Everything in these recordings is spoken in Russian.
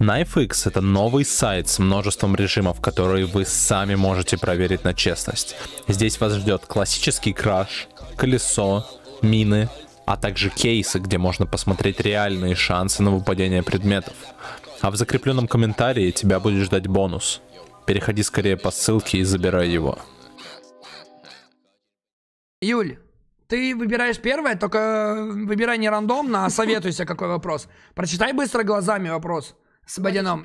KnifeX — это новый сайт с множеством режимов, которые вы сами можете проверить на честность. Здесь вас ждет классический краш, колесо, мины, а также кейсы, где можно посмотреть реальные шансы на выпадение предметов. А в закрепленном комментарии тебя будет ждать бонус. Переходи скорее по ссылке и забирай его. Юль, ты выбираешь первое, только выбирай не рандомно, а советуйся, какой вопрос. Прочитай быстро глазами вопрос с Бадяном.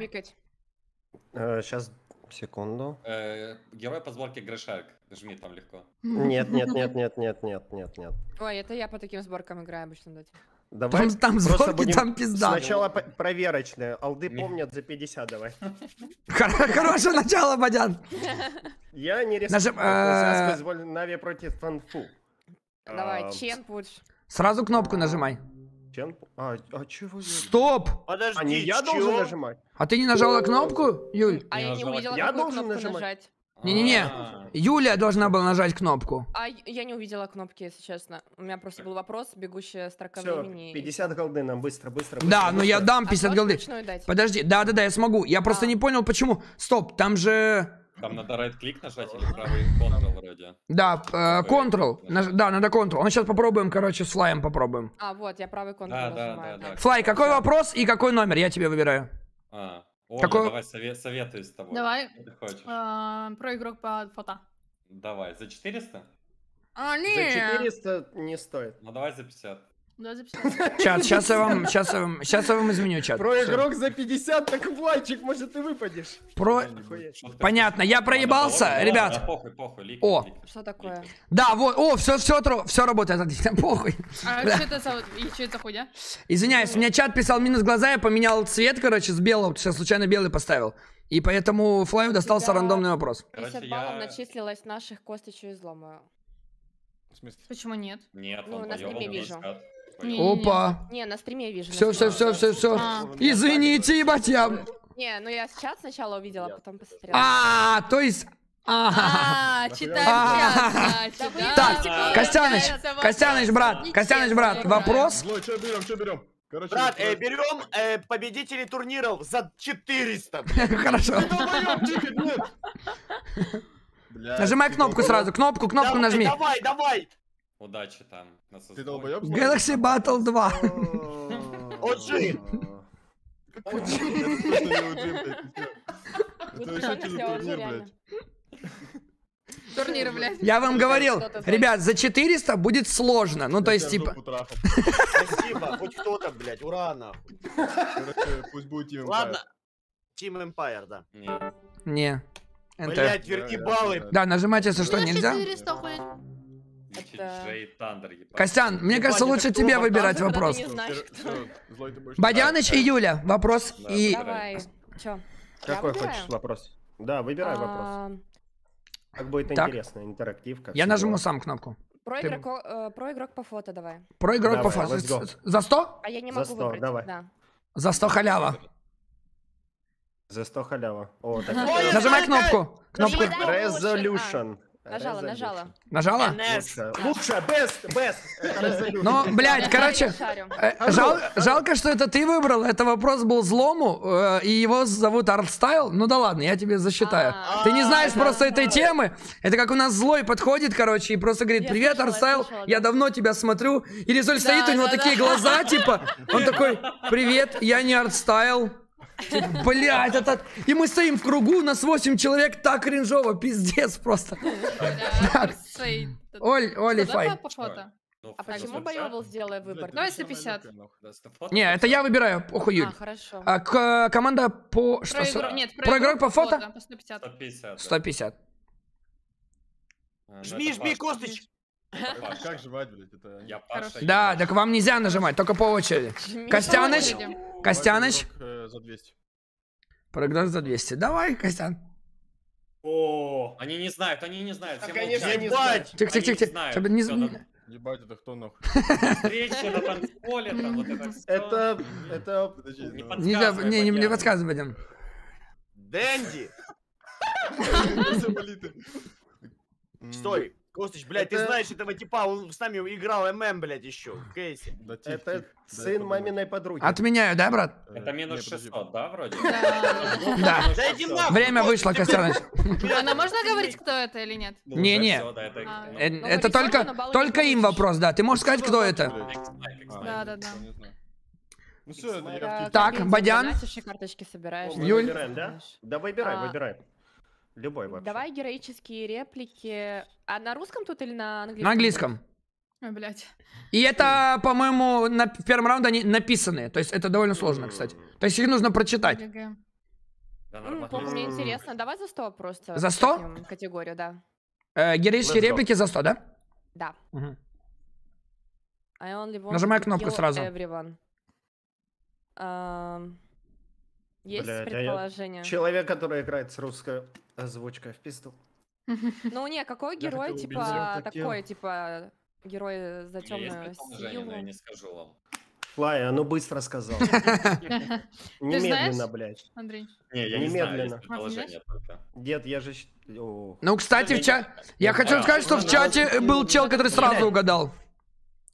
Сейчас, секунду. Э, Герой по сборке Грешарк. Жми там легко. Нет, нет, нет, нет, нет, нет, нет, нет. Ой, это я по таким сборкам играю обычно, дать. Давай Там, там сборки, будем там пизда. Сначала проверочные. Алды помнят за 50 давай. Хор- Хорошее начало, Бадян. Я не рискую. э, Нави против Фанфу. Давай, Чен пуш. Сразу кнопку нажимай. Чен? А, а чего я? Стоп! Подожди, А не я чё? должен нажимать? А ты не нажала кнопку, Юль? А я не нажала. увидела, Я какую должен кнопку нажимать? нажать. Не-не-не. А, Юля должна была нажать кнопку. А я не увидела кнопки, если честно. У меня просто был вопрос, бегущая строка Все, времени. и- 50 голды нам быстро, быстро. Да, быстро, но я быстро. дам А 50 сможешь голды. Подожди, да-да-да, я смогу. Я просто А. не понял, почему. Стоп, там же... Там надо right-клик нажать или правый Ctrl вроде. Да, э, Ctrl. Наж- Да, надо Ctrl. Ну, сейчас попробуем, короче, с флаем попробуем. А, вот, я правый контур Да, да, нажимаю. да, да. Флай, какой вопрос и какой номер? Я тебе выбираю. А, Оля, Какой- давай сове- советуй с тобой. Давай. Что ты хочешь? А, Про игрок по фото. Давай, за 400? А, За не. 400 не стоит. Ну давай за 50. 50. Чат, сейчас я вам, сейчас я вам, сейчас я вам изменю чат. Про Всё. игрок за 50, так Влайчик, может, ты выпадешь. Про... Понятно, я проебался, ребят. Похуй, похуй, ликай, О. Что такое? Да, вот, о, все, все, все работает, отлично, похуй. А что это за и что это хуйня? Извиняюсь, у меня чат писал минус глаза, я поменял цвет, короче, с белого, сейчас случайно белый поставил. И поэтому Флаю достался Да. рандомный вопрос. 50 Короче, баллов я- начислилось наших косточек излома. В смысле? Почему нет? Нет, Ну, он на стриме вижу. Не. Опа. Не, на стриме я вижу. Все, все, все, все, все. А. Извините, ебать, я... Не, ну я чат сначала увидела, потом посмотрела. А, то есть... А, А. Так, Костяныч, Костяныч, брат, Костяныч, брат, вопрос. Злой, что берем, что берем? Короче, Брат, э, э, берем э, победителей турниров за 400. Хорошо. Нажимай кнопку сразу, кнопку, кнопку нажми. Давай, давай. Удачи там. на созвоне. Ты долбоёб? Galaxy Battle 2. Оджи. Это не блядь, Это вообще за всё, турнир, реально. блядь? Турниры, блядь. Я вам говорил, ребят, за 400 будет сложно. Ну, то есть, Я типа... жопу трахал. Спасибо, хоть кто-то, блядь, ура, нахуй. Короче, пусть будет Team Empire. Ладно. Team Empire, да. Нет. Не. Enter. Блядь, верни баллы. Да, нажимать, если что, нельзя. 400 хуй. Костян, мне кажется, лучше тебе выбирать вопрос. будешь- Бадяныч и Юля, вопрос. И Давай. Чё? Какой хочешь вопрос? Да, выбирай вопрос. А, Как будет интересно, интерактив. как я нажму сам кнопку. Про Ты- игрока- э, про игрок по фото давай. Про игрок по Давай, go. С- За 100? А я не За могу 100, выбрать. давай. Да. За 100 халява. За 100 халява. О, так. Ой, Нажимай кнопку. Кнопку. Дай. Resolution. Нажала, нажала. Нажала? NS. Лучше, лучше, best, best. Ну, блядь, короче, э, жал- жалко, что это ты выбрал. Это вопрос был злому, э, и его зовут ArtStyle. Ну да ладно, я тебе засчитаю. А. Ты не знаешь А, просто этой темы. Это как у нас злой подходит, короче, и просто говорит, привет, ArtStyle, я да. давно тебя смотрю. И Резоль стоит, у него такие глаза, типа, он такой, привет, я не Артстайл. Типа, Блядь, это... И мы стоим в кругу, у нас 8 человек, так кринжово, пиздец просто. Оль, Оли, фай. фото? Ну, А фото почему 150? Боевол сделай выбор? 150. нахуй, нахуй? Да, 100 Не, это я выбираю, похуй, Юль. А, хорошо. А, к- команда по... Что? Про игрок, нет, про игрок по фото? По 150. 150. да. 150. А, ну Жми, жми. Костыч. А. Как жевать, блядь, это... Я Паша. Да, так вам нельзя нажимать, только по очереди. Костяныч, Костяныч, э, за 200. прогноз за 200. Давай, Костян. О, Они не знают, они не знают. Да, все конечно, не ебать. Тихо, тихо, Они тихо, не знают. Ебать, это кто нахуй? Встречи на танцполе, там вот это всё. Это, это... Не ну, не, не, не подсказывай, Бадян. Дэнди. Стой. Костыч, блядь, ты Это- знаешь этого типа, он с нами играл ММ, блядь, еще в кейсе. Да тихо, Это. Дай сын подумать. маминой подруги. Отменяю, да, брат? Э, Это минус не, подожди. 600, да, вроде? Да. Да. Да! Время вышло, ты, Костяныч. А нам можно говорить, кто это или нет? Ну, Не-не. да, это- А. ну, Э, Ну, только, только им вопрос, да. Ты можешь сказать, кто это? Да, да, да. Ну все, это Да, Так, Бадян. карточки собираешь. Юль. да? Да выбирай, А, выбирай. Любой вообще. Давай героические реплики. А на русском тут или на английском? На английском. Ой, блядь. И это, по-моему, на в первом раунде они написанные. То есть это довольно сложно, кстати. То есть их нужно прочитать. ГГ. Да, нормально. плохо, мне интересно. Давай за 100 просто. За 100? поднимем Категорию, да. Э, героические Let's go. реплики за 100, да? Да. Want Нажимай кнопку сразу. everyone. Ам, Есть Блядь, а я- предположение? Человек, который играет с русской озвучкой в пизду. Ну не, какой герой, хотел типа, хотел. такой, типа, герой за темную предположение, но я силу? не скажу вам. Флай, а ну быстро сказал. Немедленно, блядь. Андрей. Не, я не Немедленно. предположение. Дед, я же... Ну, кстати, в ча... Я хочу А, сказать, что в чате был чел, который сразу угадал.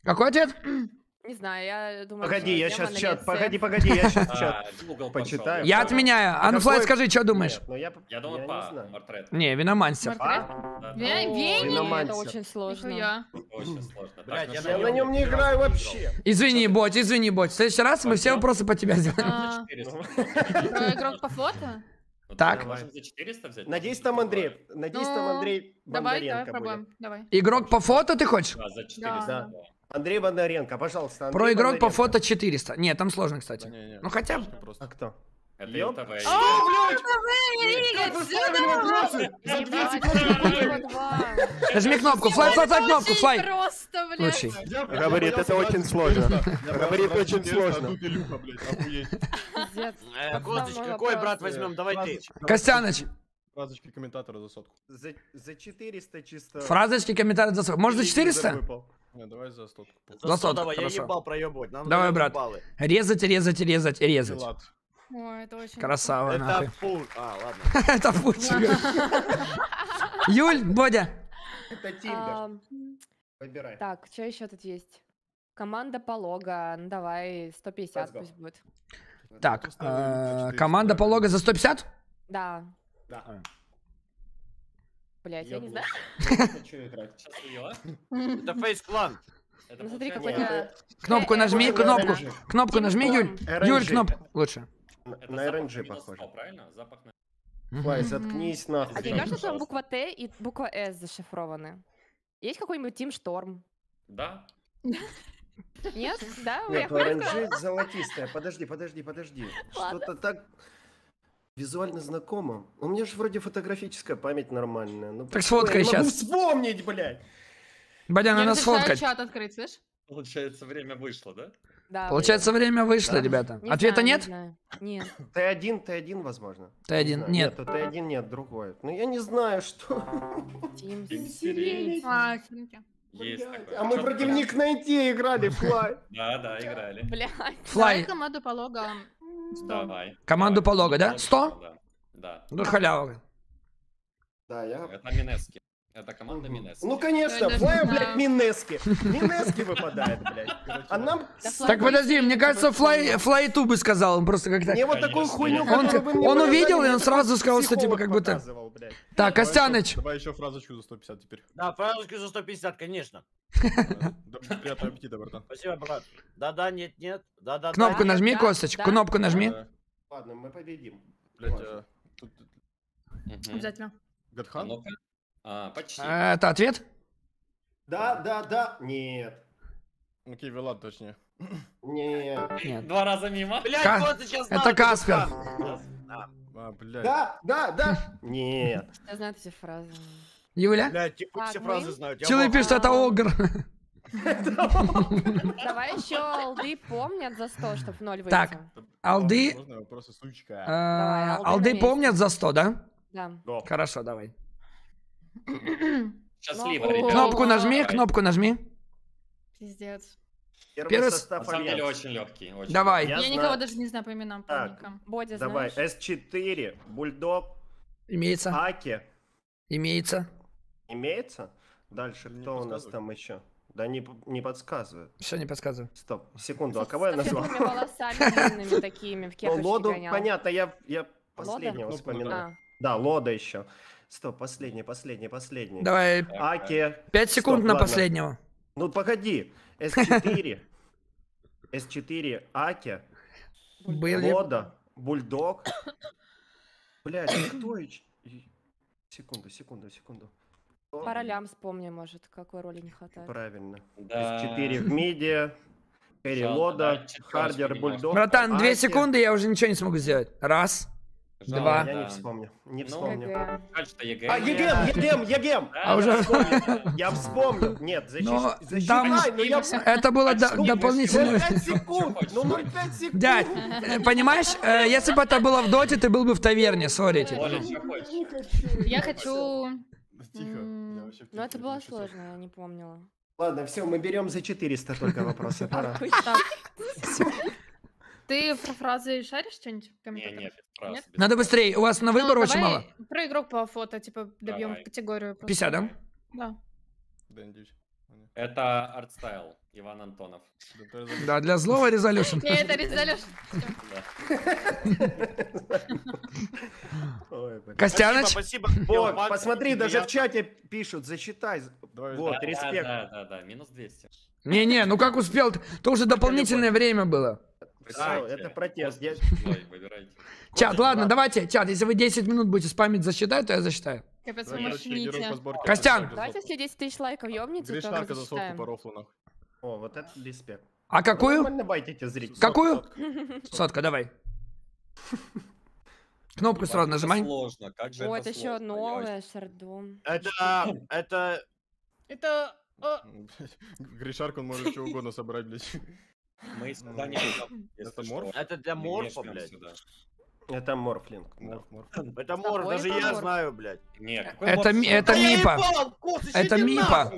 Какой ответ? Не знаю, я думаю... Погоди, что я сейчас чат, погоди, погоди, я сейчас чат. А, Почитаю. Я отменяю. Анфлай, какой- скажи, что думаешь? Ну я... Думаю, не по портрет. Не, виномансер. О, Вений? Это Виномансер. очень сложно. Очень сложно. Я ну Я на нем не играю вообще. Извини, Боть, извини, Боть. В следующий раз мы все вопросы по тебе сделаем. А, 400. Игрок по фото? Ну, Так. Можем за 400 взять? Надеюсь, там Андрей. Надеюсь, там Ну, Андрей Давай, давай, Бондаренко пробуем. будет. Давай. Игрок по фото ты хочешь? Да, за 400. Андрей Бондаренко, пожалуйста. Андрей Про игрок по фото 400. Нет, там сложно, Да кстати. не, не, Ну хотя бы. А кто? Это Ёп. ЛТВ. Нажми кнопку. Флай, флай, флай, кнопку, флай. Просто, блядь. Лучший. Говорит, это очень сложно. Говорит, очень сложно. блядь. Э, Костыч, Самый какой брат возьмем? Давай ты. Костяныч, Фразочки комментатора за сотку. За, за 400 чисто. фразочки, комментарии за 40. Может за 400? Не, давай за сотку. За сотку, давай, я хорошо. ебал проебывать. Нам Давай, брат. баллы. Резать, резать, резать, резать. Лад. Ой, это очень... Красава, нахуй. Это фу. А, ладно. Это фучи. Юль, Бодя. Это Тиндер. Выбирай. Так, что еще тут есть? Команда полога. Ну давай, 150 Let's go. пусть будет. Так, э, 400, команда да, полога за 150? Да. Да. Блять, я не знаю. Хочу играть. Сейчас увела. Это фейс клан. Это Ну смотри, получается- какой-то... Кнопку нажми, кнопку. Кнопку нажми, Юль. Юль, кнопку. Лучше. На Это на запах RNG похоже. 100, правильно? Запах на... Флай, заткнись нахуй. А тебе кажется, что там буква Т и буква С зашифрованы? Есть какой-нибудь Тим Шторм? Да? Нет? Да? Я Нет? RNG золотистая. Подожди, подожди, подожди. Что-то так визуально знакомо. У меня же вроде фотографическая память нормальная. Ну, Так сфоткай я не могу вспомнить, блядь. Бодя, Я надо сфоткать. чат открыть, слышь? Получается, время вышло, да? Да, Получается, время вышло, Да. ребята. не Ответа знаю, не нет? знаю. Нет. Т1, Т1, возможно. Т1, Не нет. Нет, Т1 нет, другое. Ну, я не знаю, что... Тим. А. Есть такое. А мы против них найти играли, Флай. Да, да, играли. Блядь. Флай. Команду полога. сто. Давай. Команду Давай. полога, да? Полога, 100? Да. Да. Ну, халява. Да, я... Это Минески. Это команда Минески. Ну, конечно, Флай, не блядь. Минески. Минески выпадает, блядь. А нам... Да Так, подожди, мне кажется, Флай, Флай ту бы сказал, он просто как-то... Мне вот такую хуйню, Он- он увидел, и он сразу сказал, что, типа, как будто-. Так, Костяныч. Давай еще фразочку за 150 теперь. Да, фразочка за 150, конечно. Да, Приятного аппетита, братан. Спасибо, брат. Да-да, нет, нет. Да-да, Кнопку да, нажми, да, Костыч, да. кнопку нажми. Ладно, мы победим. Блядь, э. Обязательно. А Гадхан? А, почти. Э, Это ответ? Да, да, да. Нет. Окей, Вилад точнее. Нет. Нет. Два раза мимо. Блядь, Ка- вот сейчас это Каспер. да. А, А, блядь. Да, да, да. Нет. Я знаю эти фразы. Юля? Блядь, типа Так, все фразы знают. В пишет, это Огр. Давай еще алды помнят за 100, чтобы в ноль выйти. Так. Алды, Давай, алды алды помнят за 100, да? Да. Хорошо, давай. Счастливо, ребята. Кнопку нажми, кнопку нажми. Пиздец. Первый Первый с- состав На самом деле очень легкий. очень Давай. Я Я знаю. никого даже не знаю по именам, по Так. никам. Бодя, Давай, знаешь? С4, Бульдог, Имеется, Аки. имеется. Имеется? Дальше, Не кто у нас там еще? Да не, не подсказываю. Все, не подсказываю. Стоп, секунду, а кого я С назвал? светлыми волосами такими, в Ну, кепочке Лоду, понятно, я, я последнего вспоминаю. А, Да, Лода еще. Стоп, последний, последний, последний. Давай, Аки. 5 секунд Стоп, на ладно. последнего. Ну погоди. S4. S4, Akke, Были. Loda, Bulldog. Блядь, кто? Секунду, секунду, секунду. По ролям вспомни, может, какой роли не хватает. Правильно. Да. S4 в миде. Loda, четвёрочку Хардер, Bulldog. Братан, две секунды, я уже ничего не смогу сделать. Раз. Жалко, Два. Я не вспомню. Не Ну, вспомню. Жаль, что EGM А, EGM, Егем! Да, А уже- я вспомнил. Нет, защищ... Но засчитай, там- но я... Это было до- Ну, дополнительное. 0,5 секунд! хочешь? Ну 0,5 секунд! Дядь, э, понимаешь, э, если бы это было в доте, ты был бы в таверне, сори. Я хочу... Тихо. Ну, это было сложно, я не помнила. Ладно, все, мы берем за 400 только вопросы. Пора. Ты про фразы шаришь что-нибудь? в Не, комментариях? не, без фраз, Нет? без Надо быстрее, у вас на Ну, выбор очень давай мало. Про игрок по фото, типа, добьем Давай. категорию. просто. 50, да? Да. Это ArtStyle, Иван Антонов. Да, для злого Resolution. Не, это Resolution. Костяныч, Спасибо, Вот, посмотри, даже в чате пишут, засчитай. Давай, Вот, респект. Да, да, да, минус 200. не-не, ну как успел? То уже дополнительное время было. Все, это протест. Я- выбирайте. Чат, Костя, ладно, давайте, чат, если вы 10 минут будете спамить засчитать, то я засчитаю. Капец, вы мошенните. Костян! Давайте, если 10 тысяч лайков ёбнете, то Гришнарка за сотку засчитаем. по рофлу, нахуй. О, вот это респект. А какую? Нормально байтите зрители. Какую? Сотка, давай. Кнопку сразу нажимай. Сложно, как же О, это это еще новое, шардом. Это, это, Это... о, Блядь, Гришарку он может что угодно собрать, блядь. Мы сюда не идем, если Это что. морф? это для морфа, блядь. Это морфлинг. да. Морф, морф. Это морф, даже я знаю, блядь. Не, какой Это мипа. Это мипа.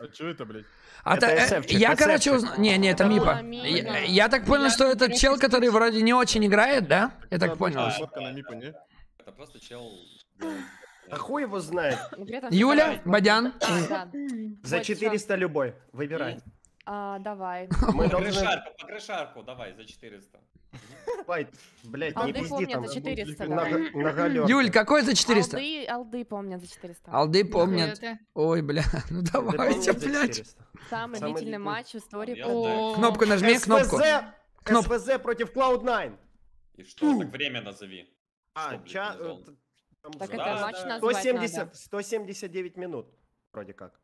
А чё это, блядь? А э, я, короче, узнал... Не, не, это Мипа. Я, так понял, что это чел, который вроде не очень играет, да? Я так понял. Не? Это просто чел... А хуй его знает. Юля, Бадян. За Вот 400 любой. Выбирай. А, давай. Мы должны... крышарку, по крышарку, давай, за 400. Байт, блядь, не Алды пизди помнят там. за 400, Нога- давай. На, на галёрке. Юль, какой за 400? Алды, алды помнят за 400. Алды помнят. Ой, бля, ну давайте, блядь. 400? Самый Самый длительный длительный. матч в истории. Я О, Кнопку нажми, кнопку. СВЗ, Кноп- СВЗ против Cloud9. И что? Так время назови. А, ча... э, там Так Да, это матч да. назвать 170, надо. 179 минут, вроде как.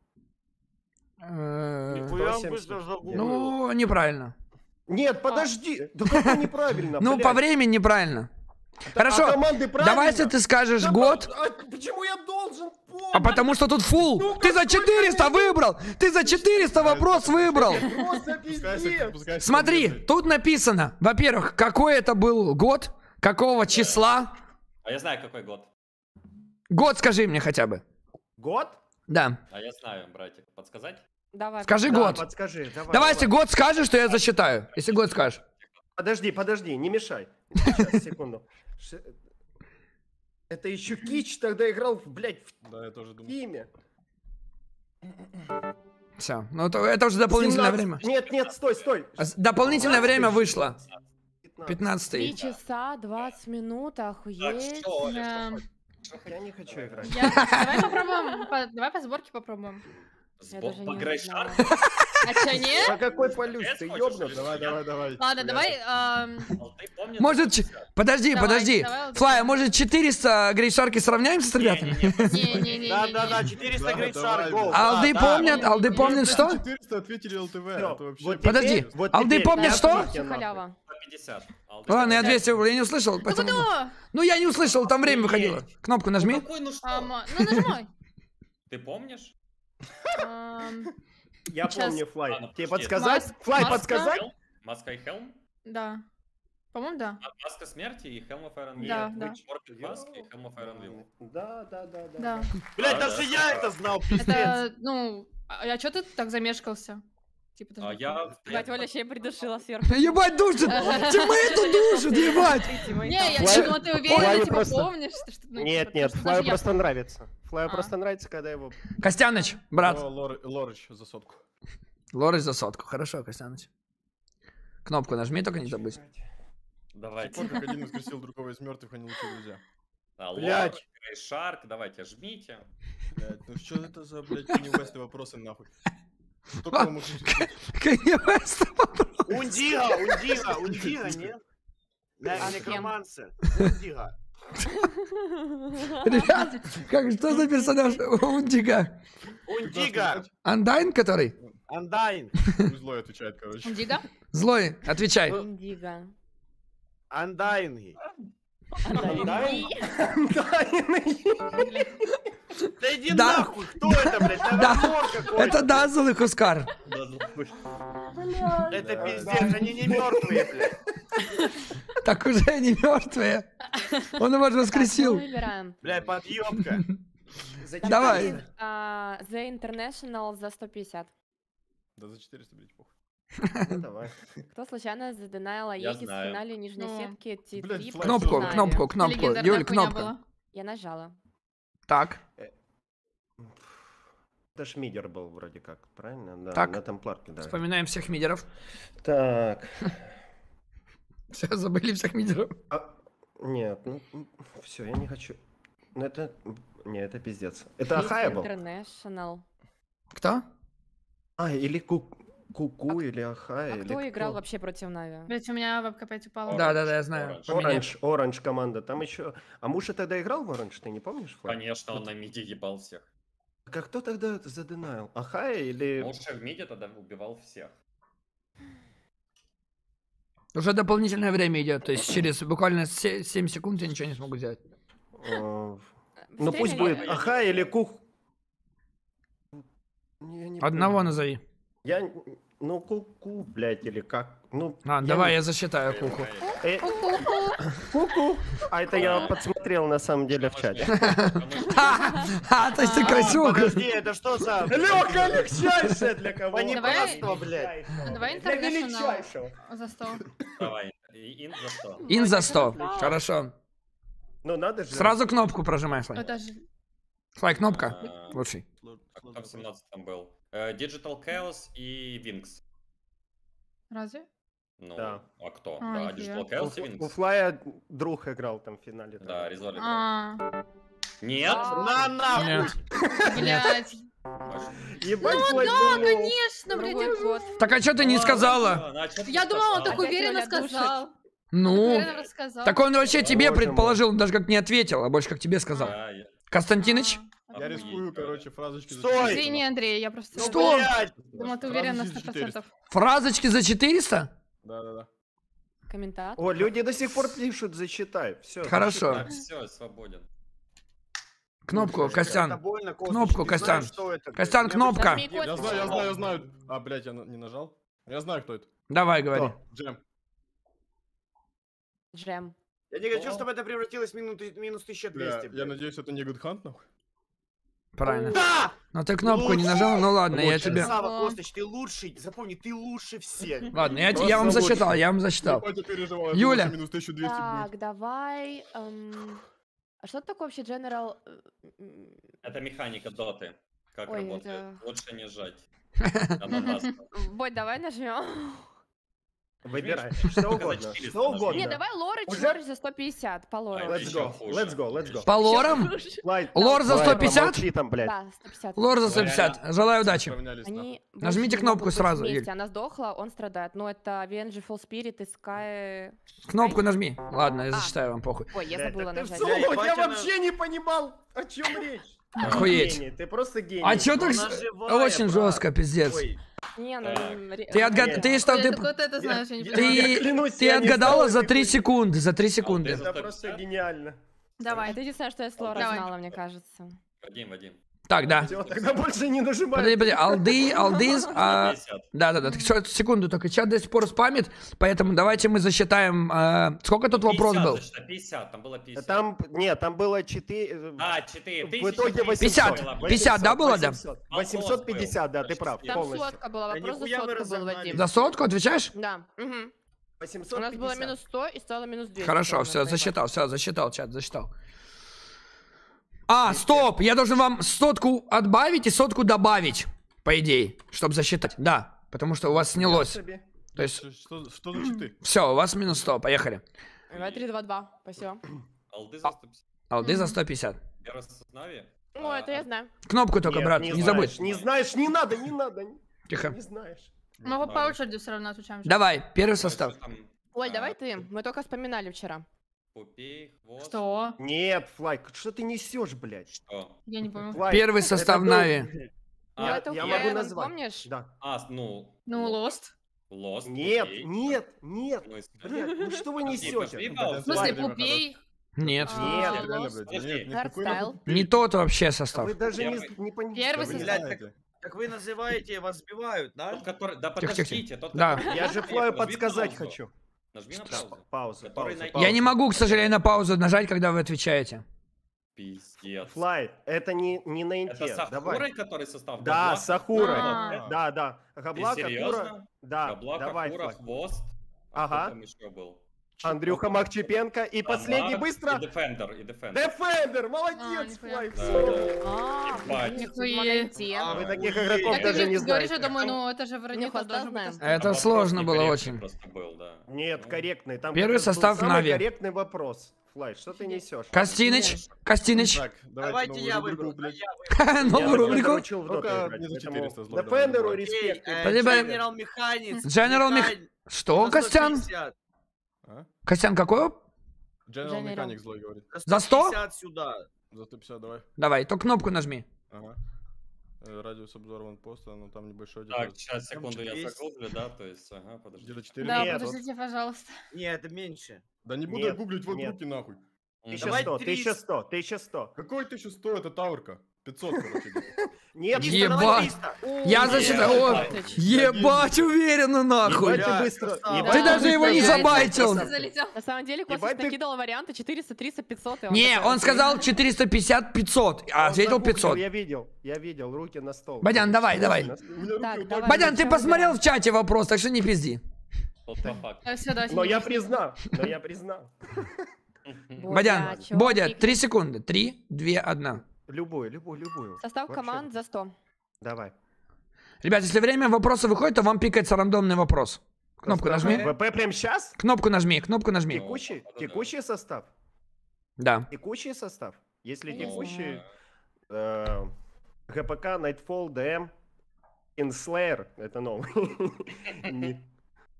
Э, Нихуя он 170. быстро загуглил. Ну, неправильно. Нет, подожди, да как неправильно, Ну, по времени неправильно. А Хорошо, правильно? давай, если ты скажешь Да год, а почему я должен помнить? а потому что тут фул. Ну, Ты за 400 выбрал! Ты за 400 вопрос выбрал! Смотри, тут написано, во-первых, какой это был год, какого числа. А я знаю, какой год. Год скажи мне хотя бы. Год? Да. А я знаю, братик. Подсказать? Давай. Скажи Да, год. подскажи, давай. Давай, если давай. год скажешь, то я засчитаю. Если год скажешь. Подожди, подожди, не мешай. Сейчас, секунду. Это еще Кич тогда играл, в, блядь, в Да, я тоже думаю. тиме. Все. Ну, то это уже дополнительное 17. время. Нет, нет, стой, стой. А Дополнительное время вышло. 15. 15 Три часа, 20 минут, охуеть. что, что? Что Я не хочу играть. Я- Давай попробуем, по- давай по сборке попробуем. Я Сбо- даже не По? А чё, нет? А какой полюс? Ты ёбнут? Давай, давай, давай. Ладно, давай... Может, подожди, подожди. Флай, может 400 грейшарки сравняемся с ребятами? Не-не-не. Да, да, да, 400 Да, грейт давай, шар, гол. блядь. Алды помнят, алды помнят что? 400 ответили ЛТВ, Подожди, Алды помнят что? ответил, Вообще нахуй. халява. По 50. Алтай Ладно, я 50. 200 рублей не услышал, Ну? Ну я не услышал, там время выходило. Кнопку Ну нажми. ну что? Ам, Ну, нажимай. Ты помнишь? Я помню, Флай. Тебе подсказать? Флай, маска? подсказать? Маска и Хелм? Да. По-моему, да. А, Маска смерти и Helm of Iron Will. Да, да. Mask и Helm of Iron Will. Да, да, да, да. Да. Блядь, Да, даже да. я это знал, пиздец. Это, ну... А чё ты так замешкался? Типа, А я... Ебать, Оля еще и придушила сверху. Ебать, душит! Тиммейту душит, ебать! Не, я, думала, ты уверена, Флаю типа, помнишь, что... что, ну, Нет, типа, нет, что Флаю просто нравится. Флаю А. просто нравится, когда его... Костяныч, брат. Лорыч за сотку. Лорыч за сотку. Хорошо, Костяныч. Кнопку нажми, только не забудь. Давайте. Помню, как один воскресил другого из мертвых, они лучшие друзья. А, Блядь. Шарк, давайте, жмите. Блядь, ну что это за, блядь, невестные вопросы нахуй? Можно Канье Вест. Ундига, Ундига, Ундига, нет? А кем? Некроманcer. Ундига. Ребят, как, что за персонаж Ундига? Ундига. Андайн, который? Андайн. Злой отвечает, короче. Дига? Злой, отвечай. Индиго. Андайнги. Андайн. Да иди Да. нахуй, кто это, блядь? Да. Это Дазл и Хускар. Это пиздец, они не мертвые, блядь. Так уже они мертвые. Он его же воскресил. Блядь, подъебка. Давай. А, The International за 150. Да за 400, блядь, похуй. Ну, давай. Кто случайно заденайл Я Аегис в знаю. финале нижней Ну. сетки T3 Блядь, по флаг Кнопку, финале? кнопку, кнопку. Юль, кнопка. Я нажала. Так. Это ж мидер был вроде как, правильно? Да, Так. на темпларке, да. Вспоминаем всех мидеров. Так. Все, забыли всех мидеров. А, нет, ну, все, я не хочу. Ну это... Не, это пиздец. Это Ахая был? International. Кто? А, или Ку- Куку, или Ахая, А или кто играл кто? вообще против Нави? Блять, у меня вебка опять упала. Да, да, да, я знаю. Оранж. Оранж, команда. Там еще... А Муша тогда играл в Оранж, ты не помнишь? Флаг? Конечно, он на миде ебал всех. Так а кто тогда заденайл? Ахая или... Лучше в миде тогда убивал всех. Уже дополнительное время идет, то есть через буквально 7 секунд я ничего не смогу сделать. э, Ну пусть будет Ахая или Кух... Одного назови. Я... Ну, Куку, блядь, или как? Ну, А, я давай, не- я засчитаю куху. Э, Ку-ку. А это я подсмотрел на самом деле в чате. А, то есть ты красивый. Подожди, это что за... Лёха, легчайшее для кого? Понятно, блядь. А давай величайшего. за 100. Давай. Ин за что? Ин за 100. Хорошо. Ну надо же. Сразу кнопку. Это же... Слай, кнопка. А, Лучший. а кто в 17 был? Э, Digital Chaos и Wings. Разве? Ну, Да. а кто? А, Да. Digital У, Chaos и у Wings. Флая друг играл там в финале. Да, Резоль играл. А, Нет? На нахуй. Нет. блядь. Ебать, Ну Флай да, думал. конечно, Другой блядь. год. Так а что ты не сказала? Я думала, он так уверенно сказал. Ну, так он вообще тебе предположил, он даже как не ответил, а больше как тебе сказал. Константиныч? Я рискую, короче, фразочки. Стой! Извини, Андрей, я просто... Ну, Что? блядь. Думала, ты уверен на Фразочки 100%. Фразочки за 400? Да-да-да. Комментатор. О, люди до сих пор пишут, зачитай. Все. Хорошо. Так, все, свободен. Кнопку, Костян. больно, Кнопку, знаешь, Костян. что это? Костян, кнопка. Я знаю, я знаю, я знаю. А, блядь, я не нажал? Я знаю, кто это. Давай, говори. Джем. Джем. Я не хочу, чтобы это превратилось в минус 1200, Бля, я надеюсь, это не Good Hunt, нахуй? Правильно. Да! Но ты кнопку не нажал, ну ладно, я Лучше. тебе... Сава, Костыч, ты лучший. Запомни, ты лучше всех. Ладно, я, я вам лучше. засчитал, я вам засчитал. Я Юля. думал, что минус 1200 будет. Так, давай... эм, А что такое вообще General... э, м, Это механика доты. Как Ой, работает. это- Лучше не жать. Бой, давай нажмем. Выбирай. Что угодно. Что угодно. Не, давай Лорыч, Уже? Лорыч за 150, по Лору. Ай, Let's go, let's go, let's go. По лорам? Лор за Лай, 150? помолчи там, блядь. Да, 150. Лор за 150. Желаю удачи. Нажмите кнопку сразу. Она сдохла, он страдает. Но это Vengeful Spirit и Sky... Кнопку нажми. Ладно, я А. засчитаю вам, похуй. Ой, я забыла нажать. Я вообще не понимал, о чем речь. Охуеть. Гений, Ты просто гений. А чё так... Очень жестко, пиздец. Не, ну... Ре- Ты, отгад... Ты что, ты... Ты это знаешь, я не. Ты, клянусь, ты отгадала за 3 этой хуйни. секунды, за 3 секунды. ты- Это просто гениально. Давай. Это единственное, что я с Лора Давай. знала, мне кажется. Вадим, Вадим. Так, да. Все, тогда больше не нажимай. Подожди, подожди, алды, алдыз, а... 50. Да, да, да. Так, что, секунду, только чат до сих пор спамит, поэтому давайте мы засчитаем... э, сколько тут вопрос 50 был? зачитай, 50, там было 50. Там, нет, там было 4... А, 4 В итоге 800. 50, 50, да, было, да? 800, 850, да, ты прав, Там полностью. сотка была, Да вопрос за сотку был. Вадим. За сотку отвечаешь? Да. мгм. 850. У нас было минус 100 и стало минус 200. Хорошо, все, засчитал, все, засчитал, чат, засчитал. А, стоп, я должен вам сотку отбавить и сотку добавить, по идее, чтобы засчитать. Да, потому что у вас снялось. То есть, Что, что, читы? все, у вас минус 100, поехали. Давай 3, 2, 2. Спасибо. Алды за 150. Алды за 150. Первый составе. Ну, это я знаю. Кнопку только, Нет, брат, не не, знаешь, забудь. Не знаешь, не надо, не надо. Тихо. Не знаешь. Мы по очереди все равно отвечаем. Давай, первый состав. Оль, А, давай ты. Мы только вспоминали вчера. Купи, хвост. Что? Нет, Флай, что ты несешь, блядь? Что? Я не помню. Флай, Первый состав Нави. Ну, А, это я у могу назвать. помнишь? Да. а, ну... Ну, Lost. Lost. Нет, окей. нет, нет. В смысле? Блядь, ну что вы несете? В смысле, Пупей? Нет. А, Нет, нет, пупей. Не тот вообще состав. Вы даже не, поняли. Первый состав. Так вы называете, вас сбивают, да? Тот, который... Да Тихо, тихо, подождите, тот, Да. Я же Нет, Флаю подсказать хочу. Нажми на Да, паузу. Пауза, Который пауза, на- Я не могу, к сожалению, на паузу нажать, когда вы отвечаете. Пиздец. Флай, это не, не на Это инте. с Давай. Ахурой, который состав? Да, Габлак? с Ахурой. А. Да, да. Ты Габлак, Ахура. серьезно? Да, Габлак, давай, Флай. хвост. А Ага. кто там еще был? Андрюха Макчепенко. И последний быстро. И Defender, и Defender. Дефендер, А, молодец, нихуя. Флай. Да, всё. да. А. А, Вы таких игроков даже ты не же говоришь, знаете. я думаю, ну это же вроде должен быть. Это сложно было очень. Нет, Ну, корректный. Там Первый состав Нави. корректный вопрос. Флай, что ты несешь? Костиныч, Костиныч. Так, Давайте новую я выберу. Новую только рубрику. научил в доту Только играть, не за поэтому 400 злой Дефендеру респект. General Mechanics. General Mech- Механь- Что, Костян? 150. А? Костян, какой? General General. Mechanic злой говорит. За 100? 150 сюда. За 150 давай. Давай, то кнопку нажми. Ага. Э, Радиус обзора ванпоста, но там небольшой Так, где-то сейчас, секунду, я загуглю, да, то есть, ага, подожди. где-то 4 Да, Нет. подождите, пожалуйста. Не, это меньше. Да не буду Нет, я гуглить вот нет. руки нахуй. Мгм. Давай 1100, 300. 1100, 1100. Какой 1100 это таурка? 500, короче. Нет, Ебать. давай 300. Я засчитал. Ебать, уверенно нахуй. Ты быстро. даже его не забайтил. На самом деле, ты- накидал варианты 400, 300, 500. и он Не, он сказал 450, 500, а ответил загуглил, 500. Я видел, я видел, руки на стол. Бадян, давай, давай. Бадян, ты посмотрел в чате вопрос, так что не пизди. Но я признал, но я признал. Бодя, Бодя, пик? 3 секунды. 3, 2, 1. Любую, любую, любую. Состав Вообще. команд за 100. Давай. Ребят, если время вопроса выходит, то вам пикается рандомный вопрос. Кнопку Состав нажми. ВП прям сейчас? Кнопку нажми, кнопку нажми. Текущий? Текущий состав? Да. Текущий состав? Если текущий, э, ГПК, Nightfall, ДМ, Inslayer, это новый.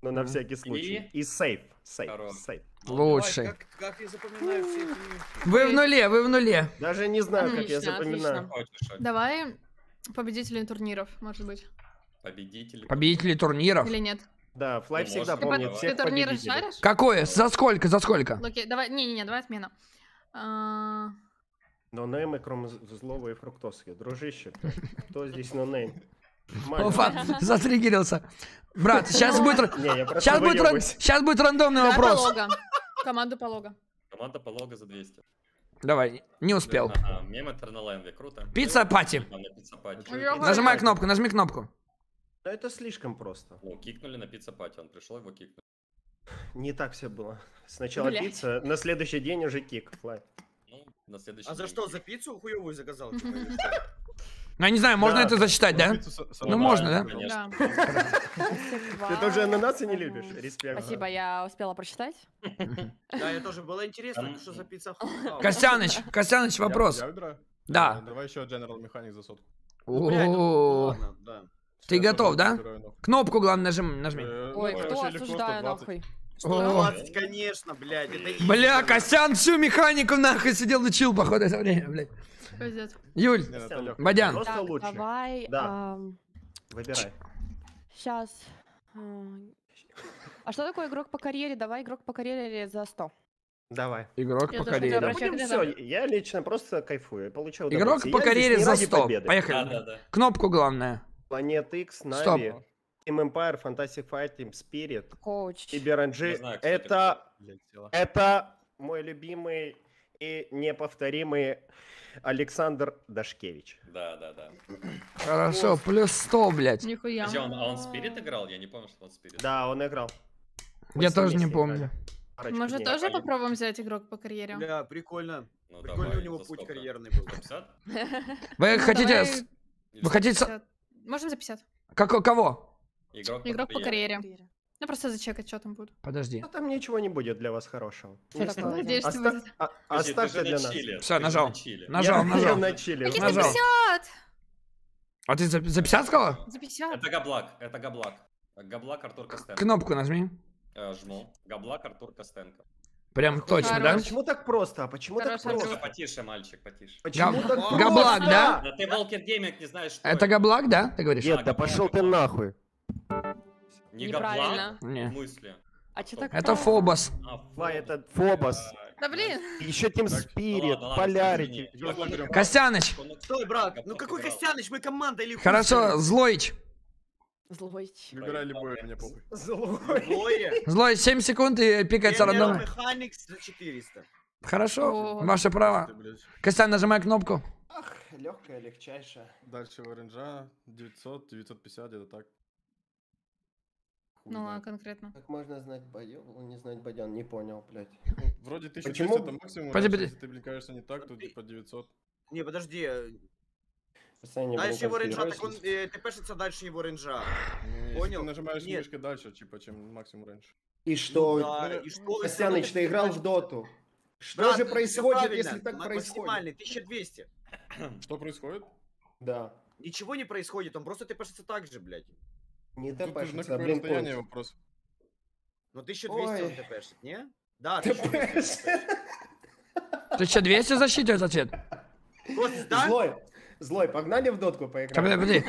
Но на всякий случай. И сейф. Сейф. Сейф. Лучший. Как, как я запоминаю все эти... Вы в нуле, вы в нуле. Даже не знаю, как я запоминаю. Давай победители турниров, может быть. победитель. Победители турниров. Или нет? Да, Флай Ну, всегда можно. помнит Ты всех Ты турниры победителей. шаришь? Какое? За сколько? За сколько? Окей, давай, не-не-не, давай отмена. А, Но неймы, кроме злого и фруктовские. Дружище, кто здесь но нейм? Маня. Опа, затриггерился. Брат, сейчас будет... Сейчас будет, сейчас будет рандомный вопрос. Команду полога. Команда полога за 200. Давай, не успел. Ага, мем Этерналенде, круто. Пицца пати. Ой, Нажимай кнопку, нажми кнопку. Да это слишком просто. Ну, кикнули на pizza party, он пришел, его кикнули. Не так все было. Сначала Блядь. пицца, на следующий день уже кик. Ну, на следующий А за день что, кик. за пиццу хуевую заказал? Ну, я не знаю, можно Да. это засчитать, да? Ну, можно, да? Конечно. Ты тоже ананасы не любишь? Респект. Спасибо, я успела прочитать. Да, я тоже было интересно, что за пицца. Костяныч, Костяныч, вопрос. Да. Давай еще General Mechanic за сотку. Ну. Ты готов, да? нахуй. Кнопку, главное, нажми. Э, Ой, ну, кто осуждаю 120. нахуй? О. 120, конечно, блядь. это Бля, блядь. Костян всю механику нахуй сидел учил, походу, это время, блядь. Пиздец. Юль, легко. Бадян. Просто Так, лучше. давай. Да. Выбирай. Сейчас. А что такое игрок по карьере? Давай игрок по карьере за 100. Давай. Игрок Я по карьере. Да будем все, я лично просто кайфую, получаю Игрок по карьере за ради 100. победы. Поехали. Да-да-да. Кнопку главное. Planet X, Стоп. Team Empire, Fantastic Fight, Team Spirit, Коуч. CyberNG. Не знаю, кстати, Это, это мой любимый и неповторимый Александр Дашкевич. Да-да-да. Хорошо, плюс 100, блядь. Нихуя. Подожди, он, а он Спирит играл? Я не помню, что он Спирит. Да, он играл. Я с ним тоже не помню. играли. Парочку Может, дней. тоже Пойдем. попробуем взять игрок по карьере? Бля, прикольно. Ну, Прикольный давай, у него путь сколько? карьерный был. 50? Вы Ну, хотите... Вы хотите... с- 50. Можем за 50. Како- Кого? Игрок, Игрок по карьере. карьере. Ну, просто зачекать, что там будет. Подожди. Ну, там ничего не будет для вас хорошего. Не. Надеюсь, Оста- а- Оставьте для на нас. ты же нажал. Нажал, нажал. Я на чиле. Какие Нажал. 150? А ты за, за 50 сказала? За 50. Это Goblak, это Goblak. Goblak Артур Костенко. Кнопку нажми. Э, жму. Goblak Артур Костенко. Прям точно, да? Хорош. Почему так просто? А почему так Хороший просто? Потише, мальчик, потише. Почему Габ- так Goblak, да? Да ты Walker Gaming не знаешь, что Это Goblak, да? Ты говоришь? Нет, да пошел ты нахуй. Не Неправильно. В Не. смысле? А что так? Это Fobos. А, Ва, это Фобос. Да блин. Еще Team Так, Spirit, ладно, ладно, Polarity. извини. Я помню, Костяныч. он- Стой, брат, ну какой играл. Костяныч, мы команда или хуй Хорошо, стоит? Злоич. Злой. Выбирай любое, мне похуй. Злой. Злое. Злоич, 7 секунд и пикается рандомно. Механикс за 400. Хорошо, О. ваше право. Ты, блядь. Костян, нажимай кнопку. Ах, легкая, легчайшая. Дальше в оранжа 900, 950, где-то так. Хуй Ну, а знает. конкретно. Как можно знать Бадян, не знать Бадян, не понял, блядь. Вроде 1200 Почему? это максимум. Раньше, подожди. Если ты, блин, кажется, не так, то типа 900. Не, подожди. э, Дальше его рейнджа, так он э, ты пишется дальше его рейнджа. Ну, если Понял? Ты нажимаешь Нет. мышкой дальше, типа, чем максимум раньше. И что? Да, и что? Костяныч, ты играл в доту. Что Брат, же происходит, если так ма- происходит? Максимальный, 1200. Что происходит? Да. Ничего не происходит, он просто ты пишется так же, блядь. Не тпшится, какое блин, вопрос. Но 1200 он Ой. тпшит, не? Да, Ты 1200. Ты 1200 засчитывает ответ? Злой, злой, погнали в дотку Подожди, поиграем. подожди.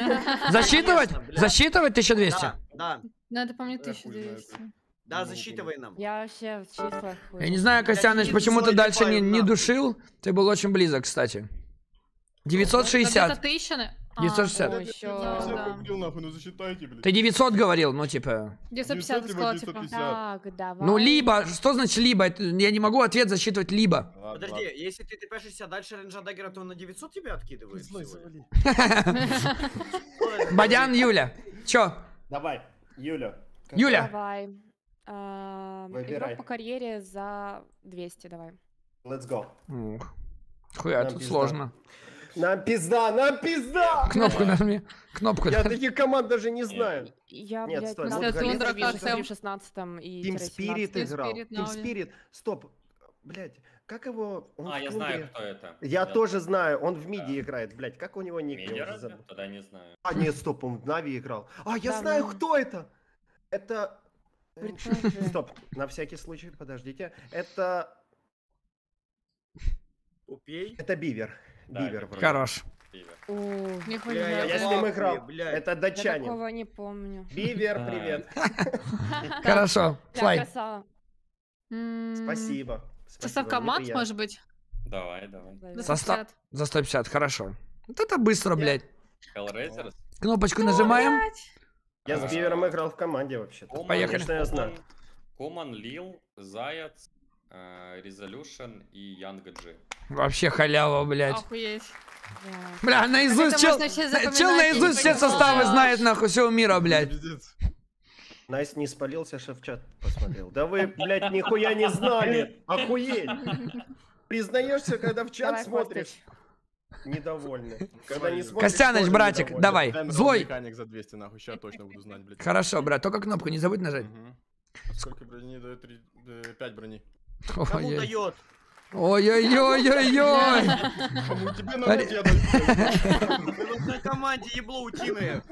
Засчитывать? Засчитывать 1200? Да, да, Надо хуй знает. 1200. да, Ну, засчитывай нам. Я вообще в числах. Я не знаю, Костяныч, почему ты дальше не, давай не душил. Ты был очень близок, кстати. Где-то 960. тысяча. На- А, 960. о, Ой, ещё, ещё. Все да. купил, нахуй, ну засчитайте, блядь. Ты 900 говорил, ну типа. 950 900 сказала, либо типа. 950. Так, давай. Ну либо, что значит либо? Я не могу ответ засчитывать либо. Ладно, Подожди, ладно. если ты тпшишься дальше рейнджа даггера, то он на 900 тебя откидывает? Бадян, Юля. Чё? Давай, Юля. Юля. Давай. А. Игрок по карьере за 200, давай. Let's go. Хуя, тут пизда. Нам пизда, нам пизда! Кнопку нажми. Кнопку Я нажми. таких команд даже не знаю. Я, Нет, стой, вот Тундра в 16 и Team Spirit 17. играл. Team. Spirit. Стоп. Блять, как его... он А, я клубе- знаю, кто это. Я тоже знаю, он в миди играет, блять, как у него ник? я забыл. Тогда не знаю. А, нет, стоп, он в Нави играл. А, я Да, знаю, ну. кто это! Это... Предположи. Стоп, на всякий случай, подождите. Это... Упей. Это Бивер. Да, Бивер вроде. Хорош. Пивер. У, Нихуя. Бля, Я я с ним играл. Это Я датчанин. такого не помню. Бивер, А. привет. Хорошо. М, Спасибо. Состав команд, может быть? Давай, давай. Да, За Состав. 150. За 150, хорошо. Вот это быстро, блядь. Кнопочку нажимаем. Я с Бивером играл в команде вообще-то. Поехали. Конечно, я знаю. Kuman, Lil, Zayac, Resolution и YoungG. Вообще халява, блядь. Охуеть. Бля, наизусть чел, чел наизусть все составы знает, нахуй, всего мира, блядь. Nice не спалился, шеф чат посмотрел. Да вы, блядь, нихуя не знали. Охуеть. Признаешься, когда в чат Давай, смотришь. Костыч. Недовольный. Когда не смотришь, Костяныч, братик, недовольный. давай. Злой. механик за 200, нахуй, сейчас точно буду знать, блядь. Хорошо, брат, только кнопку не забудь нажать. А Сколько брони дает? 5 брони. Кому Ой-ой. дает? Ой-ой-ой-ой-ой. Кому тебе надо, я даю. Вы вот на команде ебло утиные.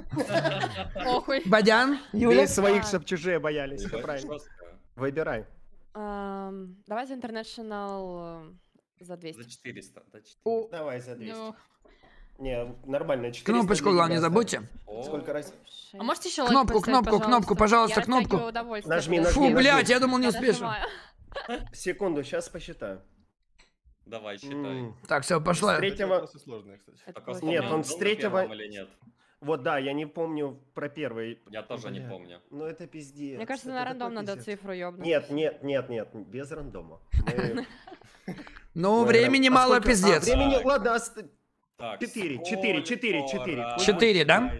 Охуй. Бадян, Юля. Бей своих, чтоб чужие боялись. Это правильно. Выбирай. Ам, Давай за International э, за 200. За 400. За 400. Давай за 200. Ну. Не, нормально. 400 Кнопочку, для главное, не тебя забудьте. Сколько раз? А можете еще Кнопку, кнопку, кнопку, Я пожалуйста, растягиваю кнопку. удовольствие, Нажми, когда нажми, Фу, нажми. блядь, я думал, не я нажимаю. Секунду, сейчас посчитаю. Давай, считай. Так, все, пошла. С третьего- сложные, кстати. Это Нет, он с третьего- или нет? Вот да, я не помню про первый. Я тоже не Бля. помню. Ну это пиздец. Мне кажется, это на рандом надо пиздец. цифру ёбнуть. Нет, нет, нет, нет, без рандома. Ну, времени а мало, а, пиздец. Времени, ладно, ост- Так, Четыре, сколько четыре, четыре, четыре. раз? Четыре, да?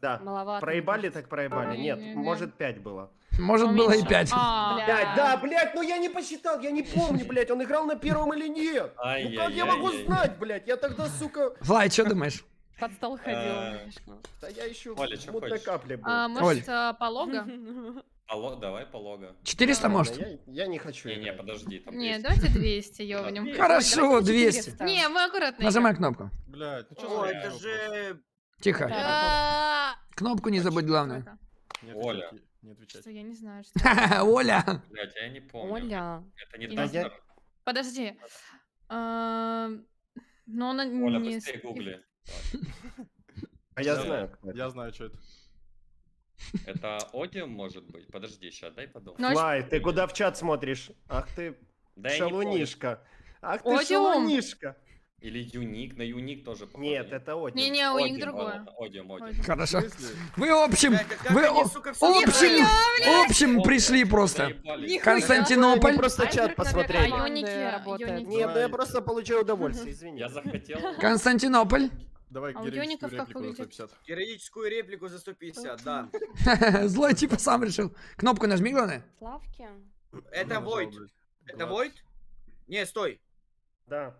Да. Маловато. Проебали, так проебали. Нет, может пять было. Может, было и Уменьшил. пять. А, Бля. Пять, да, блядь, ну я не посчитал, я не помню, блядь, он играл на первом или нет. Ну как я могу знать, блядь, я тогда, сука, Влад, что думаешь? Под стол ходил. Э, да я еще Оля, чё мутной хочешь? капле был. а, может, а, полога? Поло- Давай полога. 400, Ладно, может? Я, я не хочу. Не-не, играть. подожди, там Не, есть. давайте 200 ёбнем. Хорошо, 200. Не, мы аккуратно. Нажимай кнопку. Блядь, ну О, что это же... Тихо. А, Кнопку не забудь, главное. Не Оля. Не отвечать. Что, я не знаю, что... Оля. Блядь, я не помню. Оля. Это не Дастер. Подожди. А, Ну, она Оля, не... быстрее гугли. А я знаю. Я знаю, что это. Это Одиум, может быть? Подожди, сейчас, дай подумать. Ну, Флай, ты куда в чат смотришь? Ах ты шалунишка. Ах ты шалунишка. Или Юник, на Юник тоже похоже. Нет, это Одиум. Не-не, у них другое. Одиум, Одиум. Хорошо. Вы общим, вы общим, общим пришли просто. Константинополь. Просто А чат посмотрели. команды Юники, работают? Нет, ну я просто получаю удовольствие, извини. Я захотел. Константинополь. Давай А героическую реплику за выглядит? 150. Героическую реплику за 150, да. Злой типа сам решил. Кнопку нажми, главное. Славки. Это Войт. Это. Войт? Не, стой. Да,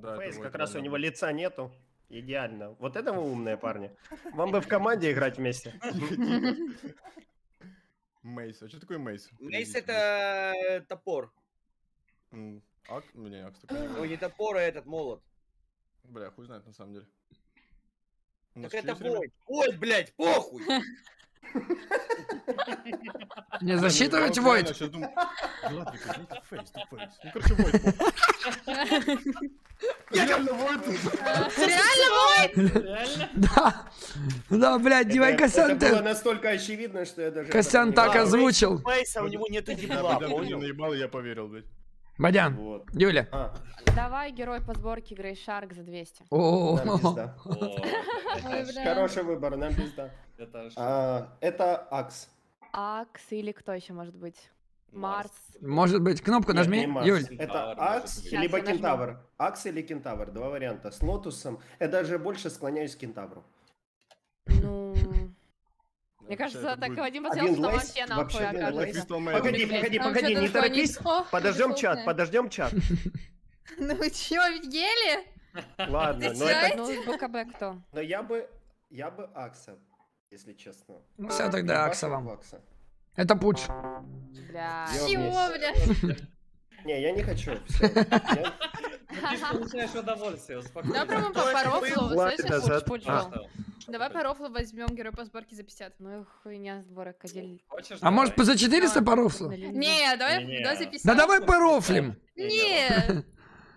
Да, Фейс, как раз у него лица нету. Идеально. Вот это вы умные парни. Вам бы в команде играть вместе. Мейс. А что такое Мейс? Мейс это топор. Ак? Не, Акс такой. Ой, не топор, а этот молот. Бля, хуй знает на самом деле. Так это? Войт. Ой, блядь, похуй. Не Я засчитывать Войт. реально фейс. Ну, короче, Войт. похуй. Реально Войт. Да. Да, блядь, Дивай Косян, Это было настолько очевидно, что я даже... Этом так озвучил. Фейса, у него нету Да, дебла, наебал, и я поверил, блядь. Бадян, Вот. Юля. А, Давай герой по сборке Грей Шарк за 200. О, нам пизда. Ой, бля. Хороший выбор, нам пизда. это ж А, Это Акс. Акс или кто еще может быть? Марс. Может быть, кнопку Нет, нажми, не Марс. Юль. Это Кентавр, Акс может быть. либо Щас я нажму. Кентавр. Акс или Кентавр, два варианта. С Лотусом. Я даже больше склоняюсь к Кентавру. Ну... Мне кажется, так будет- Вадим Один посмотрел, что лейс, вообще нахуй окажется. Погоди, погоди, погоди, что не торопись. Подождем чат, подождем чат. Ну вы чё, офигели? Ладно, но, это, Ну, БКБ кто? но я бы, я бы Акса, если честно. Ну все, тогда Акса вам. Это пуч. Бля. Чего, блядь? Не, я не хочу. Ты ж получаешь удовольствие, успокойся. Давай пробуем по Кто это по был? рофлу. Влад Слышишь? А. Давай по рофлу возьмем герой по сборке за 50. Ну и хуйня сборок Кадиль. А может давай? за 400 по рофлу? Не, давай, давай за 50. Да давай порофлим. Не,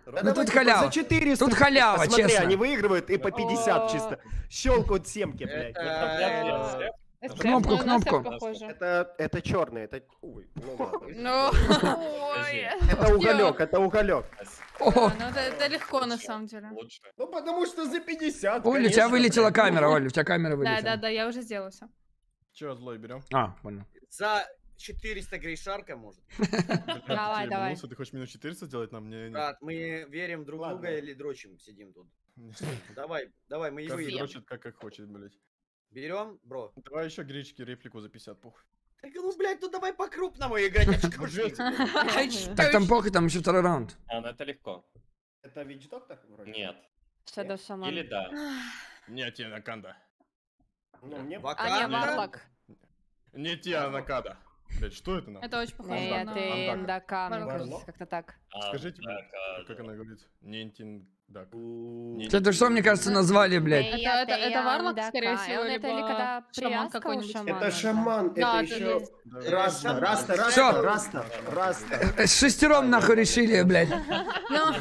Да Ну тут халява. За 400. Тут халява, честно. они выигрывают и по 50 О. чисто. Щелкают семки, блядь. Кнопку, кнопку. Это, это черный, это... Ой, ну ладно. ну, ой. Это уголек, это уголек. О, Да, ну это, легко на самом деле. Ну потому что за 50, Оля, у тебя вылетела камера, Оля, у тебя камера Да, вылетела. да, да, я уже сделала все. Че, злой берем? А, понял. За 400 грейшарка, может. Давай, давай. Ты хочешь минус 400 сделать нам? Не. Брат, мы верим друг друга или дрочим, сидим тут. Давай, давай, мы его Каждый едим. дрочит как, как хочет, блядь. Берем, бро. Давай еще гречки реплику за 50, пух. Так, ну, блядь, ну давай по-крупному играть, очко. Так там похуй, там еще второй раунд. А, ну это легко. Это Вич Доктор вроде? Нет. Shadow Shaman. Или да. Не те наканда. Ну, мне... А, не. Варлок. Не те накада. Блядь, что это нахуй? Это очень похоже Нет, на... ты Андака. Индака, мне кажется, как-то так. А, Скажите, да, как она говорит? Нентин дак. Это что, мне кажется, назвали, блядь? Это- это- это Варлок, скорее всего, Он это или либо когда шаман какой-нибудь. Это шаман, Да, это это еще... Раста, раста, раста, Всё. раста, раста. С шестером нахуй решили, блядь. Ну,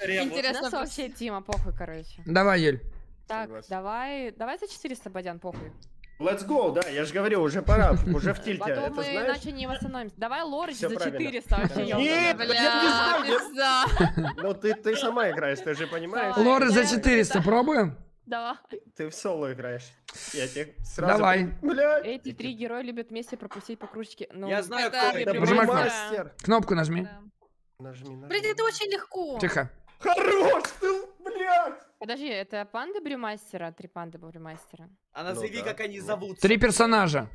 интересно. вообще Тима, похуй, короче. Давай, Юль. Так, давай, давай за 400, Бадян, похуй. Let's go, да, я же говорю, уже пора, уже в тильте. Потом Это мы знаешь? иначе не восстановимся. Давай лорич за правильно. 400 вообще. Нет, ёлка. я не знаю, Бля. Ну ты, ты сама играешь, ты же понимаешь? Лоры за да, 400 да. пробуем? Давай. Ты в соло играешь. Я тебе сразу... Давай. Блядь. Эти три героя любят вместе пропустить по кружечке. Ну, Я знаю, это кто Это это. Нажимай мастер. Кнопку нажми. Да. Нажми, нажми. Блин, это очень легко. Тихо. Хорош ты, блядь! Подожди, это панды брюмастера? Три панды брюмастера. А назови, Ну да. как они зовутся. Три персонажа.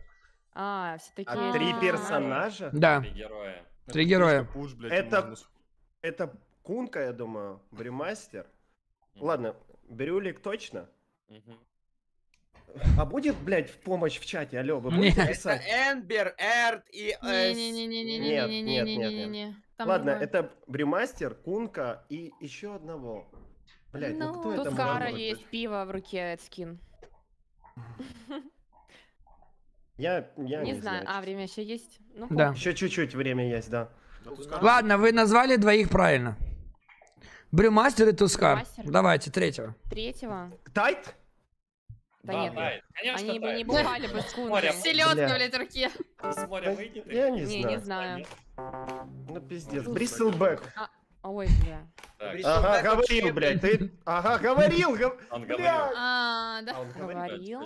А, все таки А три персонажа? Да, Три героя. три героя. Пуш, блядь, Это- Это Кунка, я думаю, Брюмастер. Ладно, Брюлик точно. А будет, блядь, в помощь в чате? Алло, вы будете Это писать? Эмбер, Эрт и... Там Ладно, это Брюмастер, Кунка и еще одного. Блядь, ну Ну, кто это Тут может Кара быть? есть, пиво в руке, скин. Я, я Не знаю. А, время еще есть? Ну, Да. Еще чуть-чуть время есть, да. Ладно, вы назвали двоих правильно. Брюмастер и Тускар. Брюмастер. Давайте, третьего. Третьего. Тайт? Да Да, нет. Тайт, конечно, Они бы не Тайт. бухали бы с кункой. Селедка, Бля. блядь, в руке. С моря выйдет. Я не Не, знаю. не знаю. Ну пиздец. Бристлбэк. Ой, бля. Ага, говорил, блядь, ты... Ага, говорил, гов- Он Бля! говорил. А, да. говорил.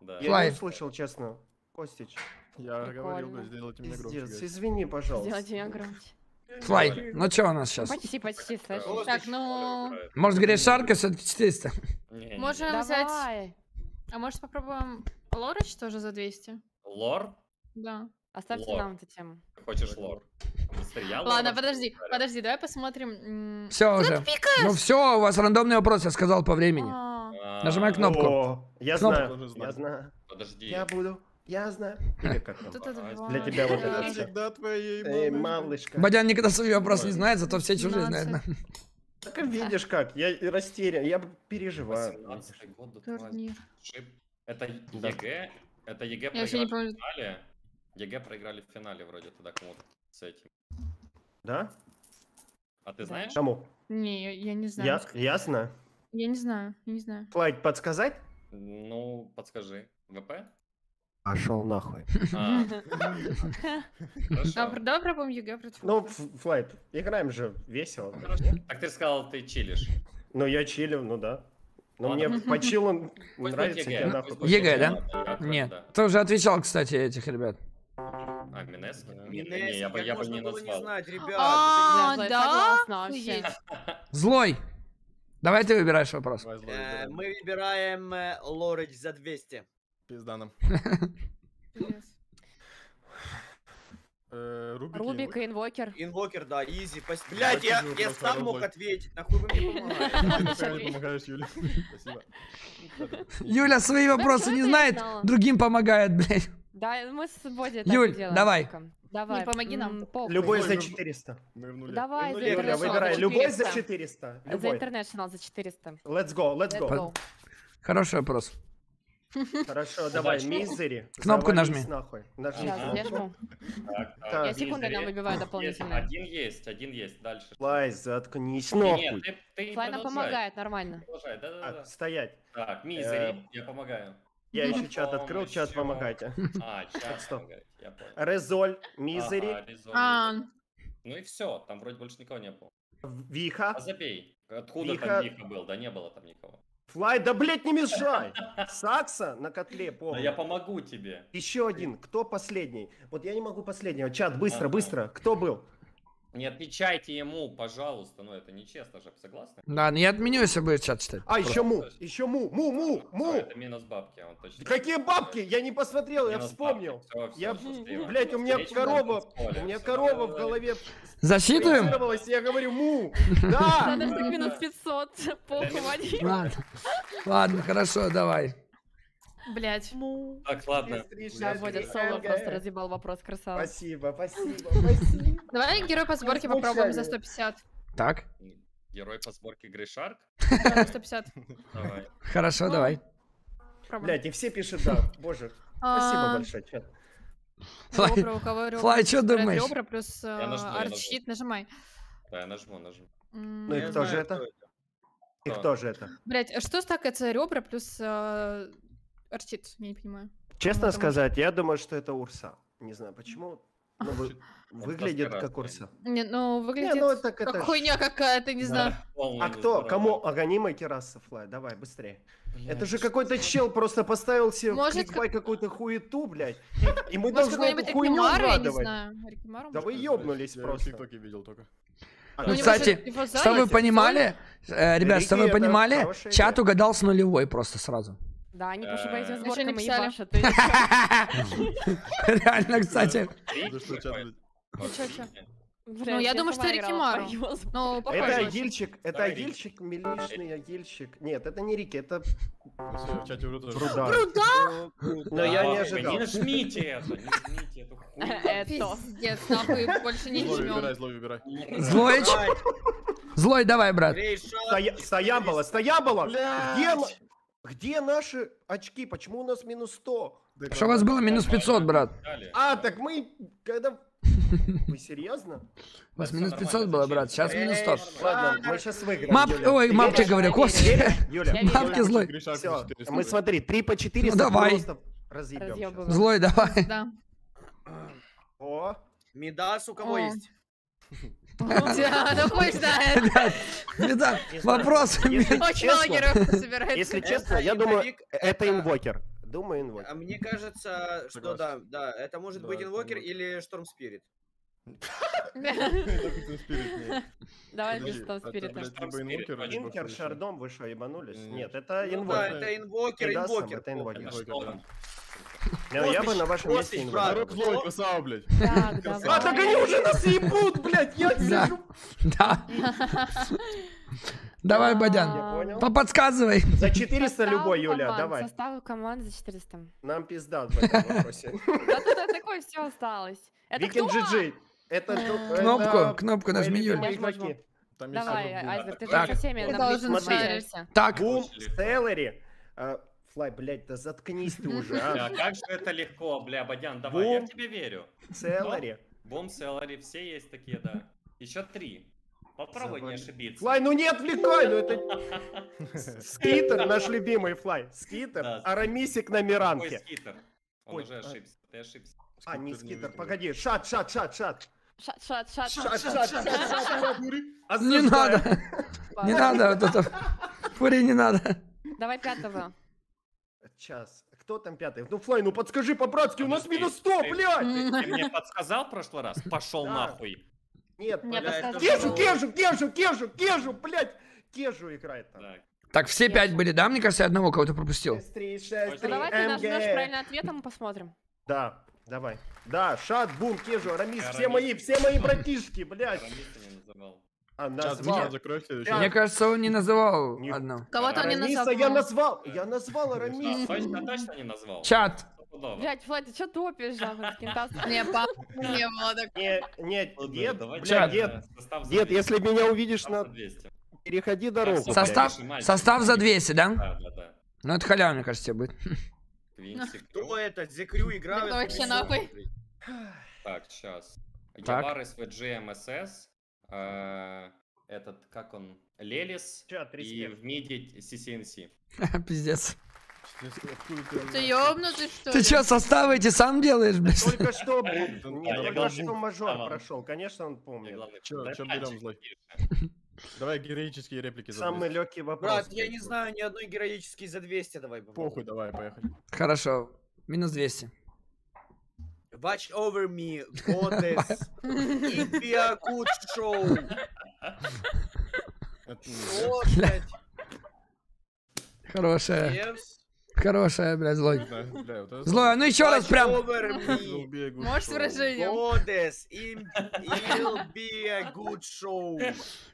Да. Я не услышал, честно. Костич, Я говорил, блядь, сделайте меня громче. извини, пожалуйста. Сделайте меня громче. Флай, ну что у нас сейчас? Почти, почти? Костя, Так, ну... Может, Грейшарка за 400? Не, не. Можем взять... А может попробуем Лорич тоже за 200? Лор? Да. Оставьте Лор. нам эту тему. Хочешь лор? Быстрее, Ладно, подожди, подожди, давай посмотрим. Все уже. Ну все, у вас рандомный вопрос, я сказал по времени. а, А, Нажимай кнопку. Я знаю, я знаю. Подожди. Я буду, я знаю. Для тебя вот это. Всегда твоей Эй, малышка. Бадян никогда свой вопрос не знает, зато все чужие знают. Так видишь как, я растерян, я переживаю. 18 год. Это. EG? Это EG Я вообще не проиграли? EG проиграли в финале вроде тогда кому-то с этим. Да? А ты Да. знаешь? Кому? Не, я- не знаю. Я, ясно. Я не знаю, я не знаю. Флай подсказать? Ну, подскажи. VP? Пошел нахуй. А, пр- давай пробуем EG против. Ну, Флай, играем же весело. Так ты сказал, ты чилишь. Ну, я чилю, ну да. Но Ладно. мне по Пусть нравится, EG, да? Нет. Ты уже отвечал, кстати, этих ребят. А, Минески? Не, Минески, не, я бы, я бы не было не назвал. знать, ребят. А, да? согласна вообще. Охуеть. Злой. Давай ты выбираешь вопрос. Давай, злой, Э, выбираем. Мы выбираем э, Лорич за 200. Пизда нам. Пиздец. Э, Рубик и Рубик и инвокер. Инвокер, да, изи. Блять, я, я сам мог ответить. Нахуй вы мне помогаешь, Юля. Спасибо. Юля свои вопросы не знает, другим помогает, блядь. Да, мы с Боди так Юль, делаем давай. Давай. Не, помоги нам. похуй. Любой за Ой, 400. Мы в нуле. Давай, за International выбирай. Любой за 400. 400. За Любой. International за 400. Let's go, let's Let's go. go. Хороший вопрос. Хорошо, давай, мизери. Кнопку нажми. нахуй. Нажми Сейчас, я жму. Так, так, Так. Я секунды нам выбиваю дополнительно. один есть, один есть. Дальше. Флай, заткнись нахуй. Флай нам помогает, нормально. Продолжай, да-да-да. Стоять. Так, Мизери, я помогаю. Я еще чат открыл, чат помогайте. А, чат Стоп. помогает, я понял. Резоль, мизери, Ага, А. Ну и все, там вроде больше никого не было. виха. А забей. Откуда Виха. там Виха был? Да не было там никого. Флай, да блять не мешай! Сакса на котле, Да я помню. помогу тебе. Еще один, кто последний? Вот я не могу последнего. Чат, быстро, быстро. Кто был? Не отвечайте ему, пожалуйста. Ну это нечестно же, согласны? Да, не отменю, если будет чат читать. А, еще му, еще му, му, му, му. это минус бабки, он точно. Какие бабки? Я не посмотрел, я Минус вспомнил. бабки. Всё, всё, Я, счастливо. блять, у меня корова, у меня корова давай, в голове Засчитываем? я говорю му. Да! Надо минус 500. Похуй, Вадим. Ладно. Ладно, хорошо, давай. Блять. Так, ладно. Бодя соло просто разъебал вопрос, красава. Спасибо, спасибо, спасибо. Давай герой по сборке попробуем за 150. Так, Герой по сборке Грейшарк. Да, за 150. Давай. хорошо, давай. Пробуем. Блять, и все пишут да. Боже, спасибо А, большое, чат. Флай, Ребра, у кого ребра? Флай, чё плюс red думаешь? Ребра плюс э, арт-щит, нажимай. Да, я нажму, нажму. Ну и кто же это? И Кто? кто же это? Блять, что стакается ребра плюс Арчит, я не понимаю. Честно Потому сказать, я думаю, что это Урса. Не знаю почему. но вы- выглядит как. Урса. Не, ну выглядит Не, ну это как как хуйня какая-то, не знаю. Полная А кто? Кому Аганима Кераса Флай? Давай, быстрее. Это же какой-то чел просто поставил себе в Может, кликбай какую-то хуету, блядь. И мы Может, должны эту хуйню Рикимару, я не угадывать. знаю. Да вы ёбнулись Я в просто. ТикТоке видел только. А, Ну, кстати, Чтобы вы понимали, э, ребят, чтобы вы понимали, чат угадал с нулевой просто сразу. Да, они пошли по Э, этим не сборкам и ебашат. Реально, кстати. Ну, я думаю, что Рикимару. Поёз. Ну, Это очень. агильщик, это Рики. агильщик, милишный агильщик. Нет, это не Рики, это тоже. Бруда. Но я не Да, ожидал. Не нажмите это, не жмите эту хуйню. Это. Пиздец, нахуй, больше не Злой жмем. выбирай, злой выбирай. Злой, злой, давай, брат. Стоя- Стоямбала, стоямбала! Где, м- где наши очки? Почему у нас минус 100? Что у вас было минус 500, брат? А, так мы, когда... Вы серьезно? У вас минус всё 500 нормально, было, брат, сейчас минус 100. Ладно, мы сейчас выиграем. Мап, ой, мапки говорю, верю. Мапки злой. Все, 400 мы смотри, 3 по 400 Ну, давай. разъебем. Злой, давай. Да. О, Мидас у кого есть? Да, ну хуй знает. Знаю. вопрос. Если Очень честно- героев собирается. Если честно, Это я думаю, инвокер, это это- инвокер. Думаю, инвокер. А мне кажется, что да, да, это может быть инвокер инвокер. или шторм спирит. Давай без блядь, либо Spirit, инвокер, Инкер, Шардом, вы что, ебанулись? Нет. Нет, это Ну да, инвокер. это инвокер, инвокер. это инвокер. Там? Я бы на вашем месте. Народ злой, красава, блядь. Так, А, так они уже нас ебут, блядь, я сижу. Да. Давай, Бадян. Поподсказывай. За 400 Состав любой, Юля, давай. Состав команд за 400. Нам пизда в этом вопросе. Да тут такое все осталось. Это кто? GG. Это то- Кнопку, кнопку нажми, Юля. Там Давай, Айсберг, ты же со всеми знать. общаешься. Так, Бум, Селлери. Флай, блядь, да заткнись ты уже, Бля, а. как же это легко, бля, Бадян, давай, я Бум. в тебе верю. Селлери. Бом, селлари, все есть такие, да. Еще три. Попробуй не Завали. ошибиться. Флай, ну не отвлекай, ну это... Скитер, наш любимый Флай. Скитер, Да. Арамисик на Какой Миранке. скитер? Он Ой, уже а. ошибся, ты ошибся. А, не Скитер погоди. Шат, шат, шат, шат. Шат, шат, шат, Шат, шат, шат, шат, шат, шат. не Осуждаю. надо. Не надо вот это. Фури, не надо. Давай пятого. Сейчас. Кто там пятый? Ну, Флай, ну подскажи по-братски, у нас Ты- минус 100, ты- блядь! Ты, ты мне подсказал в прошлый раз? Пошел Да. нахуй. Нет, Мне блядь. Кежу, Кежу, Кежу, Кежу, Кежу, блядь! Кежу играет там. Так. Так, все пять были, да? Мне кажется, я одного кого-то пропустил. 6-3, Ну 6-3, давай ты наш, наш правильный ответ, а мы посмотрим. Да, давай. Да, Шат, Бум, Кежу, Арамис, Я все мои, все мои братишки, блядь. Арамиса не называл. А, назвал. чат закрой следующий. Да. Мне кажется, он не называл Не- одну. Кого-то он не Арамиса назвал. я назвал, я назвал А, Арамис. точно, точно не назвал? Чат. Блять, Флай, ты что топишь, нахуй, с? Не, пап, не было так. Не, не, Ладно, дед, блядь, дед, э, состав за дед, 200. если меня увидишь на... за 200. Переходи дорогу. Состав, состав за 200, да? Да, да, да. Ну, это халява, мне кажется, тебе будет. Кто это? Зекрю играют? Это вообще нахуй. Так, сейчас. Так. Явар SVG MSS. Э, Этот, как он? Лелис. И в миде CCNC. Пиздец. Ты ёбнутый, что Ты ли? чё, составы эти сам делаешь, блядь? Только что, я только что мажор прошел, конечно, он помнит. Чё- чё берём, злой? Давай героические реплики за Самый 200. легкий вопрос. Брат, я блядь. не знаю ни одной героической за 200, давай. Похуй, давай, поехали. Хорошо. Минус 200. Watch over me, goddess. It be a good show. Что, блядь? Хорошая. Yes. Хорошая, блядь, злой. вот это- Злой, а ну еще раз Watch прям. show. выражением? goddess. It will be a good show.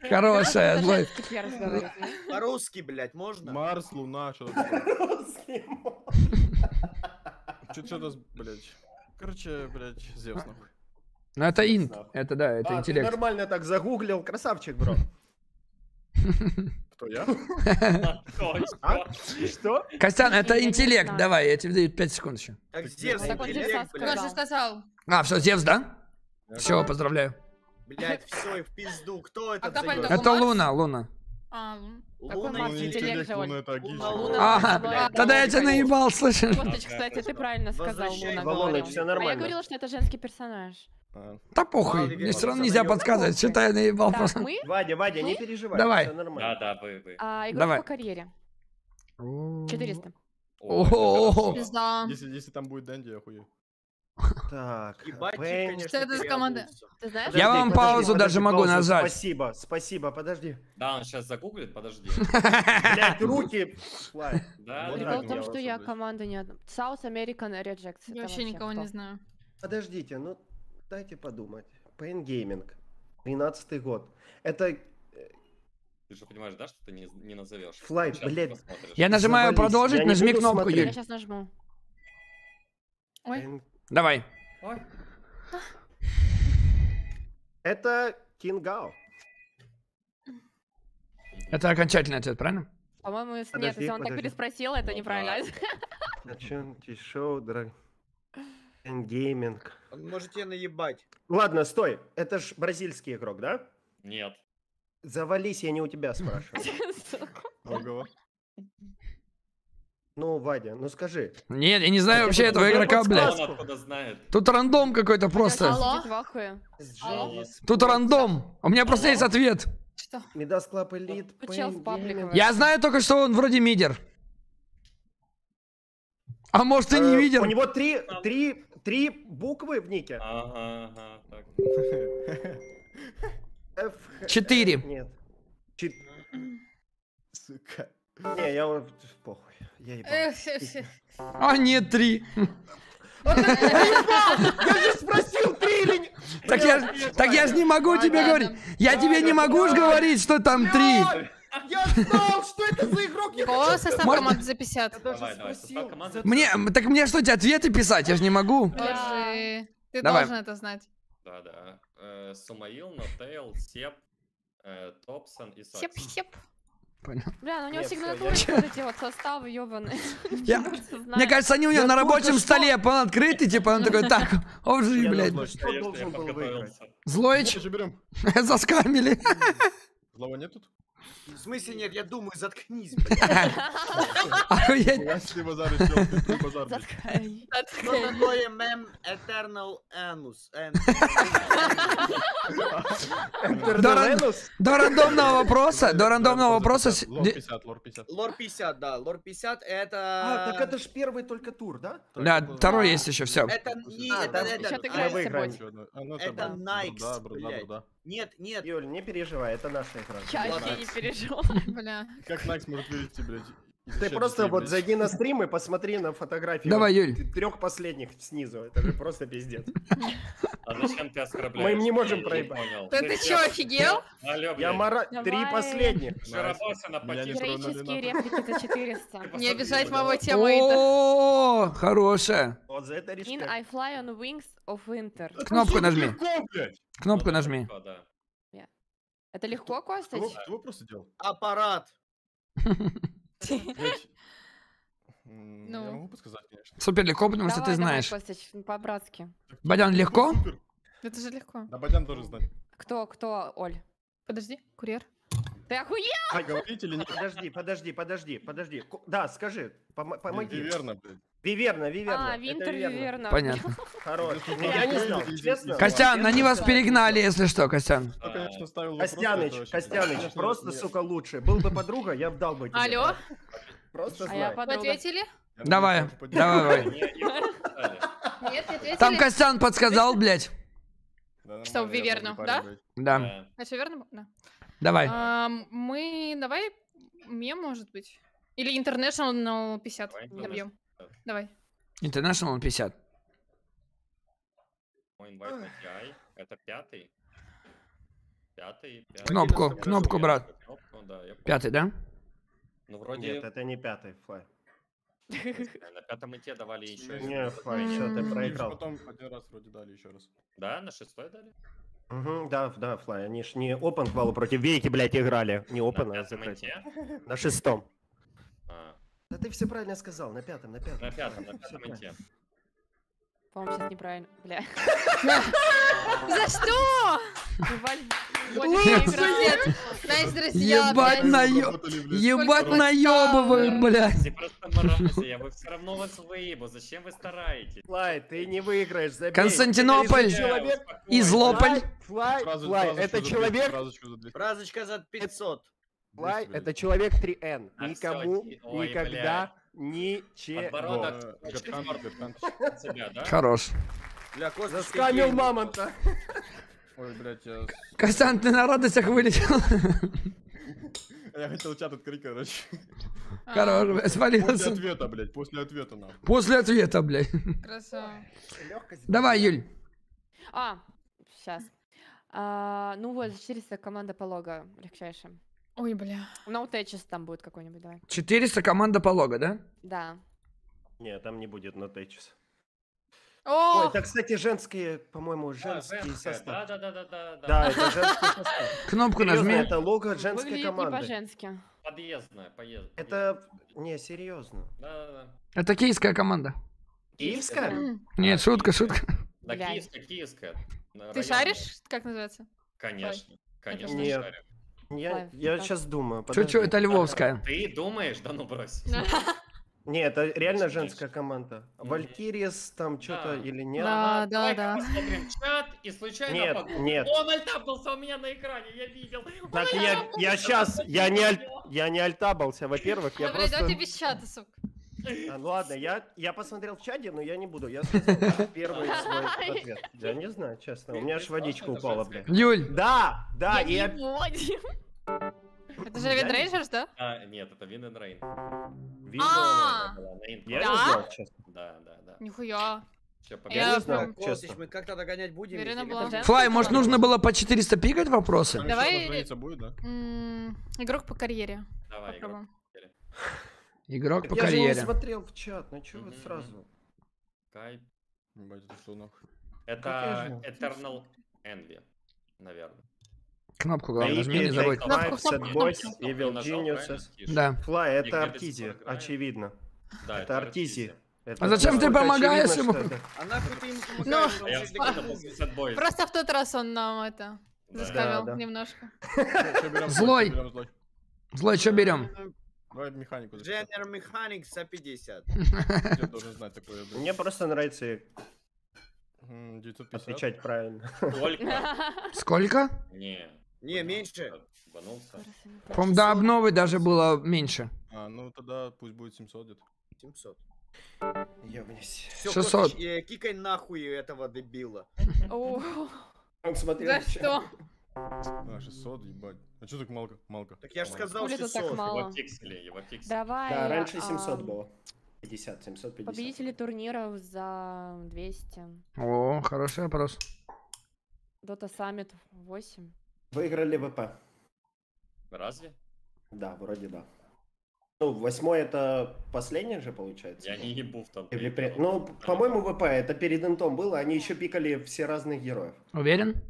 Хорошая, злой. По-русски, блядь, можно? Марс, Луна, что-то Что-то, блядь. Короче, блядь, Зевс, нахуй. Ну это инт. Это да, это А, ты интеллект. нормально так загуглил, красавчик, бро. Кто, я? Точно. А? Что? Костян, это интеллект. Давай, я тебе даю 5 секунд еще. Так Зевс, Так он интеллект. Кто же сказал? А, все, Зевс, да? Все, поздравляю. Блядь, все, и в пизду. Кто это? А? Это? Луна, Луна. А, Луна Луна, Ага, тогда я тебя наебал, слышишь? Костыч, кстати, ты правильно сказал, Луна говорил. А я говорила, что это женский персонаж. А, Да похуй, мне все равно нельзя подсказывать, что я наебал просто. Вадя, Вадя, не переживай. Давай. Да, да, вы, вы. А, игрок Давай. по карьере. 400. О, если там будет Дэнди, я охуею. Так, Ебать, Вейн. конечно, Что это за команда? Ты знаешь? Я вам подожди, паузу подожди, даже могу паузу. нажать. Спасибо, спасибо, подожди. Да, он сейчас загуглит, подожди. Блять, руки. Прикол в том, я что я команда не одна. South American Rejects. Я вообще никого не знаю. Подождите, ну дайте подумать. Pain Gaming. 13 год. Это Ты же понимаешь, да, что ты не, не назовешь. Флай, блядь. Я нажимаю Завались, продолжить, я нажми кнопку, смотреть. Я Юль. сейчас нажму. Ой. Давай. Ой. Это Кингао. Это окончательный ответ, правильно? По-моему, нет, Подожди, если он так подожди. переспросил, это Ну неправильно. Начнем шоу, драг. Pain Gaming. Можете наебать. Ладно, стой. Это ж бразильский игрок, да? Нет. Завались, я не у тебя спрашиваю. Ого. Ну, Вадя, ну скажи. Нет, я не знаю Хотя вообще этого игрока, блядь. Он откуда знает? Тут рандом какой-то просто. Алло? Алло. Тут рандом. У меня просто есть ответ. Что? Midas Club Elite. Я знаю только, что он вроде мидер. А может и не Э, У мидер. него три, три, три буквы в нике. Ага, ага, так. Четыре. Нет. Чет- Сука. Не, я похуй. Я ебал. А нет, три. Я же спросил три или не- Так я, так я же не могу тебе говорить. Я тебе не могу ж говорить, что там три. Я знал, что это за игрок. Я хочу- состав Может- команды за 50? Я даже Давай, давай, состав команды. Мне, так мне что, тебе ответы писать? Я же не могу. Боже, Ты Давай. должен это знать. Да, да. Э, Сумаил, Нотейл, Сеп, э, Топсон и Сакс. Сеп-сеп. Понял. Бля, ну у него Нет, всегда всё, вот эти вот составы ебаные. Я- Мне кажется, они у него Я на рабочем что- столе, он открытый, типа, он такой, так, овжи, Я блядь. давно Конечно, что я должен был выиграть? подготовился. Злоич, заскамили. Злого нет тут? В смысле нет, я думаю, заткнись, блядь. Охуеть. Я с ним базарю, чел, ты базар. Что такое мем Eternal Anus? До рандомного вопроса, до рандомного вопроса... Лор ди- 50, лор 50. Лор 50, да, лор 50 это... А, так это ж первый только тур, да? Да, второй есть еще, все. Это не... А, это, ты а. А, ну, блядь. Нет, нет. Юль, не переживай, это наша игра. Я вообще не переживала. Бля. Как Накс может вылезти, блядь? Ты просто вот зайди на стрим и посмотри на фотографии. Давай, Юль. Трех последних снизу. Это же просто пиздец. А зачем ты оскорбляешь? Мы им не можем проебать. Да ты чё, офигел? Алло, Я. Давай. Три последних. Героические реплики за 400. Не обижать моего тиммейта. О, хорошая. Вот за это In. I fly on wings of winter. Кнопку нажми, кнопку нажми. Это легко, Костя? Кто просто делал? Аппарат. Ну. Я могу подсказать, конечно. Супер легко, потому что Давай, ты давай, знаешь. Костяч, по-братски. Бадян, легко? Супер. Это же легко. Да, Бадян тоже знает. Кто, кто, Оль? Подожди, курьер. Ты охуел? А, говорить или нет? Подожди, подожди, подожди, подожди. Ку- Да, скажи, помо- помоги. Верно, блядь. Виверна, Виверна. А, это Винтер Виверна. Виверна. Понятно. Хорош. Ну, Я не знал, и- честно. Костян, они вас перегнали, если что, Костян. Кто, конечно, ставил вопрос, Костяныч, Костяныч, Конечно, просто, нет. сука, лучше. Был бы подруга, я б дал бы тебе. Алло? Просто А я знай. Вы подруга. ответили? Давай, давай, давай. Нет, не ответили. Там Костян подсказал, блядь. Что, Виверну, да? Да. А что, верно? Да. давай. Ам, мы... Давай мем, может быть? Или International 50 Давай, набьем. Давай. International 50. Мой инвайт на TI. Это пятый. Пятый. пятый. Кнопку, кнопку, брат. Кнопку, да, я понял. Пятый, да? Ну, вроде Нет, это не пятый, Флай. на пятом ите давали еще. Не, Флай, что ты. И проиграл. Потом один раз вроде дали еще раз. Да, на шестой дали? Мгм, Да, да, Флай, они ж не Open Qual против Вейки, блядь, играли. Не Open, а закрытие. На шестом. А, Да ты все правильно сказал, на пятом, на пятом. На пятом, на пятом правильно. ите. По-моему, сейчас неправильно. Бля. За что? Ебать. Блядь. наебывают, бля. Ты просто морозы, я бы все равно вас выебу. Зачем вы стараетесь? Флай, ты не выиграешь, забей. Константинополь. Человек... Излополь. Флай, Флай, это за 200, человек... фразочку за 200. Фразочка за 500. Флай, 200, блядь. это человек 3N. А всё, Никому, ти- ой, никогда, ничего. Хорош. Для косточки Заскамил мамонта. Ой, блядь, я... Костян, ты на радостях вылетел. Я хотел чат открыть, короче. Хорош, блядь, После свалился. ответа, блядь, после ответа, нахуй. После ответа, блядь. Красава. Давай, Юль. А, сейчас. ну вот, за 400 команда полога легчайшая. Ой, бля. No Tetris там будет какой-нибудь, давай. 400 команда полога, да? Да. Нет, там не будет Течес. О, Ой, это, кстати, женские, по-моему, А, женский состав. Да, да, да, да, да, да. Да, это женский состав. Кнопку нажми. это лого женской Выглядит не по-женски. Подъездная, поезд. Это, не, серьезно. Да, да, да. Это киевская команда. Киевская? Нет, шутка, шутка. Да, киевская, киевская. Ты шаришь, как называется? Конечно, конечно, Нет. шарю. Я, я сейчас думаю. Чё-чё, это львовская. Ты думаешь? Да ну брось. Не, это реально женская команда. Валькирис там что-то или нет? Да, да, да. посмотрим чат и случайно Нет, нет. Он альтапнулся у меня на экране, я видел. Так я, сейчас, я не, аль- я не альтабался, во-первых, я просто... давайте без чата, сука. А, ну ладно, я, я посмотрел в чате, но я не буду, я сказал первый свой ответ. Я не знаю, честно, у меня аж водичка упала, блядь. Юль, Да, да, и я... Это же не- Rangers, да? А, нет, это Win and Rain. Инфо. Я Да? не знал, честно. Да, да, да. Нихуя. Все, Я не Костич, честно. мы как-то догонять будем? Флай, может нужно было по 400 пикать вопросы? Давай- Игрок по карьере. Давай, игрок. По Я же не карьере. смотрел в чат, ну вы Мгм, сразу? Кайп. Это что? Eternal Envy, наверное. Кнопку главное нажми, не забудь. Кнопку, кнопку, кнопку. Да. Флай, это Артизи, очевидно. Да, Это Артизи. Это А зачем ты помогаешь ему? что это- А нахуй ты ему Ну, помогаешь? Он А я чуть вспомнил догадался. после Sad Boys. Просто в тот раз он нам это да. немножко. Злой. злой? Что берем? Давай механику. General Mechanics за 50. Я должен знать такое, блядь. Мне просто нравится М, 950. отвечать правильно. Сколько? Сколько? Не. Не, меньше. Банулся. По-моему, до обновы даже было меньше. А, ну тогда пусть будет 700 где-то. 700. Ёбнись. Всё, 600. Костич, э, кикай нахуй этого дебила. О, Он смотрел За что? А, 600, ебать. А чё так малко? Малко. Так я же сказал Хули тут так 600. мало? Давай. Да, раньше 700 ам, было. 50, 750. Победители турниров за 200. О, хороший вопрос. Дота Саммит 8. Выиграли ВП. Разве? Да, вроде да. Ну, восьмой это последний же, получается? Я не ебу в том. Или при- Ну, по-моему, ВП, это перед интом было, они еще пикали все разных героев. Уверен?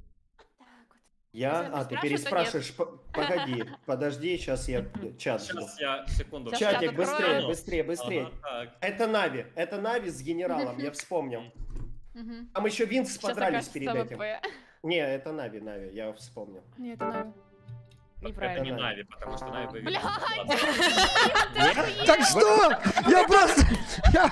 Я? А, ты переспрашиваешь. Погоди, подожди, сейчас я чат. Сейчас я, секунду. Чатик, чат быстрее, быстрее, быстрее. Это Нави, это Нави с генералом, я вспомнил. Там еще Винс Сейчас подрались перед этим. Не, это Нави, Нави, я вспомнил. Нет, это Нави. Это Неправильно. не Нави, потому что Нави выиграл. Так что? Я просто... Я...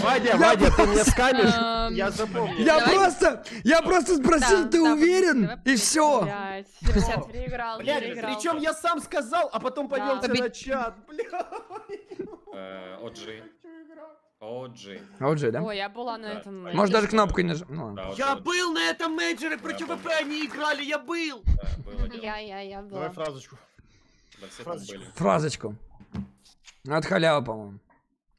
Вадя, Вадя, ты мне скамишь? Эм, Я запомнил. Я просто... Я просто спросил, ты уверен? И все. Блядь, переиграл, Блядь, причем я сам сказал, а потом повелся на чат. Бля. Э, OG. OG. Да? Ой, я была на Да, этом... твои Может даже не нажать. Ну. Да, вот Я OG, был на этом мейджоре, Да, против был. ВП они играли, я был! да, было дело. Я, я, я Давай была. фразочку. Да, были. Фразочку. От халявы, по-моему.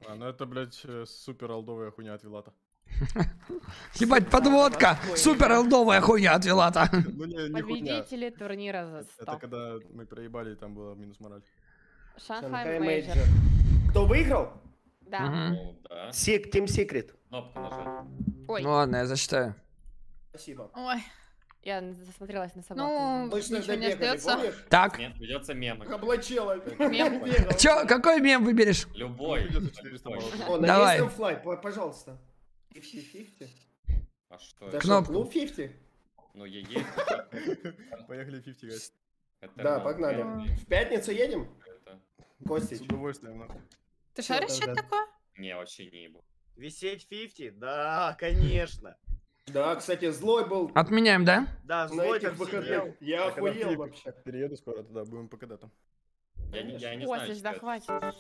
А, ну это, блядь, э, супер алдовая хуйня от Вилата. Ебать, подводка! Супер олдовая хуйня от Вилата. Ну. Победители турнира за 100. Это когда мы проебали, и там была минус мораль. Шанхай. Major. Кто выиграл? Да. Ну, да. Сик, Team Secret. Кнопку нажать. Ой, Ну ладно, я зачитаю. Спасибо. Ой, я засмотрелась на собаку. ну, Мы ничего не остается. помнишь? Так, Нет, придется мемы. Облачела. Мем. Чё, какой мем выберешь? Любой. Придется 400 Любой. баллов. О, на Давай. флай, по- пожалуйста. 50-50? А что это? Кнопку. клуб 50? Ну, я есть. Поехали 50, guys. Да, ну, погнали. В пятницу едем? это. С удовольствием, нахуй. Ты шаришь, что такое? Не, вообще не ебу. Висеть 50? Да, конечно. Да, кстати, злой был Отменяем, да? Да, злой там сидел. Я Так, когда охуел вообще. Перееду скоро туда, будем ПКД там. Я, не- я не знаю, Костя, что да хватит.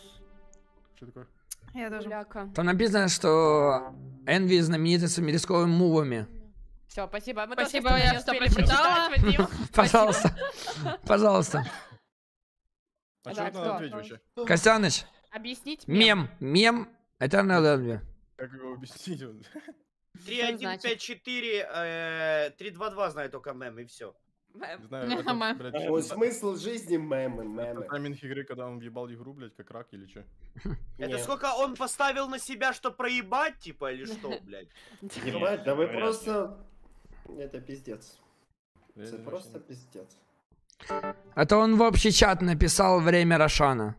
Что такое? Я тоже. Гуляка. Там написано, что Энви знамениты своими рисковыми мувами. Все, спасибо. Мы Спасибо, тоже я успели прочитала. Пожалуйста. Пожалуйста. А что это ответить вообще? Костяныч, Объяснить мем. Мем. Этernal Энви. Как его объяснить? вот? 3154, э, 322 знаю только мем, и все. Не знаю, это, Мем. блядь, смысл жизни мемы, это мемы. тайминг игры, когда он въебал игру, блядь, как рак или что? Это сколько он поставил на себя, что проебать, типа, или что, блядь? Ебать, да вы просто... Это пиздец. Это просто пиздец. Это он в общий чат написал время Рошана.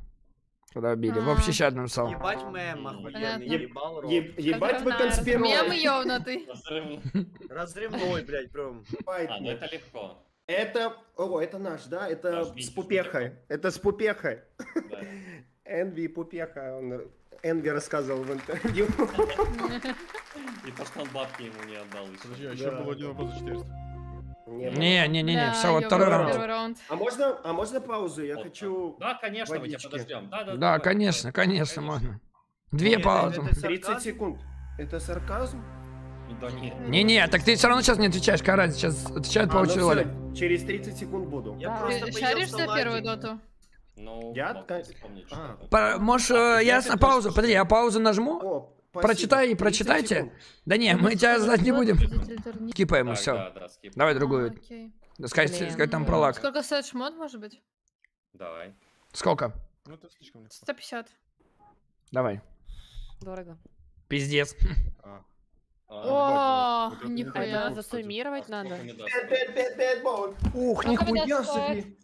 Когда убили. В общий А. чат написал. Ебать мем, охуенный, ебал рот. Еб- Ебать вы Мем конспирологи. ёбнутый. Разрывной, блядь, прям. А, ну это легко. Это... О, это наш, да? Это с пупехой. Это с пупехой. Энви и пупеха. Он... Энви рассказывал в интервью. И то, что он бабки ему не отдал еще. Подожди, а еще Да. был один вопрос за 400. Не, Не, не, не, не, Да, все, вот второй раунд. раунд. А можно, а можно паузу? Я Вот хочу... Да, конечно, мы тебя водички. подождем. Да, да, Да, давай, конечно, давай. конечно, можно. Две Нет, паузы. это- это 30 сарказм? секунд. Это сарказм? Да нет. Не-не, так ты все равно сейчас не отвечаешь, разница, сейчас отвечает по А, ну очереди всё, Оля. через 30 секунд буду. Я Да. просто Ты шаришь за первую доту? Ну, Я вспомнить, А. Можешь, А, э, я ясно, опять паузу, подожди, я паузу нажму? О, спасибо. Прочитай и 30 прочитайте. секунд. Да не, мы тебя знать не будем. Скипаем и все. Да, да, скип. Давай А, другую. Блин. сказать там про лак. Сколько стоит шмот, может быть? Давай. Сколько? Ну это слишком легко. 150. Давай. Дорого. Пиздец. А. А, О, А нихуя. засуммировать надо. Ух, нихуя себе.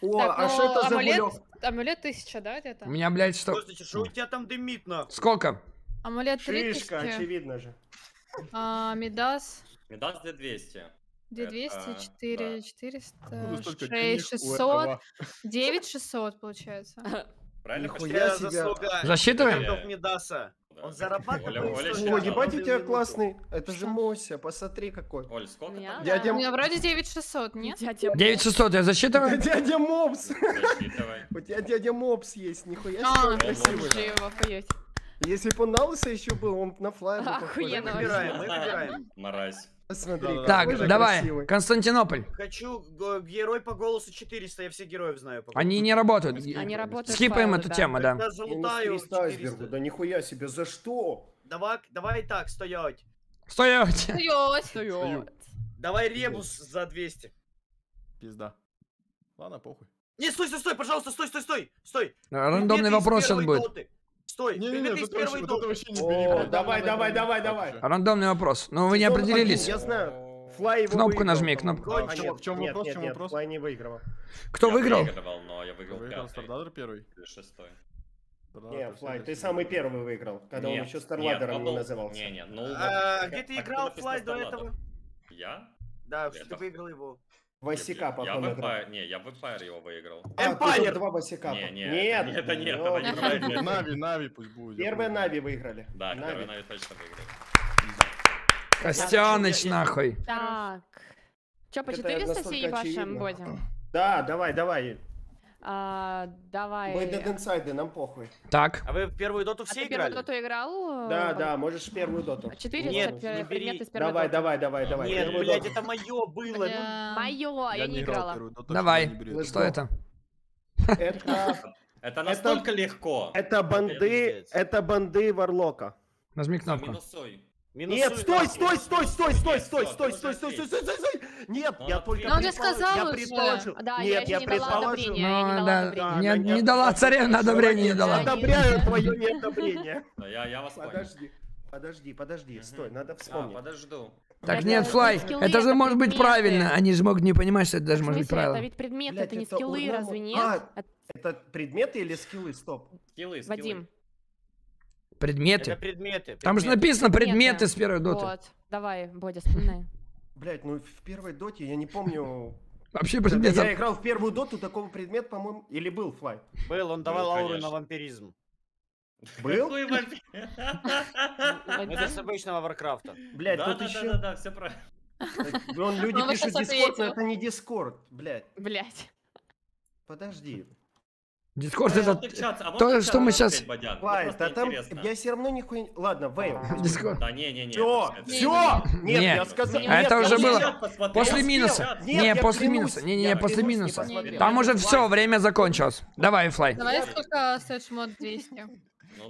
О, а ну, что это за амулет, амулет 1000, да, где-то? У меня, блядь, что? Костя, что у тебя там дымит, нахуй? Сколько? Амулет Шишка, 3000, очевидно же. а, Мидас Мне даст 2200. 2200, Это, 4, да. 400, Буду столько 6, денег у 600, этого. 9600 получается. Правильно Нихуя заслуга Засчитываем? Да. Он зарабатывает. О, ебать, у тебя классный. Это же? Мося, посмотри какой. Оль, сколько там? Дядя У меня вроде 9600, нет? Дядя 9600 я засчитываю? Дядя Мопс. У тебя дядя Мопс есть, нихуя А, себе красивый. Если бы он на лысо еще был, он на флайер бы похож. Охуенно. Мы выбираем, мы выбираем. Мразь. Посмотри, Да-да-да. какой же Так, давай, красивый. Константинополь. Хочу герой по голосу 400, я всех героев знаю. по Они не работают. Они работают Скипаем файлы, эту да. тему, да. Я залутаю 300 айсбергу, 400. да нихуя себе, за что? Давай, давай так, стоять. Стоять. Стоять. Стою. Давай ребус за 200. Пизда. Ладно, похуй. Не, стой, стой, стой, пожалуйста, стой, стой, стой, стой. Рандомный вопрос сейчас будет. доты. Стой, предметы из вот это вообще- доты. вообще не О, бери. давай, давай, давай, давай. Рандомный вопрос. Ну вы не определились. Я знаю. Флай его Кнопку выиграл, нажми, кнопку. А, нет, в чём нет, вопрос, в нет, чём нет, вопрос? Флай не выиграла. Кто Я выиграл? выигрывал, но я выиграл Выиграл пятый Стардадер первый. или шестой. Не, первый, Флай, ты самый первый выиграл, когда он Нет, еще нет, Старладером не Bubble- назывался. Не, не, ну... А, где ты так играл Флай до этого? Я? Да, что ты выиграл его. Васика, я походу, в играл. Empire, не, я в Empire его выиграл. А, Empire! два Васика. Не, не, Нет, это- нет, это неправильно. Нави, Нави пусть будет. я Первые. Нави выиграли. Да, Нави. первый Нави точно выиграл. Костяныч нахуй. Так. Че, по Это 400 настолько съебашим очевидно. будем? Да, давай, давай. А, давай. Мы Dead Inside, нам похуй. Так. А вы в первую доту А все ты первую играли? доту играл? Да, э, да, можешь первую доту. 400 Нет, пер- не бери. Давай, доты. давай, давай, давай. Нет, первую блядь, доту. это мое было. ну. Бля. Моё, я не играл играла. первую доту, Давай. Что это? Это, Это настолько легко. это банды, это банды Варлока. Нажми кнопку. Минусой. Минусуй Нет, стой, стой, стой, стой, стой, стой, стой, стой, стой, стой, стой, стой, стой. Нет, Ну, я только Ну, он же предположил. сказал Я предположил. Да, я Нет, я не предположил. я не Ну, дала да, одобрения. не, Да, не нет, дала царевна нет, одобрения, не дала. Одобряю твое неодобрение. Да, я, я вас. Подожди, подожди, подожди, стой, надо А, вспомнить. подожду. Так Это нет, не Флай, это же может быть правильно. Они же могут не понимать, что это даже может быть смысле, это ведь предметы, это не скиллы, разве нет? А, Это- Это предметы или скиллы? Стоп. Скиллы, скиллы. Вадим, Предметы. Это предметы. Там же написано предметы Предметы. с первой доты. Вот. Давай, Бодя, вспоминай. Блять, ну в первой доте я не помню. Вообще Когда предметов. я играл в первую доту, такого предмета, по-моему, или был флай. Был, он давал ауру на вампиризм. Был? Вампир? Это с обычного Warcraft а. Блять, Да, тут да, да, еще... да, да, все правильно. Вон люди Он пишут Discord, но это не Discord. Блять, Блять. подожди. Discord А это... а то, что мы Флай, просто да там... Я все равно нихуя... Ладно, Veil. Discord. Да не, не, не. Все, все! Нет, я сказал... А это уже было. После минуса. Не, после минуса. Не, не, после минуса. Там уже все, время закончилось. Давай, Флай. Давай, сколько стоит шмот 200?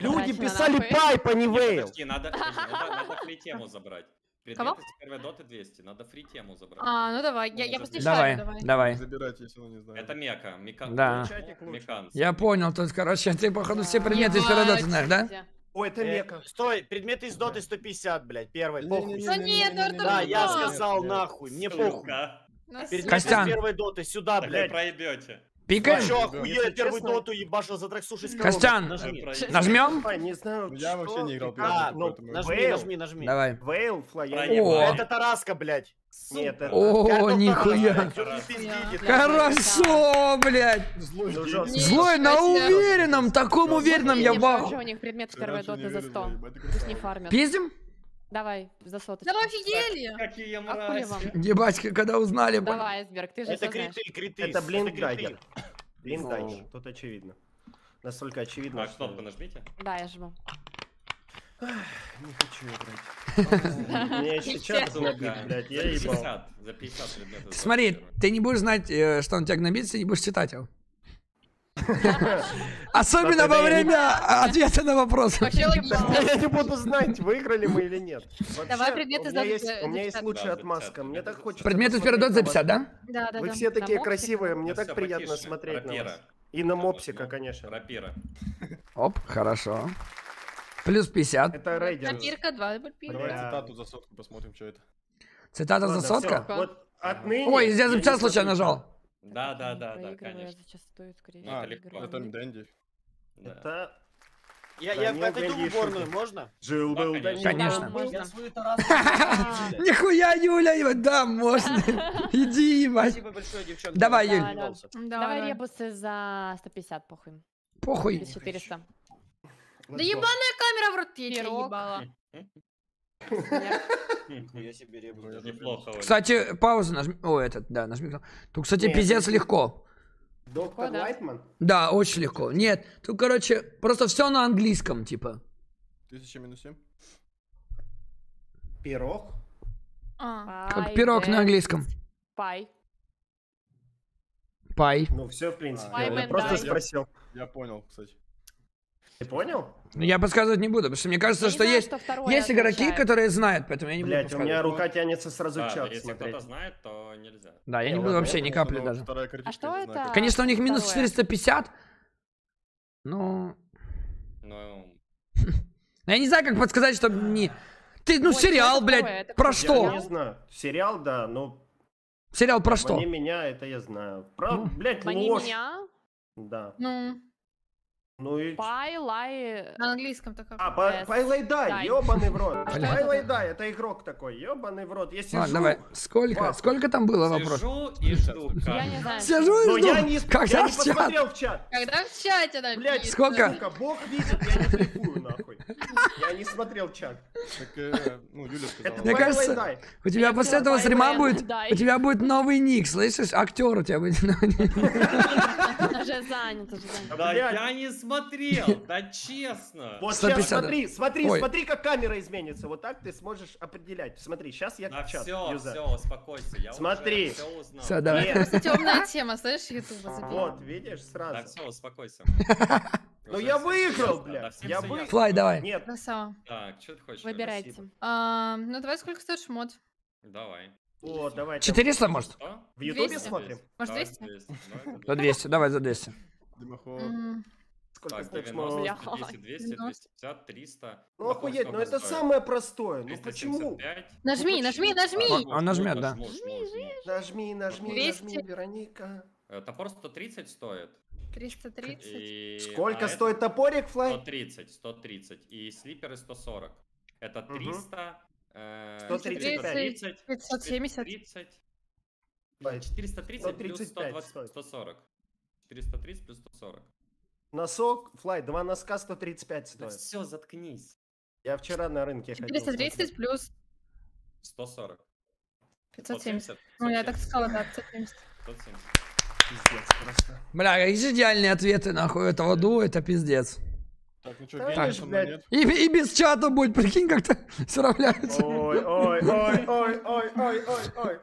Ну, Люди писали pipe, а не Veil. подожди, надо, подожди, надо, надо Кого? Предметы с первой доты 200, надо free тему забрать. А, ну давай, я, я просто Давай, давай. давай. Забирайте, если он не знает. Это Мека, Мека. Да. Меканс. Я понял, тут, короче, ты, походу, все предметы из первой доты знаешь, да? Ой, это Э, мека. Стой, предметы из доты 150, блядь, первый. Похуй. Да нет, Артур, Да, я сказал нахуй, мне похуй. Предметы Костян. из первой доты, сюда, вы блядь. проебете. Пикаем? Если охуел, первую честно- доту ебашил за трексуши с Костян. Нажми. Нажмем? Не знаю, Ну, я что, вообще не играл доту, поэтому- Нажми, Вейл, нажми, нажми. Давай. Вейл, Флай, я не Проебал. О. Это Тараска, блядь. Нет, это... О, нихуя. Хорошо, блядь. Злой Ну, на уверенном, таком уверенном я покажи, у них предмет с первой доты за верили, 100. ебать, ты Пусть не фармят. Пиздим? Давай, за соточку. Да вы офигели! Какие А хули вам? мрази. Ебать, когда узнали. блин. Давай, Айсберг, ты же Это криты, криты. Это блинк криты. дайгер. Блинк О. дайгер, тут очевидно. Настолько очевидно, что... кнопку нажмите. Да, я жму. Не хочу играть. Меня еще чат блядь, я За ебал. 50, за 50 предметов. Смотри, ты не будешь знать, э, что он тебя гнобит, ты не будешь читать его. Особенно во время ответа на вопрос. Вообще логично. Я не буду знать, выиграли мы или нет. Давай предметы у меня за- у меня есть 50. лучшая отмазка. 50, Мне так предметы хочется. Предметы с первой доты за 50, да? Да, да, Вы все такие красивые, мне так приятно смотреть на Рапира. вас. И на мопсика, конечно. Рапира. Оп, хорошо. Плюс 50. Это рейдер. Два бульпира. Давай Бля. цитату за сотку посмотрим, что это. Цитата за сотка? отныне... Ой, я записал случайно нажал. Да, да, да, да, конечно. зачастую, скорее А, легко. это Дэнди. Да. Это Я, Да я не отойду в уборную, можно? Жил был. Конечно. Можно. Нихуя, Юля, да, можно. Иди, ебать. Спасибо большое, девчонки. Давай, Я Юль. заебался. Давай ребусы за 150, похуй. Похуй. Или 400. Да ебаная камера в рот Пирог. ебала. Нихуя себе ребус. Ну, я Неплохо. Кстати, паузу нажми. О, этот, да, нажми. Тут, кстати, пиздец легко. Доктор? Лайтман? Да, очень легко. Нет, тут, короче, просто все на английском, типа. 1000 минус 7. Пирог? А. Как пирог на английском. Пай. Пай. Ну все, в принципе, я просто спросил. Я понял, кстати. Ты понял? Ну, Я подсказывать не буду, потому что мне кажется, Я что знаю, есть, что есть игроки, которые знают, поэтому я не буду Блять, у меня рука тянется сразу Да, чат если кто-то знает, то нельзя. Да, я не Не, буду вообще я ни капли что даже. Картинка, что я это? Конечно, у них минус Второе. 450. Ну, Ну, ну, я не знаю, как подсказать, чтобы не... Ты, ну, Ой, сериал, блядь, второе, это про второе. Я что? не знаю. Сериал, да, но Сериал про что? «Обмани меня, это я знаю. Про, Ну. блядь, Мани ложь. меня. Да. Ну, Ну и... Пай, лай. на английском-то как? А, па- Э, Пайлайдай, дай. ёбаный в рот. Пайлайдай, это игрок такой, ёбаный в рот. Я сижу, Ладно, давай. Сколько? Вахуй. Сколько там было вопрос? сижу и жду. Я не знаю. Сижу и но жду. я не, Как я не в чат? посмотрел в чат. Когда в чате написано. Блядь, Сколько? бог видит, я не нахуй. Я не смотрел чат. Так, э, ну, Юля сказала. Мне кажется. У тебя после этого стрима будет... У тебя будет новый ник, слышишь? Актер у тебя будет. Уже занят, уже занят. Да я не смотрел, да честно. Вот 150. сейчас смотри, смотри, смотри, как камера изменится. Вот так ты сможешь определять. Смотри, сейчас я чат все, все, успокойся. Я Смотри. все давай. Темная тема, слышишь, ютуба забила. вот, видишь, Да сразу. все, успокойся. Ну я выиграл, блядь. Я выиграл. Флай, давай. Нет, Красава. Так, что ты хочешь? Выбирайте. А, ну давай сколько стоит шмот? Давай. вот, давай. там 400, может? В ютубе 200. смотрим? Может, Давай 200? 200. Давай, За 200, давай за 200. Дымоход. Сколько Так, стоит 90, шмот? Бля. 200, 200, 250, 300. Ну охуеть, ну сколько это стоит? самое простое. Ну почему? 375. Нажми, Ну, нажми, почему? нажми! Он нажмет, да. Нажми, нажми, 200. нажми, Вероника. Э, Топор 130 стоит. 330. И... Сколько а стоит это топорик, Флай? 130, 130. И слиперы 140. Это Мгм. 300... э, 135. 430, 570. 430, Флай, 430 плюс 135 120, стоит. 140. 430 плюс 140. Носок, Флай, два носка 135 Да стоит. все, заткнись. Я вчера на рынке ходил. 430 плюс 140. 570. Ну, я так сказала, да, 570. 170. Пиздец просто. Бля, какие же идеальные ответы, нахуй, этого дуо, это пиздец. Так, ну что, Так, гений блядь. И, и без чата будет, прикинь, как-то справляются. Ой, ой, ой, ой, ой, ой, ой, ой.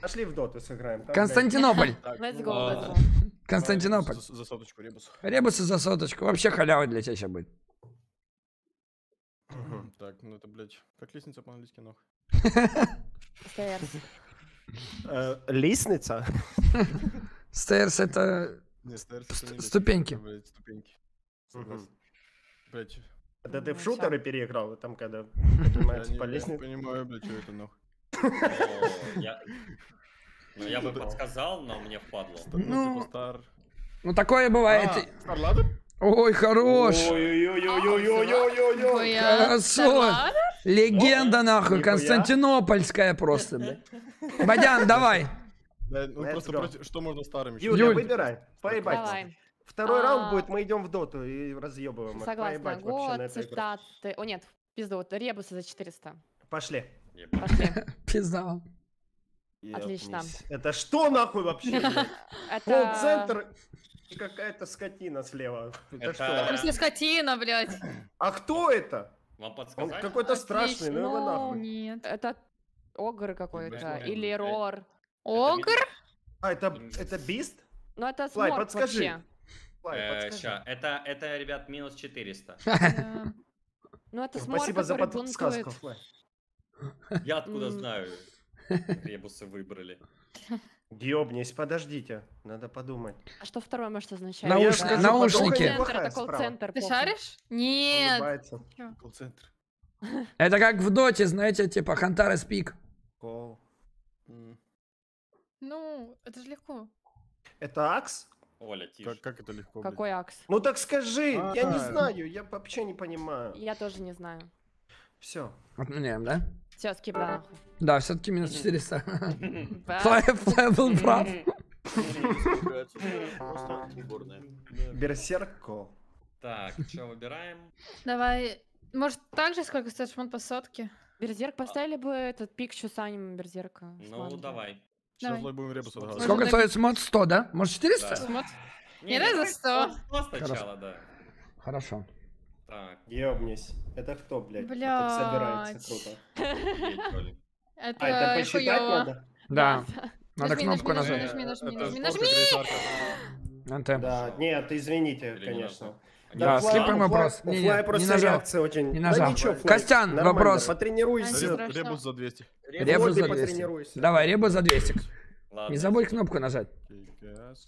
Пошли в доту сыграем. там, блядь. Константинополь. Так, Let's ну, go, let's go. Константинополь. За, за соточку ребус. Ребусы за соточку. Вообще халява для тебя сейчас будет. Так, ну это, блядь, как лестница по-английски, нахуй. Э, Лестница? Стейрс это... Не, стейрс Ст- это не ступеньки. ступеньки. Блядь, Это ты в Ну, шутеры переиграл, там когда я поднимается не, по я не лестнице? понимаю, блядь, что это нахуй. Я- Ну, я бы подсказал, но мне впадло. Ну, Ну, типа стар... Ну такое бывает. А, Старладер? Ой, хорош. Ой-ой-ой-ой-ой-ой-ой-ой. Легенда нахуй, константинопольская просто, блядь. Бадян, давай. Да, ну Let's просто go. против- что можно старым еще? Юля, Юль. выбирай. Поебать. Давай. Второй А. раунд будет, мы идем в доту и разъебываем. Согласна. Поебать вообще на Год, цитаты. О, нет, пизду, вот ребусы за 400. Пошли. Пошли. Пизда вам. Отлично. Это что нахуй вообще? Колл-центр и какая-то скотина слева. Это Это- что? Скотина, блядь. А кто это? Вам Он подсказать? какой-то страшный, ну его нахуй. Нет. Это огр какой-то. Блядь, Или рор. Огр? А, это, это бист? Ну, это сморк подскажи. Флай, Э, это, это, ребят, минус 400. Э, Ну, это сморк, Спасибо за подсказку. Я откуда знаю? Ребусы выбрали. Ёбнись, подождите, надо подумать. А что второе может означать? Науш- скажу, наушники. плохая это колл-центр. Ты шаришь? Нет. Это как в доте, знаете, типа Хантара Спик. Кол. Ну, это же легко. Это Акс? Оля, тише. Как, как это легко, блядь? Какой акс? Ну так скажи, я не А. знаю, я вообще не понимаю. Я тоже не знаю. Все. Отменяем, да? Все, скип да, нахуй. Да, все-таки минус 400. Да. Флай Флай был прав. Просто сборная. Берсерк Кол. Так, что выбираем? Давай. Может, так же, сколько стоит шмон по сотке? Берзерк поставили бы этот пик с чусанем Берзерка. Ну, давай. Сейчас Давай. Злой будем ребус отгадывать. Сколько стоит смот? 100, да? Может 400? Да. Смот. Не, Не, за 100. 100 сначала, да. Хорошо. Так, Ёбнись. Это кто, блядь? Блядь. Собирается круто. Это, А, это посчитать надо? Да. Надо Нажми, кнопку нажми, нажать. нажми, нажми, нажми, нажми. Да, нет, извините, конечно. Да, у Флая- вопрос. Не, не, Флая не просто нажал. реакция очень... Не Да нажал. ничего, Флай, Костян, нормально, вопрос. Потренируйся. Ань, Ребус- за 200. Ребус за 200. потренируйся. Давай, ребус за 200. Ладно. Не забудь кнопку нажать.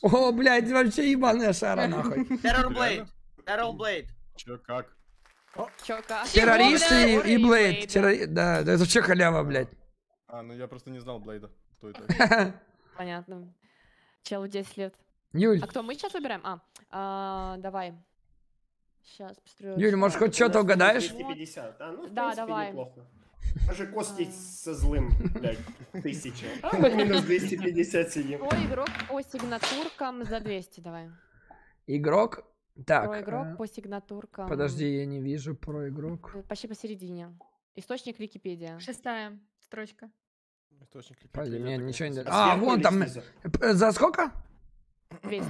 О, блядь, вообще ебаная шара, нахуй. Terrorblade. Terrorblade. Чё, как? Чё, как? Террористы Чего, и, и? Блейд. Блейд, Террори- Да, да, это вообще халява, блядь. А, ну я просто не знал Блейда. Кто это? Понятно. Челу 10 лет. Юль, А кто, мы сейчас выбираем? А, а, давай. Сейчас посмотрю. Юль, может, хоть что-то угадаешь? 250. А, ну, в Да, принципе, давай. неплохо. Даже Кости А. со злым, блядь, тысяча. А мы минус 250 сидим. Про игрок по сигнатуркам за 200, давай. игрок. Так, Про игрок э, по сигнатуркам. подожди, я не вижу про игрок. э, Почти посередине. Источник Википедия. Шестая строчка. Источник мне это, ничего не. А, вон там. э, За сколько? 200.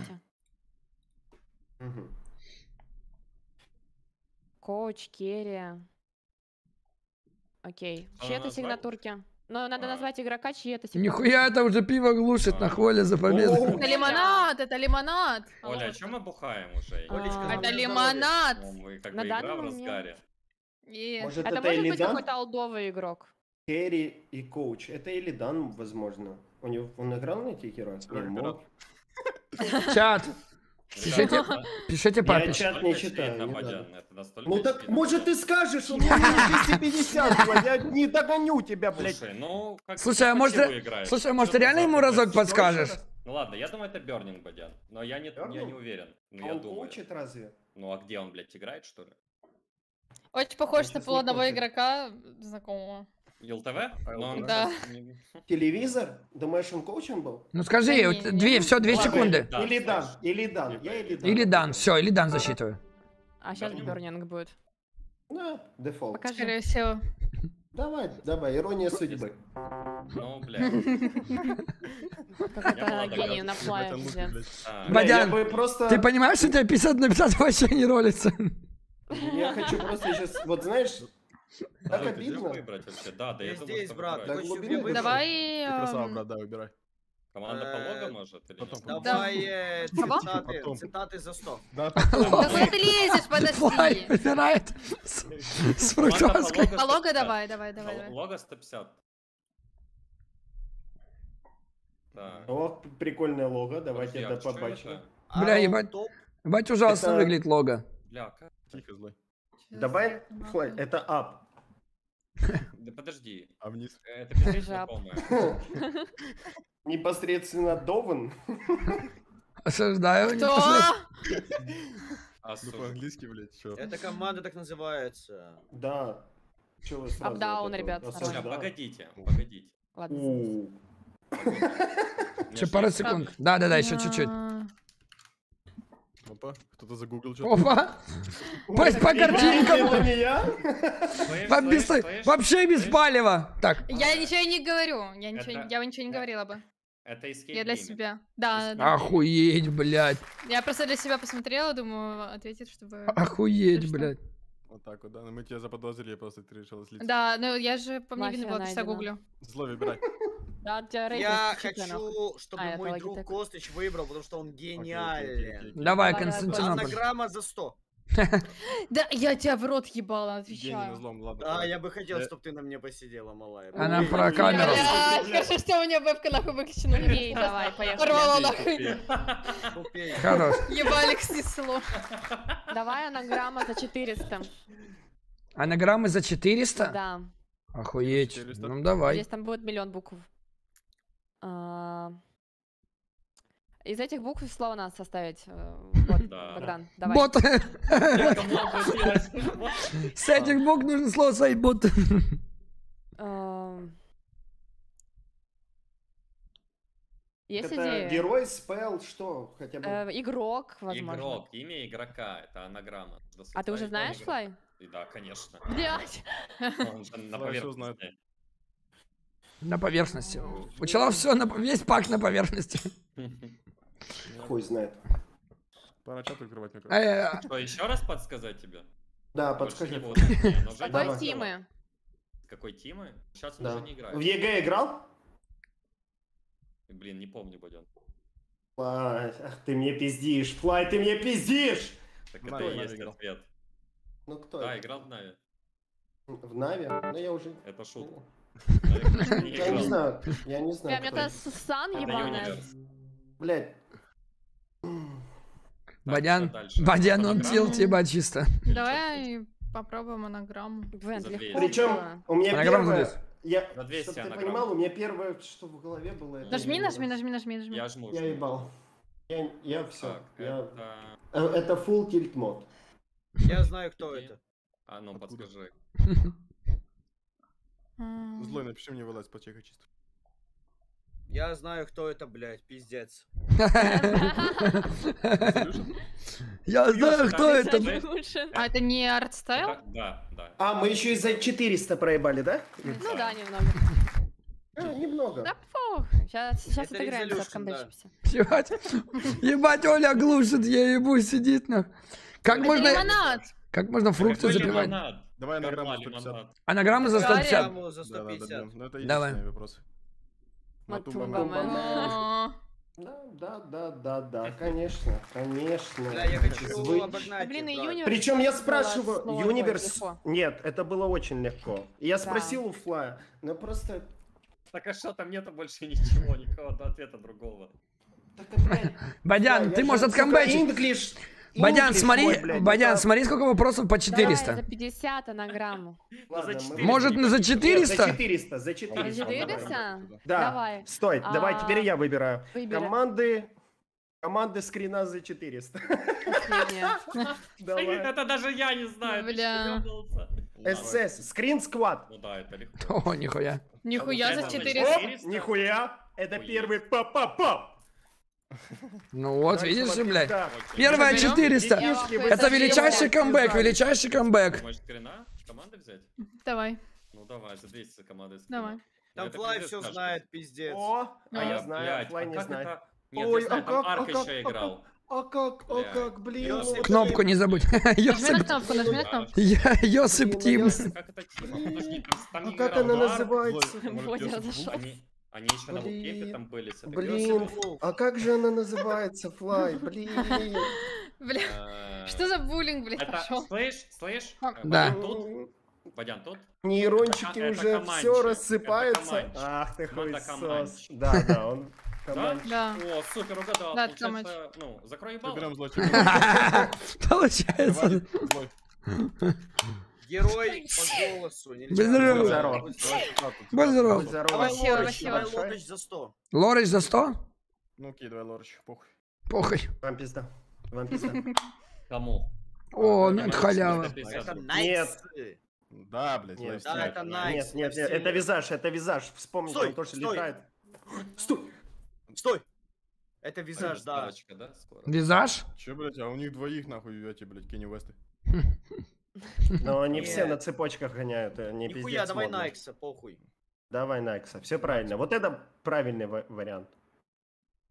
Мгм. Коуч, Керри. Окей. Чьи это сигнатурки? Но надо А. назвать игрока, чьи это сигнатурки. Нихуя это уже пиво глушит на А. хвале за победу. О, Это лимонад, это лимонад. Оля, о чем мы бухаем уже? А, Олечка, Это лимонад. Как На бы данный игра в разгаре. Может, Это может быть Элидан? какой-то олдовый игрок. Керри и коуч. Это Элидан, возможно. У него, он играл на этих героях? Чат, пишите, пишите Я папе. чат не читаю, Ну так, может, ты скажешь, он минус 250, Влад, я не догоню тебя, блядь. Слушай, ну... Как Слушай, а может, слушай, а может, ты реально ему разок Что подскажешь? Ну ладно, я думаю, это Burning Бадян. Но я не, я не Burning? уверен. Ну, А я он думаю. получит разве? Ну, а где он, блядь, играет, что ли? Очень похож на не пол одного помню. игрока знакомого. ЮЛТВ? Но Да. Телевизор? Думаешь, он коучем был? Ну скажи, Да вот не, две, не. все, две Ладно, секунды. Да, или Дан, или Дан. Я или Дан. Или Дан, все, или Дан засчитываю. А сейчас. Бернинг будет. Да, дефолт. Покажи. Скорее всего. Давай, давай, ирония судьбы. Ну, блядь. Какой-то гений на. А, Бля, Бадян, просто... Ты понимаешь, что у тебя 50 на 50 вообще не ролится? Я хочу просто сейчас... Вот знаешь, так где обидно. выбрать вообще? Да, да, я здесь, что брат. Давай... Ты красава, брат, да, выбирай. Команда Э, полога может или потом. нет? Давай э, цитаты, за 100. Да, Да куда ты лезешь, подожди. выбирает с, фруктовской. полога Полога 150. давай, давай, давай. Л- давай. Лого 150. Так. О, прикольное лого, давайте а это побачим. Бля, А ебать. топ Бать ужасно выглядит лого. Бля, как? тихо, злой. Давай, Флай, это ап. Да подожди. А вниз? Это знакомое. Непосредственно Дован. Осуждаю. Кто? А, Ну, по-английски, блядь, чё? Эта команда так называется. Да. Чё вы сразу Апдаун, это ребят, осуждаете? погодите, погодите. Ладно. Че, пару секунд. Да-да-да, еще чуть-чуть. Опа, кто-то загуглил что-то. Опа! Пусть по Это картинкам. слышь, слышь, Вообще без палева. Так, Я ничего не говорю. Я ничего, я ничего не говорила бы. Это escape Я для себя. Да, да. охуеть, блядь. Я просто для себя посмотрела, думаю, ответить, чтобы... Охуеть, блядь. Вот так вот, да. Ну мы тебя заподозрили, просто ты решила слить. Да, ну я же по мне было, что я гуглю. Злой выбирай. Да, у тебя рейтинг Я нахуй. хочу, чтобы А, мой друг Logitech. Костыч выбрал, потому что он гениален. окей. Давай, Константинополь. Анаграмма за 100. Да, я тебя в рот ебала, отвечаю. ладно. А, я бы хотел, Я- чтобы ты на мне посидела, малая. Она про камеру. Хорошо, что у меня вебка нахуй выключена. Окей, давай, поехали. Порвала нахуй. Хорош. Ебалик снесло. Давай анаграмма за 400. Анаграммы за 400? Да. Охуеть. 400? Ну давай. Здесь там будет миллион букв. А, Из этих букв слово надо составить. э, Вот, Да. Богдан, давай. Бот. С этих букв нужно слово ставить бот. Есть Это идея? герой, спел, что? Хотя бы. Э, Игрок, возможно. Игрок, имя игрока, это анаграмма. А ты уже составить знаешь. Флай? Да, конечно. Блять. Он же на поверхности. На поверхности. У чела все, на... весь пак на поверхности. Хуй знает. Пора чат открывать мне Э, Что, еще раз подсказать тебе? Да, подскажи. ну, Какой. Тимы? Какой Тимы? Сейчас он уже не играет. В EG играл? Блин, не помню. Флай, ах, ты мне пиздишь. Флай, ты мне пиздишь! Так это Нави и есть ответ. Ну кто Да, играл в Нави. В Нави? Ну я уже... Это шутка. Я не знаю, я не знаю. Прям это. Сан ебаная. Так, Бадян? Бадян, он тилт ебать чисто. Давай попробуем легко Причем у меня первое... Я, За 200 чтоб ты анаграмм. понимал, у меня первое, что в голове было... это Нажми, нажми, нажми, нажми, нажми. Я жму. Я ебал. Я, я все. Так, Я... это... Э, Это full tilt мод. Я знаю, кто это. А ну, подскажи. М. Злой, напиши мне вылазь, почекай чисто. Я знаю, кто это, блядь, пиздец. Я знаю, кто это. Resolution. А это не артстайл? Да, да. А, мы еще и за 400 проебали, да? Ну да, немного. А, немного. Да пох. Сейчас, сейчас Это отыграемся, Resolution, откомбэчимся. Ебать, ебать, Оля глушит, я ебу, сидит нах. Как Это можно, лимонад. как можно фрукты Какой запивать? лимонад? Давай анаграмму 150. Анаграмма за 150. Анаграмму за Да, да, да, 150. блин. Ну это Давай. единственный вопрос. Матуба Матуба мэн. О, Да, да, да, да, да, конечно, конечно. Бля, я хочу Звы- обогнать. Блин, и. Юниверс. Причем я спрашиваю, Юниверс... Нет, это было очень легко. Я Да. спросил у Флая, но просто... Так а что, там нету больше ничего, никакого ответа другого. Так, ты же, можешь. English, Бадян, смотри, мой, блядь, Бадян, смотри, сколько вопросов по 400. Давай, за 50 анаграмму. Ладно, за мы- 400. Может, на за Нет, 400? за 400, за 400. За давай. 400? Да. Давай. Стой, давай, А, теперь я выбираю. выбирай. Команды... Команды скрина за 400. Последняя. Давай. Это даже я не знаю. Бля. СС, скрин сквад. Ну да, это легко. О, нихуя. Нихуя за Это 400. Оп, 400? нихуя, это первый па-па-па. Ну вот, видишь, смотри, блядь. Первая Заберем? 400. Я Фишки в вы Это величайший камбэк, величайший камбэк. Может, скрина? Команды взять? Давай, Ну давай, за 200 команды давай. Ну, Там Флай все знает, пиздец. О, а А, я знаю, Флай а не знает. Нет, Ой, я знаю, а там как, а Арк как, еще а играл. А как, а Бля. как, блин. Вот Кнопку не забудь. Нажми на кнопку, нажми на кнопку. Я- Йосип Тим. Как это? Подожди, там, там А как она называется? Бодя зашел. Они, еще на Блин, букепе там были. с этой Блин, песенкой. а как же она называется, Флай, блин. Бля, Э, что за буллинг, блядь, Это, пошел? слышь, слышь? А, э, Да. Тут? Бадян тут? Нейрончики Это уже все команчик. Ах ты хуй сос. Да, да, он Да? Да. О, супер, угадал. Да, это Получается, ну, закрой ебало. Берем злой Получается. Герой по голосу. нельзя. Будь здоров. Здорово. Будь Будь здоров. здоров. Давай Спасибо, Лорыч, спасибо. давай. Лорыч за 100. Лорич за 100? Ну окей, давай Лорыч, похуй. Похуй. Вам пизда. Вам пизда. Кому? О, ну это халява. это 50 Это рублей. найс. Да, блядь, Нет. Да, это Нет, найс. Нет, нет, нет, это визаж, это визаж. Вспомни, Стой, он тоже стой. летает. Стой. Стой. Это визаж, да. Парочка, да, скоро? Визаж? Че, блядь, а у них двоих нахуй эти, блядь, Кенни Уэсты. Но они все на цепочках гоняют, э, не Нихуя, пиздец давай модно. Найкса, похуй. Давай Найкса, все правильно. Вот это правильный ва- вариант.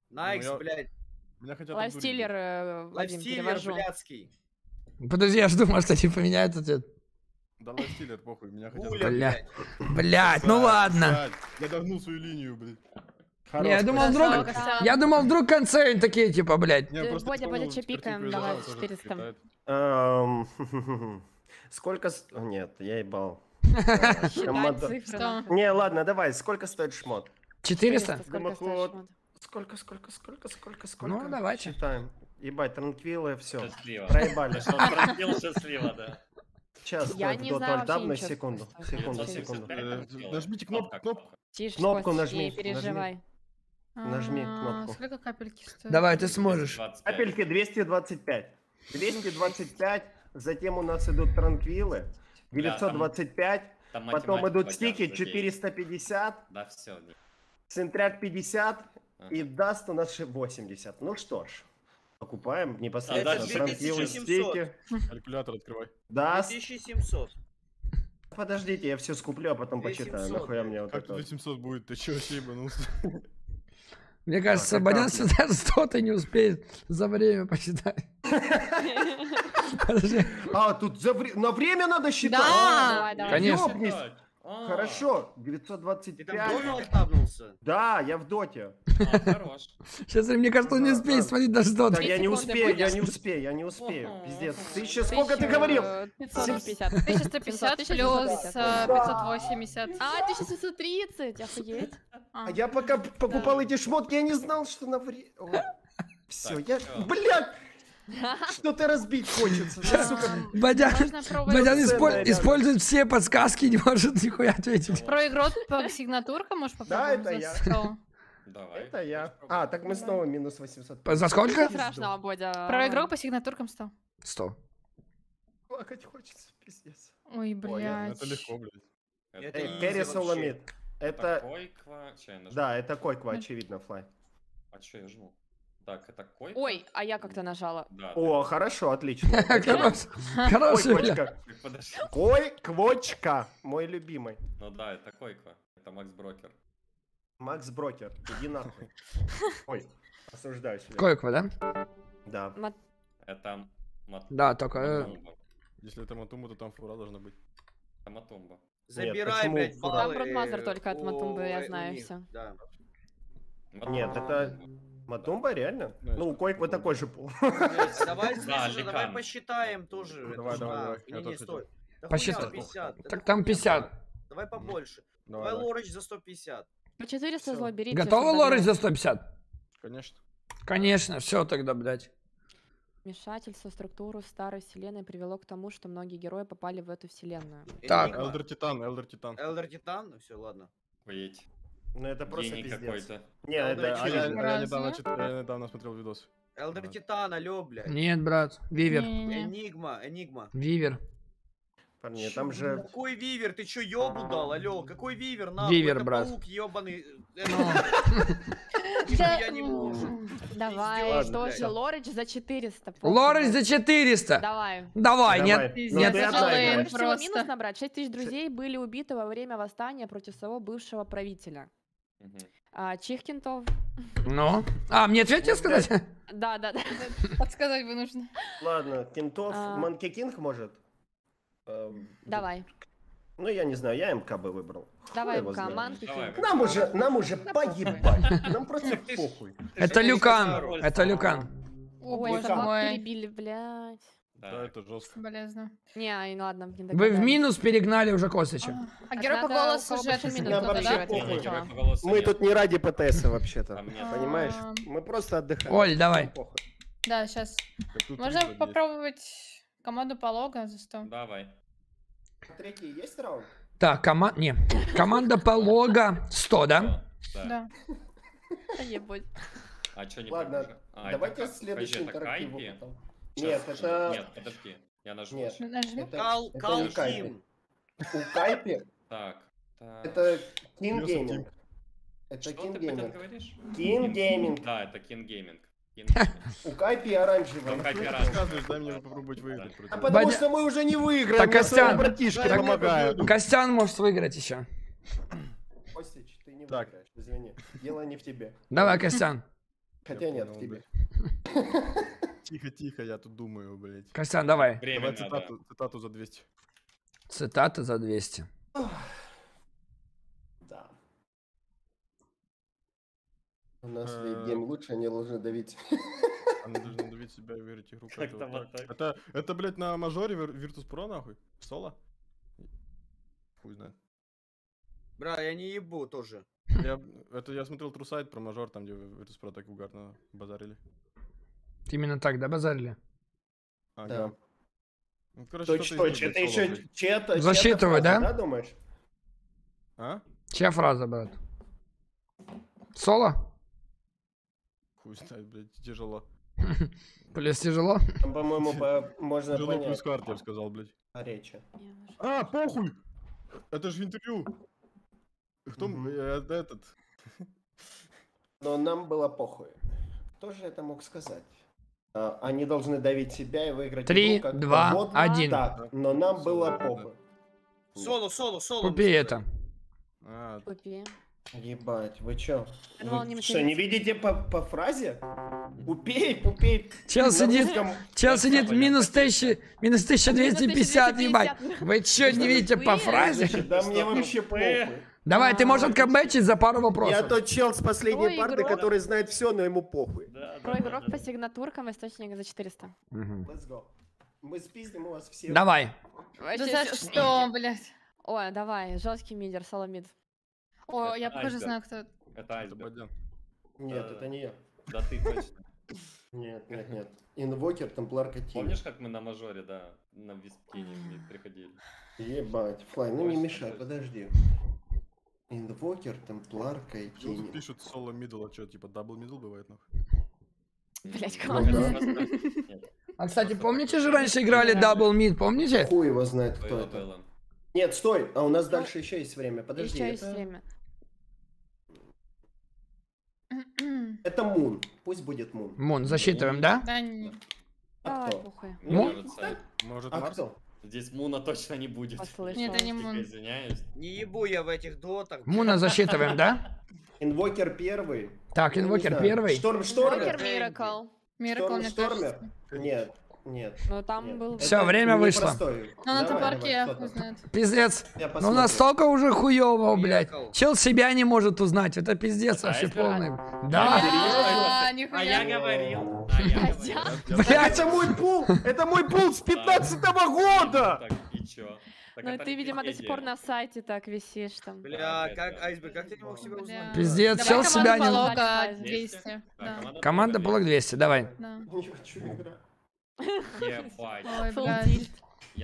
Найкс, я- блядь. Меня хотят Lifestealer, э, Вадим, перевожу. блядский. Подожди, я жду, может они поменяют ответ. Да Lifestealer, похуй, меня хотят Гуля, Бля. блядь. Блять, ну ладно. Я догнул свою линию, блядь. Не, я думал, вдруг... Костян. Я думал, вдруг конце они такие, типа, блядь. Не, просто Бодя, вспомнил Бодя, чё пикаем? Давай, тоже 400. летает. Эм, Сколько... с- о, Нет, я ебал. Что? Не, ладно, давай, сколько стоит шмот? 400? Сколько стоит Дымоход. шмот? Сколько, сколько, сколько, сколько, сколько? Ну, давайте. Считаем. Ебать, транквилы, все. Счастливо. Проебали. Что он пробил счастливо, да. Сейчас, Я не знаю вообще на ничего, секунду. сколько Секунду, стоит. секунду. 975 Э, нажмите Вот кнопку. плохо. Тише, Кнопку нажми, не переживай. Нажми А, кнопку. Сколько капельки стоит? Давай, ты сможешь. 25. Капельки 225. 225, затем у нас идут транквилы. Бля, там 925, Там потом идут стики окей. 450, Да, все. центряк 50 и даст у нас ши- 80. Ну что ж, покупаем непосредственно дальше транквилы 2700. стики. Калькулятор открывай. Даст. 2700. Подождите, я все скуплю, а потом почитаю. 2700, Нахуя мне вот Как это вот. 800 будет? Ты че вообще ебанулся? Мне кажется, как Бадян так? сюда 100 ты не успеет за время посчитать. Подожди. А, тут за вре- на время надо считать? Да. Давай, давай. Конечно. Ёбнись. А, Хорошо, Ты там 925. дома оттапнулся? Да, я в доте. а, Хорош. Сейчас, мне кажется, он не Да, успеет да. смотреть даже 100. Так, я не секунды успею, я будет. не успею, я не успею. Пиздец. Ты еще сколько ты говорил? 550. 1150 плюс 1150. э, 580. А, 1730, охуеть. А я пока покупал эти шмотки, я не знал, что на время... Все, Так, я... всё. Блядь! Что-то разбить хочется. Рядом. использует все подсказки, не может нихуя ответить. Про игру по сигнатурка можешь попробовать? это за я. 100? Давай. Это я. А, так мы снова минус 800. За сколько? Страшного, Бодя. Про игру по сигнатуркам 100. 100. Плакать хочется, пиздец. Ой, блядь. Это легко, блядь. Это Эй, easy Кэрри вообще. Соломит. Это... Да, это койква, очевидно, флай. А что я жму? Так, это кой? Ой, а я как-то нажала. Да. О, хорошо, отлично. Бля. Койквочка. Мой любимый. Ну да, это койква. Это Макс Брокер. Макс Брокер, иди нахуй. Ой, осуждаю себя. Койква, да? Да. Это. Да, только... э, Матумба. Если это Матума, то там фура должна быть. Это Матумба. Забирай, почему блядь, баллы. Там Бродмастер только от Матумбы, я знаю. Да. Нет, это- Матумба, реально? Да, Ну, у Матумба. такой же пол. Давай посчитаем тоже. Давай, давай, давай, Не, я не, тоже стой. хотел. Да Посчитай. хуя 50. да Так там 50. Давай побольше. Давай, Давай. Лорыч за 150. По 400 Всё. зло берите. Лорич, было. за 150? Конечно. Конечно, все тогда, блядь. Вмешательство в структуру старой вселенной привело к тому, что многие герои попали в эту вселенную. Так. Энигма. Элдер Титан, Элдер Титан. Элдер Титан? Ну все, ладно. Охуеть. Ну это просто Гений пиздец. какой-то. Не, это я, очевидно. я Разве? недавно, чит- я недавно смотрел видос. Элдер. Титан, алё, блядь. Нет, брат. Вивер. Энигма, Энигма. Вивер. Парни, там же... Какой вивер? Ты чё, ёбу дал, алё? Какой вивер, нахуй? Вивер, Это брат. паук ёбаный. Ну. Я не могу. Давай, Ладно, что блядь. же, Лорич за 400. похуй. Лорич за 400. Давай. Давай, нет. Нет, ты. Больше всего просто. минус набрать. 6 тысяч друзей были убиты во время восстания против своего бывшего правителя. А, Чихкинтов. Ну. А, мне ответ тебе сказать? Да, да, да. Подсказать бы нужно. Ладно, Кентов, А. Манки Кинг может? Эм, Давай. Ну, я не знаю, я МК бы выбрал. Давай, знает. команд. Давай, Нам уже, нам уже поебать. Нам просто похуй. Это Люкан. Это Люкан. О, Ой, боже собак мой. перебили, блядь. Да, Да. это жестко. Соболезную. Не, ай, ну ладно, не Вы в минус перегнали уже Косыча. А герой по голосу у кого же это минус да? Мы тут не ради ПТС вообще-то. Понимаешь? А. Мы просто отдыхаем. Оль, давай. Да, сейчас. Можно попробовать команду полога за 100. Давай. Третий есть раунд? Так, команда... Не. Команда полога 100, да? Да. Да. А что не Ладно? А, давайте следующий интерактив. Нет, это... Нет, подожди. Я нажму. Нет. Ну, Нажми. Это, Кал, это Кал не Кайпи. Ким. У Кайпи Так. так. это King. Gaming. Это Что King ты, Gaming. говоришь? King Gaming. Да, это King Gaming. У Кайпи оранжевый. Ну, Кайпи оранжевый. рассказываешь, дай мне попробовать выиграть А потому что мы уже не выиграем. Так, Костян, мне помогаю. Костян может выиграть еще. Костич, ты не Так. выиграешь, извини. Дело не в тебе. Давай, Костян. Хотя нет, в тебе. Тихо, тихо, я тут думаю, блядь. Костян, давай. Время Давай надо. цитату, цитату за 200. Цитата за 200. Да. У нас Э, лейтгейм лучше, они должны давить. Она должна давить себя и выиграть игру. Как там вот так. так? Это, это, блядь, на мажоре Вир- Virtus.pro, нахуй? Соло? Хуй знает. Бра, я не ебу тоже. Я, это я смотрел Трусайт про мажор, там, где Virtus.pro так угарно базарили. Именно так, да, базарили? Ага. Да. Ну, короче, из точь, них, это еще чья-то... Засчитывай, да? фраза, Да, думаешь? А? Чья фраза, брат? Соло? Хуй знает, блядь, тяжело. Плюс тяжело? Там, по-моему, по- можно Тяжело плюс понять карт, я бы сказал, блядь. по речи. Что- А, похуй! Это же интервью. Кто э, этот? Но нам было похуй. Кто же это мог сказать? А, Они должны давить себя и выиграть Три, игру, два, вот один. так. Но нам было похуй. Соло, соло, соло. Купи это. А, Купи. Ебать, вы чё? Вы не что, не видите по, по фразе? Упей, упей. Чел сидит, чел сидит минус 1000, минус 1250, ебать. Вы чё, не видите по фразе? Да мне вообще похуй. Давай, ты можешь откомбэчить за пару Я вопросов. тот чел с последней Ой, парты, игрок. который знает все, но ему похуй. Да, Про да, игрок да, по сигнатуркам источник за 400. Мгм. Let's go. Мы спиздим у вас всех. Давай. Да за что, блядь? Ой, давай, жесткий мидер, соломид. О, Это я, похоже, знаю, кто это. Это айсберг. Нет, это не я. Да ты точно. Нет, нет, нет. Инвокер, Темпларка Тим. Помнишь, как мы на мажоре, да, на Висп Тини приходили? Ебать, Флай, ну не мешай, подожди. Инвокер, Темпларка и Почему тут пишут solo middle, а что, типа double middle бывает, нахуй? Блять, Ну команда. да. Нет, А, кстати, помните же раньше играли Double Mid, помните? Хуй его знает, кто было, это. было. Нет, стой, а у нас дальше еще есть время, подожди. Еще есть это- время. Это Мун, пусть будет Мун. Мун, засчитываем, да? Да, не. А Давай, кто? похуй. Ну, Может, А Марс? кто? Здесь Муна точно не будет. Послышала. Нет, это не Дико Мун. извиняюсь. Не ебу я в этих дотах. Муна засчитываем, да? Инвокер первый. Так, инвокер первый. Шторм Покер Штормер? Миракл. Миракл, Шторм мне Штормер? кажется. Нет, нет. Ну там нет. был... Всё, время вышло. Ну, на топорке знает. Пиздец. Ну настолько уже хуёво, блядь. Чел себя не может узнать. Это пиздец Это вообще полный. Да. А, А я говорил. А. Блядь. Это мой пул! Это мой пул с 15 года! Так, и чё? Ну ты, видимо, до сих пор на сайте так висишь там. Бля, как Айсберг, как ты не мог себя узнать? Пиздец, команду себя не... полога знает. 200. Да, Да. Команда полог 200, давай. Да. Не хочу играть. Ебать. Ой,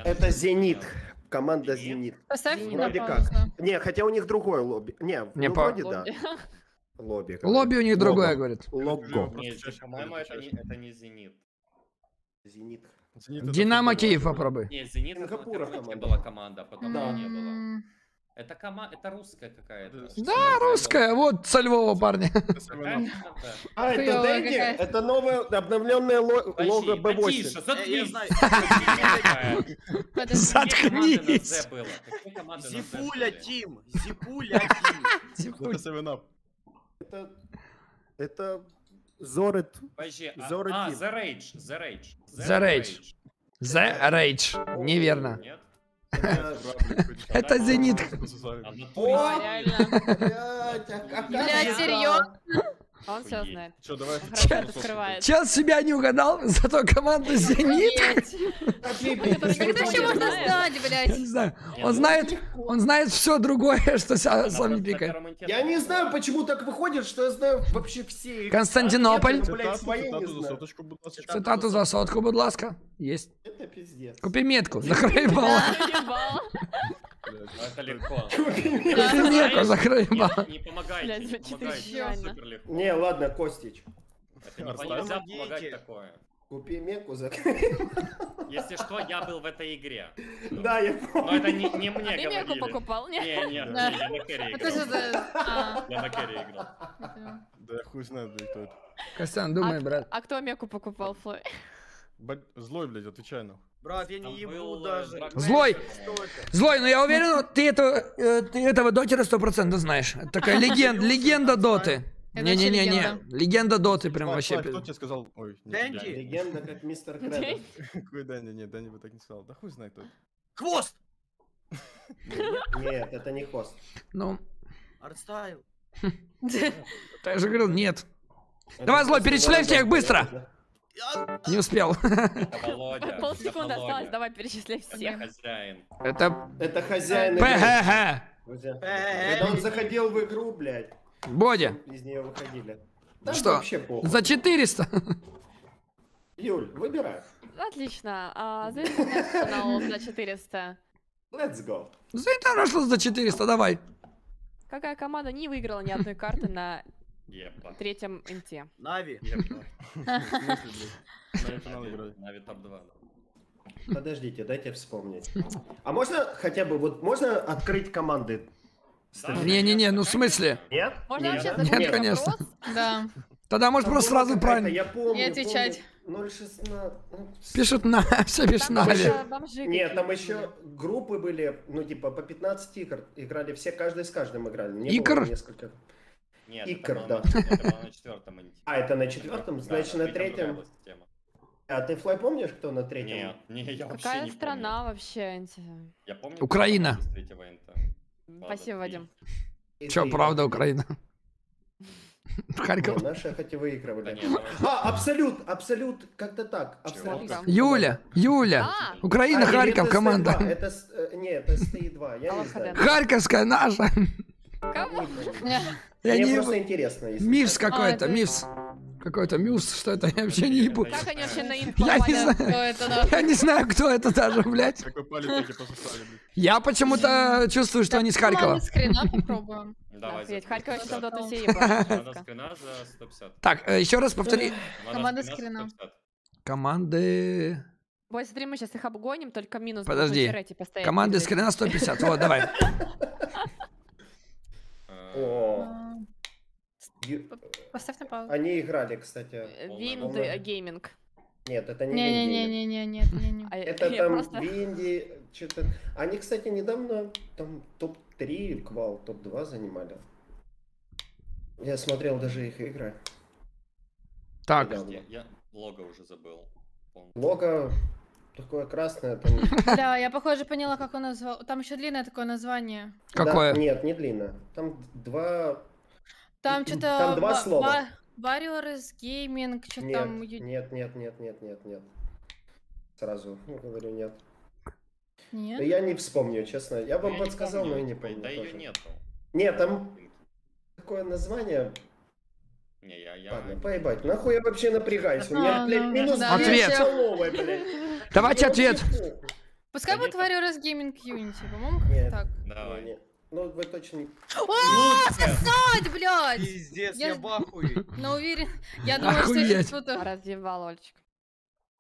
Это Зенит. Команда Зенит? Поставь Ну, вроде паузу. Не, хотя у них другое лобби. Не, Не, ну, по- вроде да. Лобби. Лобби. у них другое, говорит. Лого. По-моему, это не, Зенит. Зенит. Динамо. Киев попробуй. Не, Зенит это Сингапура команда. была команда, потом Да. не было. Это кома... это русская какая-то. Да, русская, вот со Львова парня. Команда? А, это Дэнди? Это новое обновленное лого да B8. тише, Я заткнись. З Зипуля? Тим. Зипуля Тим. Это 7 Up. Это... Это Зорет. Подожди, а, а. The Rage, The Rage. The Rage. The Rage. Неверно. Нет? Это- Зенит. Блядь, а серьезно? А Он все знает. Что, давай. Час себя не угадал, зато команда Зенит. Как это еще можно знать, Я блядь? не знаю. Он ну, знает, он знает все другое, что сам не пикает. Я не знаю, почему так выходит, что я знаю вообще все. Константинополь. Цитату, за сотку, будь ласка. Есть. Это пиздец. Купи метку, закрой бал. Это легко. Закрой бал. Нет, не помогайте, не звучит помогайте, идеально. супер легко. Не, ладно, Костич. Это нельзя помогать такое. Купи меку, закрой. Если что, я был в этой игре. Да, я Но помню. это не, не А мне ты Меку говорили. покупал, Не, нет? не, Да. не, я на керри играл. а, Я на керри играл. Да я хуй знает, блядь, кто это. Костян, думай, А- брат. А кто Меку покупал, Флой? Злой, блядь, отвечай нахуй. Брат, я не Там ебу был, э, даже. Злой! Злой, но я уверен, ты, это, э, ты этого дотера 100% знаешь. Это такая легенда, легенда доты. Не-не-не-не, легенда. легенда доты прям вообще. Кто тебе сказал? Ой, Дэнди? Легенда, как мистер Кредо. Какой Дэнди? Нет, Дэнди бы так не сказал. Да хуй знает кто это. Хвост! Нет, это не хост. Ну, Артстайл. я же говорил, нет. Давай, Злой, перечисляй всех быстро. Не успел. Это это Полсекунды осталось, давай перечисляй всех. Хозяин. Это Это хозяин игры. ПГГ. Друзья. Э, Когда он заходил в игру, блядь, Бодя, из нее выходили. Там Что? за 400. Юль, выбирай. Отлично. А, за 400. Let's go. За International за 400, давай. Какая команда не выиграла ни одной карты на Ебать. третьем инте? Нави. Нави топ-2. Подождите, дайте вспомнить. А можно хотя бы, вот можно открыть команды? Не-не-не, ну в смысле? Нет? Можно Нет, вообще да? задать Нет, конечно. вопрос? Да. Тогда может Там просто сразу правильно. Я помню, отвечать. помню, 016. ну, с- Пишут на, все пишут на. Нет, там еще группы были, ну типа по 15 игр играли, все каждый с каждым играли. Не Игр? было несколько. Нет, Икр, это да. на- это было на четвертом инте. А, это на четвертом? Значит, да, на третьем. А ты Флай помнишь, кто на третьем? Нет, не, я вообще Какая не страна вообще? помню. Я помню. Украина. Спасибо, Вадим. И Че, ты- правда, Украина? Не, Харьков. наши хоть и Да выигрывали. А, Абсолют, Абсолют, как-то так. Абсолют. Юля, Юля. А, Украина, А, Харьков, это команда. ST2, Это, э, не, это СТИ-2, я не Аллах знаю. Хаден. Харьковская наша. кого? Я Мне не просто интересно. если честно. какой-то, А, Мивс. Какой-то Мивс, что это, я вообще не ебу. Как они вообще на Я не знаю. Кто это, да? Я не знаю, кто это даже, блядь. Я почему-то чувствую, что они с Харькова. Команду скрина попробуем. Давай, Охуеть, за Харьков вообще 150. там доты все Команда скрина за 150. Так, э, еще раз повтори. Команда скрина. 150. Команды... Бой, смотри, мы сейчас их обгоним, только минус Подожди. Команды скрина 150. Вот, давай. Э, О, А, ю- Поставь на паузу. Они играли, кстати. этим. Винд Полная. э, гейминг. Нет, это не Винди. Не-не-не-не-не, нет, не, не. А Это я там просто... Винди, что-то... Они, кстати, недавно там топ-3 квал, топ-2 занимали. Я смотрел даже их игры. Так. Я, я лого уже забыл. Помню. Лого такое красное. Там... Да, я, похоже, поняла, как он назвал. Там еще длинное такое название. какое? Да, нет, не длинно. Там два... Там что-то... там два слова. Warriors Gaming, что Нет, там... нет, нет, нет, нет, нет, нет. Сразу ну, говорю нет. Да Нет? я не вспомню, честно. Я вам Я подсказал, но я не помню. Да ее тоже. нету. Нет, там такое название. Не, я, я... Ладно, поебать, нахуй я вообще напрягаюсь? У меня, А, блядь, ну, минус да. две Ответ. блядь. Давайте ответ. Пускай будет. Warriors Gaming Unity, по-моему, Нет. так. Давай. Ну, вы точно не... О, сосать, блядь! Пиздец, Я- я в ахуе. Но уверен, я думаю, что сейчас буду... Раздевал, Олечка.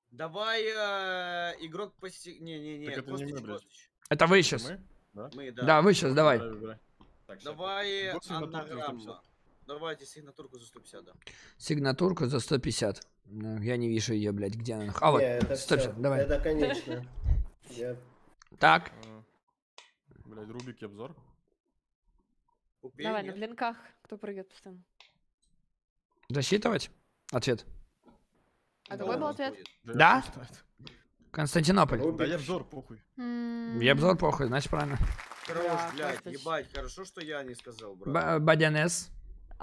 Давай э, игрок по... Не-не-не, это не мы, блядь. Это вы сейчас. Мы? Да? Мы, да. Да, вы сейчас, давай. Давай за 150. анаграмма. Давайте сигнатурку за 150, да. Сигнатурку за 150. Ну, Я не вижу ее, блядь, где она. А, вот. Не, это 150, всё. давай. Это, конечно. Я... Так. А, Блядь, Рубик и обзор. Давай, на блинках. Кто прыгает постоянно? Засчитывать? Ответ. А какой был ответ? Да? Константинополь. Да я обзор, похуй. Я обзор похуй, значит правильно. Хорош, блядь, ебать, хорошо, что я не сказал, брат. Бадянес.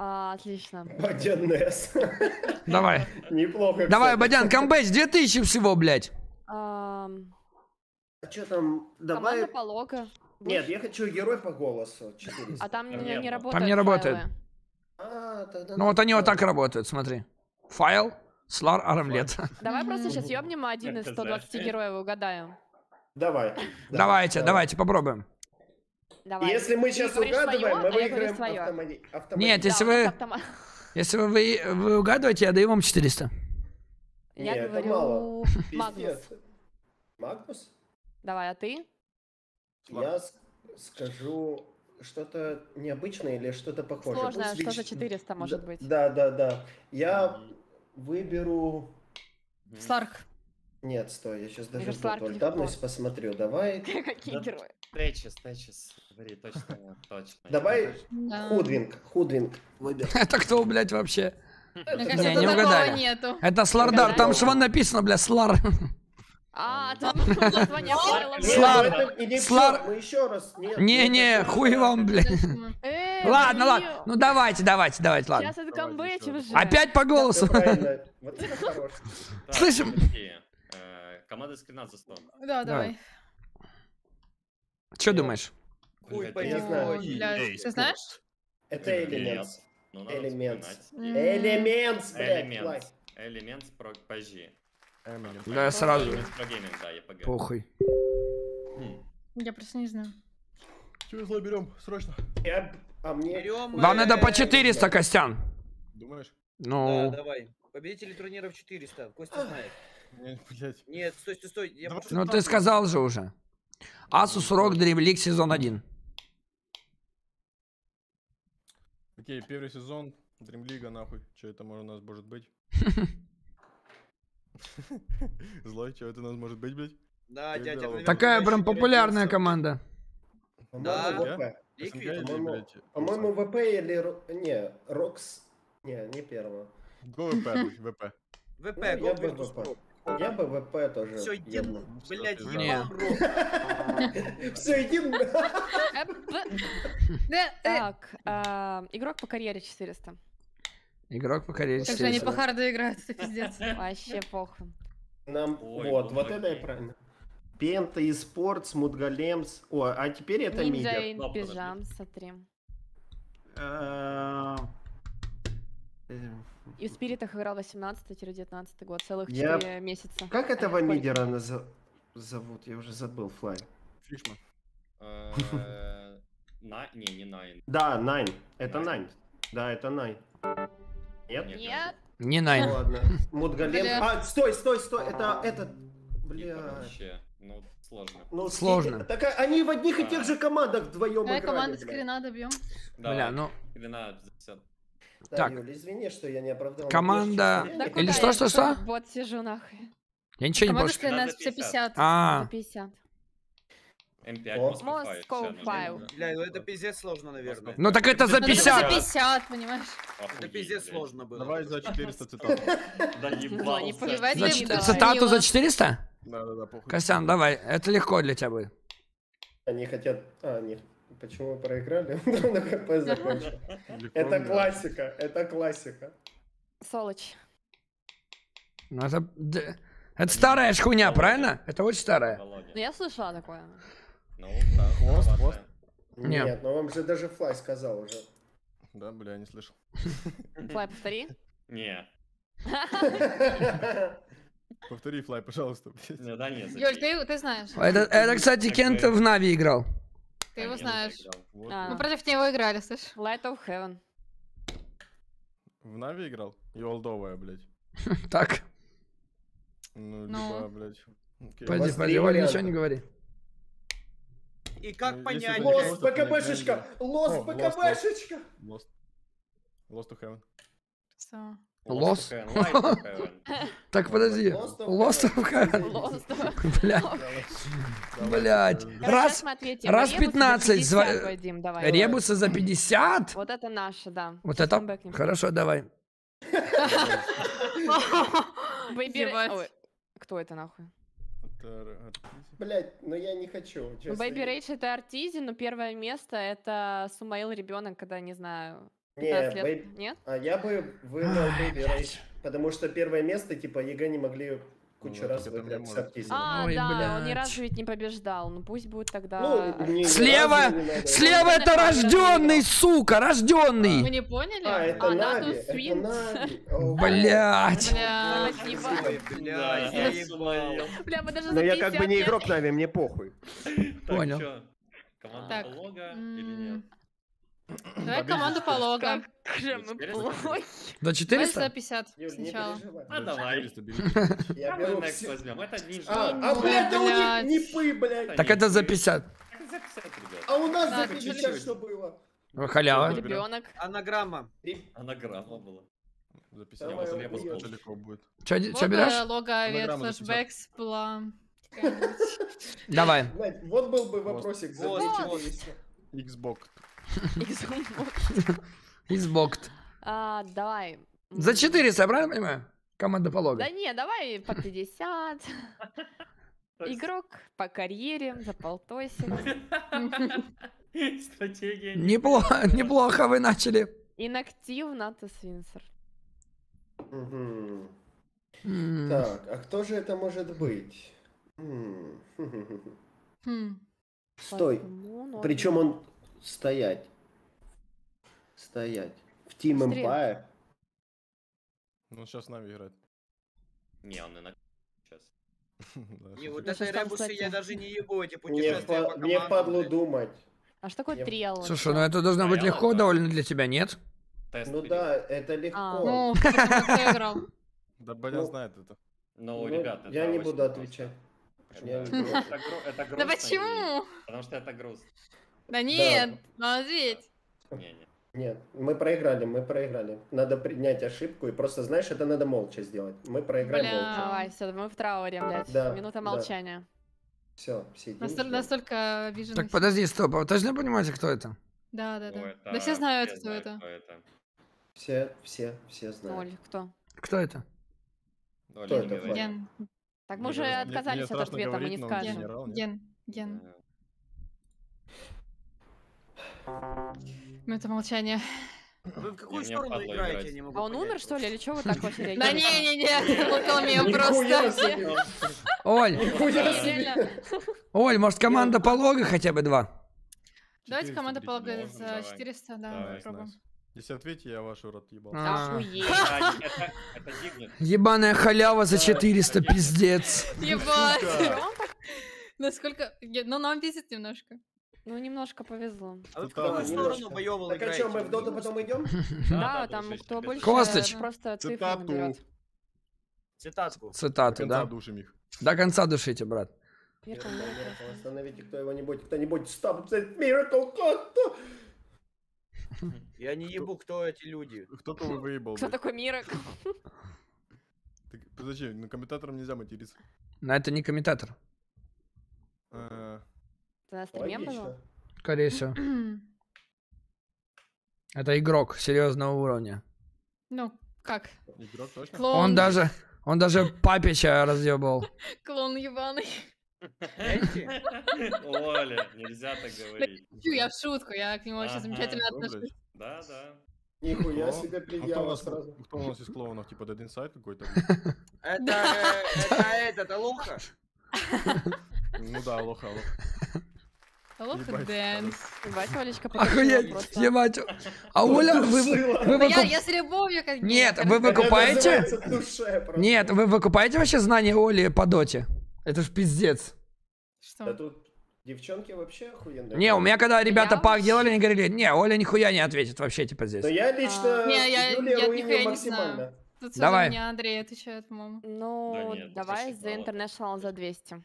А, отлично. Бадянес. Давай. Неплохо, Давай. Бадян, камбэч 2000 всего, блядь. А что там? Команда Давай... полога. Нет, я хочу герой по голосу. 400. А там Там не, не работает. Там не работает. А, тогда Ну вот они вот так работают, смотри. Файл, слар, арамлет. Давай просто сейчас ёбнем один из Это 120 жаль. героев и угадаем. Давай. Давайте, давайте, попробуем. Давай. Если мы сейчас угадываем, своё, мы а я говорю выиграем автомати- автоматически. Нет, Да, если нас вы, автомат. если вы, вы угадываете, я даю вам 400. Не, Я это говорю мало. Магнус. Магнус? Давай, а ты? Я с- скажу что-то необычное или что-то похожее. Сложное, Пусть что за лич- 400 может Да- быть? Да, да, да. Я выберу... Сларк. Нет, стой, я сейчас даже Сларк ультабнусь, посмотрю. Давай, Какие Да. герои? Течес, Течес. Говори, точно, точно. давай Да. Худвинг, Худвинг. Выбер. Это кто, блядь, вообще? Не, тут не такого угадали. нету. Это Слардар, там же вон написано, бля, Слар. А, там Слар- Слар- Не-не, хуй вам, блядь. Э, Ладно, ладно. Ну давайте, давайте, давайте, ладно. Сейчас это камбэчим уже. Опять по голосу. Слышим? Э, Команда скрина за 100. Да, давай. Что думаешь? Хуй Ей, Ты знаешь? Это элемент. Ну, Элемент. Элемент, блядь, Элемент. про PG. Да, я сразу. Да. Похуй. Хм. Я просто не знаю. Чего зло берем? Срочно. Я- А мне... Берем, Вам э, надо по 400, Костян. Думаешь? Да, Ну, давай. Победители турниров 400. Костя знает. Нет, стой, стой, стой. Ну ты сказал же уже. Asus ROG Dream League сезон 1. Окей, первый сезон. Дримлига, нахуй. Че это может у нас может быть? Злой, что это у нас может быть, блядь? Да, дядя. Такая прям популярная команда. Да. По-моему, ВП или... Не, Рокс... Не, не первого. Го ВП, ВП. ВП, Ну, Go Я бы ВП тоже. Все, иди, блядь, рот. Все, иди... Э, Да, э, Так, а, игрок по карьере 400. Игрок по карьере Как же они 400. по харду играют, это пиздец. Вообще похуй. Нам... Вот, вот это и правильно. Пента и спортс, Мудгалемс. О, а теперь это мидер. in Да, подожди. Pyjama, смотри. А, И в спиритах играл 18-19 год, целых Я- 4 месяца. Как этого Ой, мидера назов- зовут? Я уже забыл, Флай. Фишман. Э, На... Не, не Найн. Да, Найн. Это Найн. Да, это Найн. Нет? Нет. Не Ну Найн. ладно. Мудгалем. Бля. А, стой, стой, стой. Это этот. Типа Бля. вообще, ну, сложно. Ну, Сложно. Так а- они в одних и тех же командах вдвоем Давай играли. команду бля. скрина добьем. Бля, ну, Скрина за 50. Да, Так. Юль, извини, что я не оправдал. Команда- да Или что, я что, что? Вот сижу нахуй. я ничего не Команда понял. скрина за за 50. А, За 50. М5, О. Moscow ну, ну, Бля, ну это пиздец сложно, наверное. ну так это за Ну, это за 50. 50, понимаешь? Это пиздец сложно было. Давай за 400 цитат. Да не ебался. давай. Цитату за 400? Да, да, да, похуй. Костян, давай, это легко для тебя будет. Они хотят... А, нет. Почему вы проиграли? На ХП закончил. Легко, Это классика, это классика. Солоч. Ну это... Это старая ж хуйня, правильно? Это очень старая. Ну я слышала такое. Ну, да, Хвост, хвост. Не. Нет, но вам же даже Флай сказал уже. Да, бля, я не слышал. Флай, повтори. Не. Повтори, Флай, пожалуйста. да, нет. Юль, ты, ты знаешь. Это, это, кстати, Кент в Нави играл. Ты его знаешь. Вот. А. Мы против него играли, слышь? Light of Heaven. В Нави играл? И олдовая, блядь. Так, Ну, Ну. либо, блядь. пойди, варианта. ничего не говори. И как Ну, понять, если блядь? это Лос, БКБшечка! Лос, О, БКБшечка! Lost. Lost to Heaven. Всё. Лос? Так, подожди. Lost. Блядь, блядь. Раз, раз Ребусы за 15 50, зва- Вадим, давай. ребусы за 50? Вот это наше, да. Вот это? Хорошо, давай. Ой, Кто это нахуй? Блять, ну я не хочу. Baby Rage это Arteezy, но первое место это Сумаил ребенок, когда, не знаю, Не, 15 лет. Бэйб- Нет? А я бы выбрал Baby Rage, потому что первое место, типа, EG не могли кучу Ну, раз выиграть мне с может. артистом. А, Ой, да, он ни блядь. разу ведь не побеждал. Ну пусть будет тогда... Ну, не- Слева, не надо. слева это рожденный, сука, Вы рожденный. не поняли? А, это А, Нави, это. Нави. Блядь. Бля, мы даже Но я как бы 50 не игрок Нави, мне похуй. Понял. Команда Так, Лога или нет? Давай команду по лого. Как же мы плохи. До Давай 400? за 50 Юль, не сначала. переживай. А, давай. 400 берите. Я беру Next все- возьмем. Это ниже. А, Ну, а, блядь, да у них не пы, блядь. Так это за 50. Так за 50, ребят. А у нас за ты 50 чуть-чуть. что было? О, Халява. Ребенок. Анаграмма. Анаграмма была. За 50. Давай, Вот убьёшь. лепо далеко будет. Че Лого, берешь? лого, авиа, Анаграмма за 50. флешбэкс была. какая-нибудь. Давай. Вот был бы вопросик за Вот, 400. Xbox. Избокт. А, давай. За 400, я правильно понимаю? Команда полога. Да не, давай по 50. Игрок по карьере за полтосик. Стратегия. Неплохо, неплохо вы начали. Инактив Натас Винсер. Так, а кто же это может быть? Хм. Стой. Причем он стоять. Стоять. В Team Быстрее. Empire. Ну, сейчас Нави играет. Не, он и на... Сейчас. И вот там, ребусы я даже не ебу эти путешествия по мне блядь. думать. А что такое Я- трел? Слушай, ну это должно быть легко довольно для тебя, нет? Ну да, это легко. А, Ну, кто играл? Да, Болян Ну, знает это. Ну, Ну, ребята, я это не буду отвечать. Это, Я не это это Да почему? Потому что это грустно. Да нет, ну ответь. Не, не. Нет, мы проиграли, мы проиграли. Надо принять ошибку и просто, знаешь, это надо молча сделать. Мы проиграем Бля. молча. Давай, все, мы в трауре, блядь. Да, Минута да. молчания. Все, сидим. Настоль-. Настолько обиженный. Так, подожди, стоп, а вы точно понимаете, кто это? Да, да, да. это- Да все знают, кто знают, это. кто это. Все, все, все знают. Ноль, кто? Кто это? Кто не это. Ген. Так мы уже отказались мне от ответа, мы не говорить, но он скажем. генерал, нет? Ген. Ген. Минута молчания. Вы в какую мне сторону играете, играть. я не могу А он понять умер, что ли, или что вы так вообще Да реагируете? не-не-не, около меня Нихуя просто. Оль. Оль, может команда полога хотя бы два? Давайте 400 команда Можно, за давай. 400, да, попробуем. Если ответите, я ваш рот ебал. А. Ебаная халява за 400, пиздец. Ебать. Насколько... Ну, нам везет немножко. Ну, немножко повезло. А вы в Да, какую сторону боевал Так а что, мы в доту потом идем? Да, там кто больше Костыч. просто цифры наберет. Цитатку. До Цитаты, конца да? душим их. До конца душите, брат. Miracle. Miracle, Остановите кто-нибудь, кто-нибудь, стоп, Miracle, кто-то! Я не ебу, кто эти люди. Кто-то вы выебал. Кто такой Мирок? Так, Подожди, ну комментаторам нельзя материться. Но это не комментатор. Ты на стриме был? Скорее всего. Это игрок серьезного уровня. Ну, как? Игрок точно? Клоун. Он даже, он даже папича разъебал. Клоун ебаный. Оля, нельзя так говорить. Я в шутку, я к нему очень замечательно отношусь. Да, да. Нихуя Кто? себе А предъява нас, сразу. кто у нас из клоунов? Типа Dead Inside какой-то? Это, э, это этот, Алоха? Ну да, лоха, лоха. Лох Ебать, Дэнс. Ебать, Олечка Охуеть, просто. ебать. А Оля, вы, вы, вы Да я, я с любовью как Нет, вы выкупаете? Нет, вы выкупаете вообще знания Оли по доте? Это ж пиздец. Что? Да тут девчонки вообще охуенные. Не, у меня когда ребята Я пак вообще- делали, они говорили, не, Оля нихуя не ответит вообще, типа здесь. Но я лично А. Не, я- Юлия я нихуя не максимально. знаю. Тут Давай. меня Андрей отвечает, по-моему. Ну, Да нет, давай за. International за 200.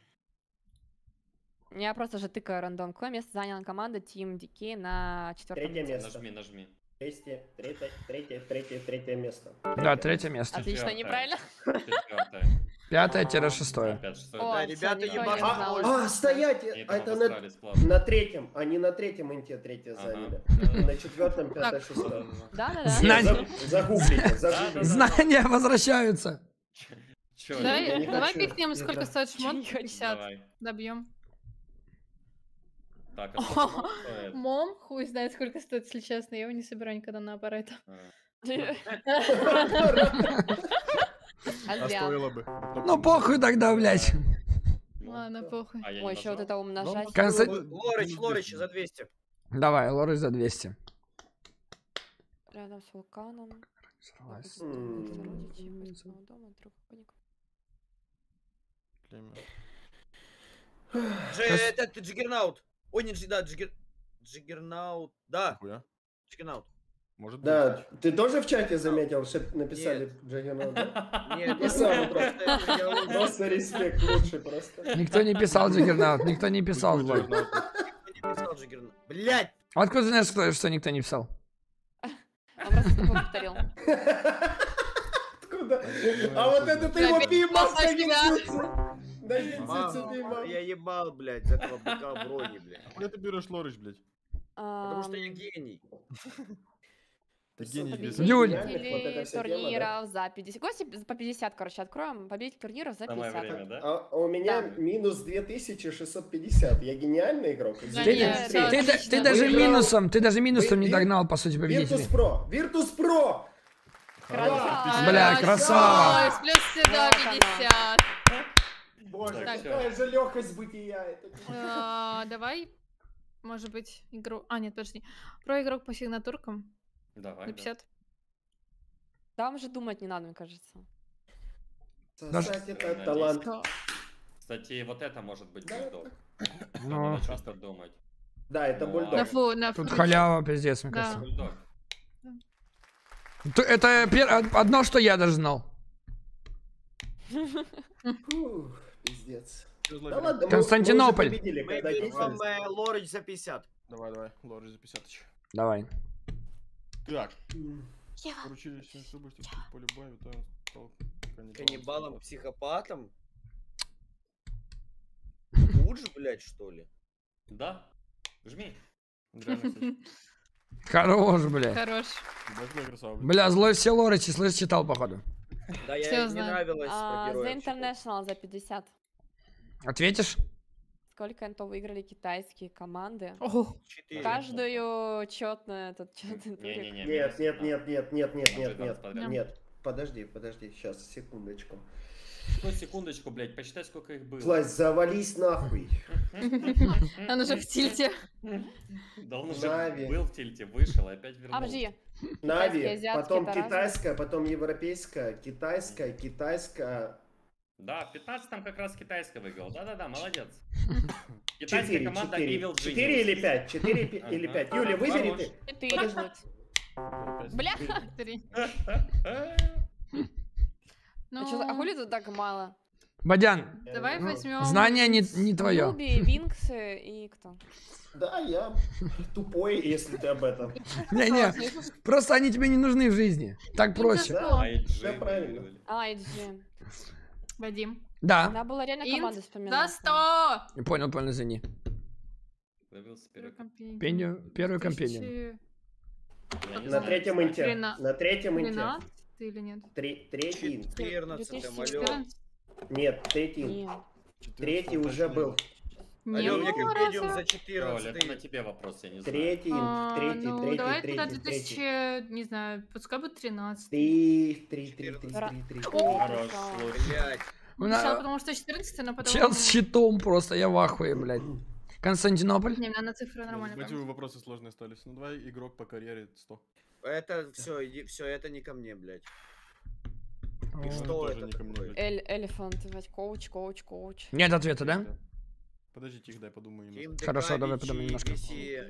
Я просто же тыкаю рандом. Какое место заняла команда Team DK на четвертом Третье месте? место. Нажми, нажми. Третье, третье, третье, третье, третье место. Да, третье место. Отлично, Четвёртое. неправильно? Четвертое. Пятое-шестое. О, Да, ребята, знал. А, стоять! А потом Это на, третьем, они на третьем инте третье заняли. Да. На четвертом, пятое, шестое. Знания, Загуглите, Да, да, загуглите. да. знания возвращаются. Давай, пикнем, сколько стоит шмот? не хочу? 50. Давай. Добьем. Так, а? Мом, хуй знает, сколько стоит, если честно. Я его не собираю никогда на аппарат. А, А стоило бы. Ну похуй тогда, блядь. ну, Ладно, похуй. Ой, еще вот это умножать. Лорич, Лорич, за 200. Давай, Лоры за 200. Рядом с вулканом. Джиггернаут. Ой, не Джи- да, Джиггер... Джиггернаут. Да, Хуя. Джиггернаут. Может быть. Да, ты тоже в чате заметил, что написали Джаггернаут, да? Нет, сам я просто- просто Джиггернаут. Респект, лучший просто. Никто не писал Джиггернаут, никто не писал. Не писал Джиггернаут. Блять! Откуда знаешь, что, никто не писал? Просто повторил. Откуда? А вот это ты его Опять поймал, генсице Мама. Я ебал, блядь, за этого быка в роге, блядь. Куда ты берешь Лорич, блядь? Потому что я гений. Ты гений без... победитель Юль. Да? турниров за 50. Гости по 50, короче, откроем. Победитель турниров за Самое 50. время, да? А у меня Да. минус 2650. Я гениальный игрок. Да Ты, ты- да, ты- ты даже Выиграл. минусом, ты даже минусом не догнал, по сути, Virtus победителей. Pro! Virtus Pro! Красава. Бля, красава. Плюс оно. 50. Так, какая же легкость бытия. это. А, Давай, может быть, игру... А, нет, подожди. Про игрок по сигнатуркам Давай. на да. 50. Там же думать не надо, мне кажется. Сосать это Надеюсь. талант. Кстати, вот это может быть Да, бульдог. Ну, Надо часто думать. Да, это Ну, бульдог. На фу, на тут фу- халява, пиздец, мне Да. кажется. Бульдог. Т- Это пер- одно, что я даже знал. Фух, Пиздец. Да ладно, Константинополь. мы победили, Мы берем э, Лорич за 50. Давай, давай. Лорич за 50 тысяч. Давай. Так. Поручили всем чтобы что в поле боя, витаю, стал каннибалом. Каннибалом, психопатом. Же, блядь, что ли? Да. Жми. Хорош, бля. Хорош. Блядь. Бля, злой все Лоричи, слышь, читал, походу. Да, я не знаю. А, про за героев. читать. International за 50. Ответишь? Сколько энто выиграли китайские команды? Ого. Четыре. Каждую четную этот четный. Не-не-не. Нет, нет, нет, нет, нет, нет, нет, нет, нет. Подожди, подожди, сейчас, секундочку. Ну, секундочку, блядь, посчитай, сколько их было. Слазь, завались нахуй. Он уже в тильте. Да он уже был в тильте, вышел и опять А, вернулся. подожди. Нави, потом китайская, потом европейская, китайская, китайская. Да, в 15 как раз китайская выиграл. Да-да-да, молодец. Китайская Четыре, команда четыре. Evil Genius. Четыре или пять? Четыре пи- или Ага. пять? Юля, выбери ты. Четыре Подожди. будет. Бля. Три. А, а Ну, хули тут так мало? Бадян, давай Ну, возьмем... знание не, не твое. Руби, Винксы и кто? Да, я тупой, если ты об этом. Не-не, просто они тебе не нужны в жизни. Так проще. Да, правильно. выиграли. А. Вадим. Да. Надо было реально Инт команду За вспоминать. 100! Не понял, понял, извини. Появился первый комп. Пеню, первый компенион. Тысячи- Я не На третьем инте. На третьем инте. 13 или нет? Три- Третий инт. 14 алё. 14? Нет, третий инт. Третий уже был. Алё, мне медиум за Роль, это 14. на тебе вопрос, я не знаю. Третий А. Третий, ну, третий, давай тогда третий, третий. 2000, не знаю, пускай будет 13. Три, три, три, три, три, три. Хорош. Блядь. Сначала потому что 14, но потом... Чел с щитом просто, я в ахуе, блядь. Константинополь. Не, у меня на цифры нормально. Эти вопросы сложные остались. Ну давай игрок по карьере 100. Это все, иди, все, это не ко мне, блядь. И что это не ко мне, такое? Эль, элефант, коуч, коуч, коуч. Нет ответа, да? Подождите их, дай подумаю немного. Тим Хорошо, давай подумай и немножко.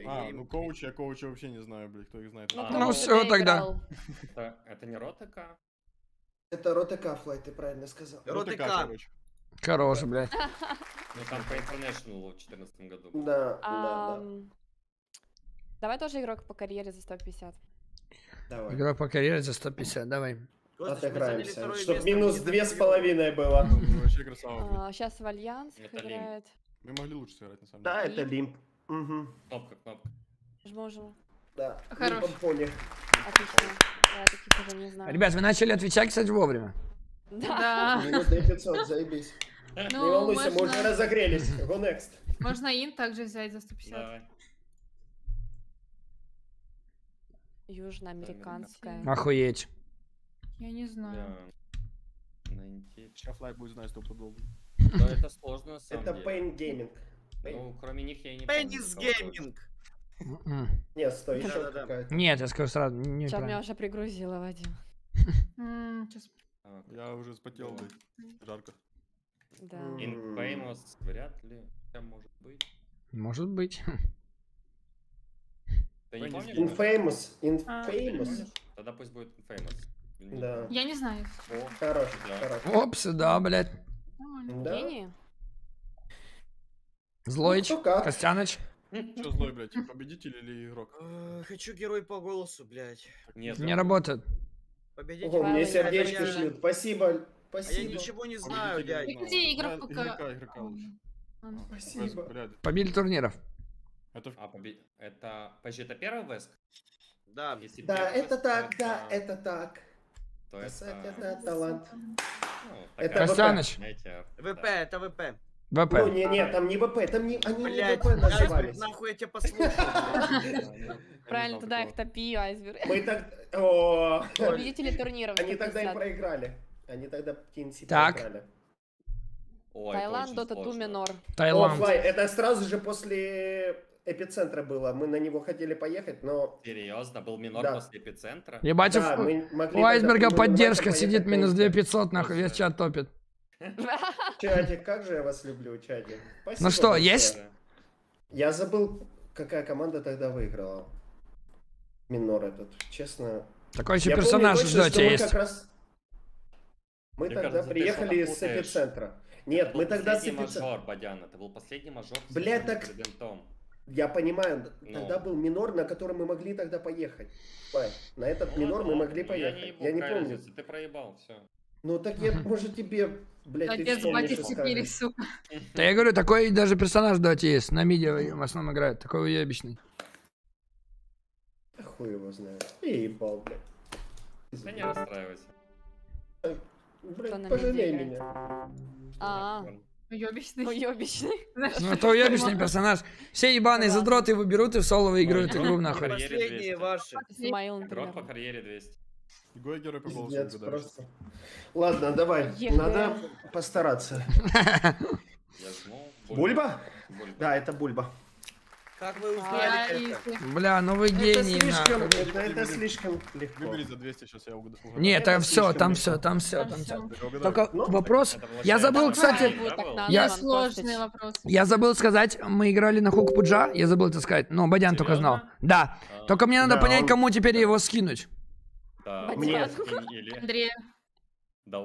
А, ну коуч, я коуча вообще не знаю, блядь, кто их знает. Ну, А. Ну, ты тогда. Это, это не Ротека? Это Ротека Флайт, ты правильно сказал. Ротека. ТК, короче. Хорош, блядь. Ну там по International в 2014 году. Да, да, Ам, Давай тоже игрок по карьере за 150. да. Давай. Игрок по карьере за 150, давай. Отыграемся. второе Чтоб место, минус две с половиной было. Сейчас в Альянс играет. Мы могли лучше сыграть, на самом Да, деле. это лимп. Угу. Кнопка, кнопка. Можем. Да. Хорош. Отлично. Я таких уже не знаю. Ребят, вы начали отвечать, кстати, вовремя. Да. Да. Минус 500, заебись. Не Ну, волнуйся, мы уже можно, разогрелись. Go next. можно ин также взять за 150. Давай. Южноамериканская. Охуеть. Я не знаю. Да. Сейчас флай будет знать, что подобно. Да, это сложно на самом Это деле. Pain Gaming. Ну, кроме них я и не помню. Пеннис кого больше. гейминг. М-м. Нет, стой, еще Да-да-да. какая-то. Нет, я скажу сразу, Сейчас меня неправильно. уже пригрузила, Вадим. М, щас. Так, Я уже спотел, блядь. Жарко. Да. Infamous вряд ли. Хотя может быть. Может быть. Ты не Pain is помнишь? Gaming. Infamous. А. Ты не Infamous. помнишь? Тогда пусть будет Infamous. Да. Я не знаю. О, Хорош, Да. хорош. Опс, да, блядь. Да. Гений? Злоич, Ну. Костяныч. Что злой, блядь, победитель или игрок? Э, Хочу герой по голосу, блядь. Нет, Не работает. Победитель. Ого, мне правильно. шлют. Спасибо. А я Спасибо. ничего не знаю, знаю. Где игрок? Игрока, игрока лучше. Спасибо. Блядь, Побили турниров. это А, побе... Это... Подожди, это первый Веск? Да, Если Да, первый это Веск, так, да, это так. То это... это талант. Ну, это Костяныч. ВП, это ВП. Ну, ВП. не, не, там не ВП, там не, они не Блядь, ВП айсберг, назывались. нахуй я тебя послушал. Правильно, тогда их топи, айсберг. Мы так... Победители турниров. Они тогда и 150. проиграли. Они тогда TNC Так. проиграли. Таиланд, Дота 2, сложно. Минор. Таиланд. Это сразу же после эпицентра было. Мы на него хотели поехать, но... Серьезно? Был минор Да. после эпицентра? Ебать, Да, у- мы могли у тогда айсберга в поддержка сидит минус TNC. 2500, нахуй, весь чат топит. Чатик, как же я вас люблю, чатик. Спасибо Ну что, большое. есть? Я забыл, какая команда тогда выиграла. Минор этот, честно. Такой еще Я помню персонаж в точно, что доте мы есть. как раз... Мы Мне тогда кажется, приехали с эпицентра. Нет, Это мы тогда с последний эпицентра... мажор, Бадян, это был последний мажор Бля, так- перед Интом. Я понимаю, Ну. тогда был минор, на который мы могли тогда поехать. На этот минор мы Ну, могли Я поехать. не, ебу, Я не помню. Ты проебал, все. Ну так я, может, тебе, блядь, ты Отец вспомнишь батя скажешь. сука. Да я говорю, такой даже персонаж в доте есть. На миде в основном играет. Такой уебищный. Да Хуй его знает. И ебал, блядь. Да не расстраивайся. Блядь, пожалей меня. А, Ёбищный. Уебищный. Ну это уебищный персонаж. Все ебаные задроты его берут и в соло выигрывают Ой, игру нахуй. Последние 200. ваши. Игрок по карьере 200. Игрой герой по голосу просто. Ладно, давай. Надо постараться. Бульба. Да, это бульба. Как вы узнали это? Бля, ну вы Это гений, слишком, нахуй. это, это слишком легко. Выбери за 200, сейчас я угадаю. Нет, Это там все, там легко. все, там все, Там все. Только Ну, вопрос. Это Я забыл, кстати. Я- Сложный вопрос. Я забыл сказать, мы играли на Хук Пуджа, я забыл это сказать, но Бадян только знал. Серьезно? Да, А, только мне надо Да, понять, он- кому теперь его скинуть. да, Мне. Да,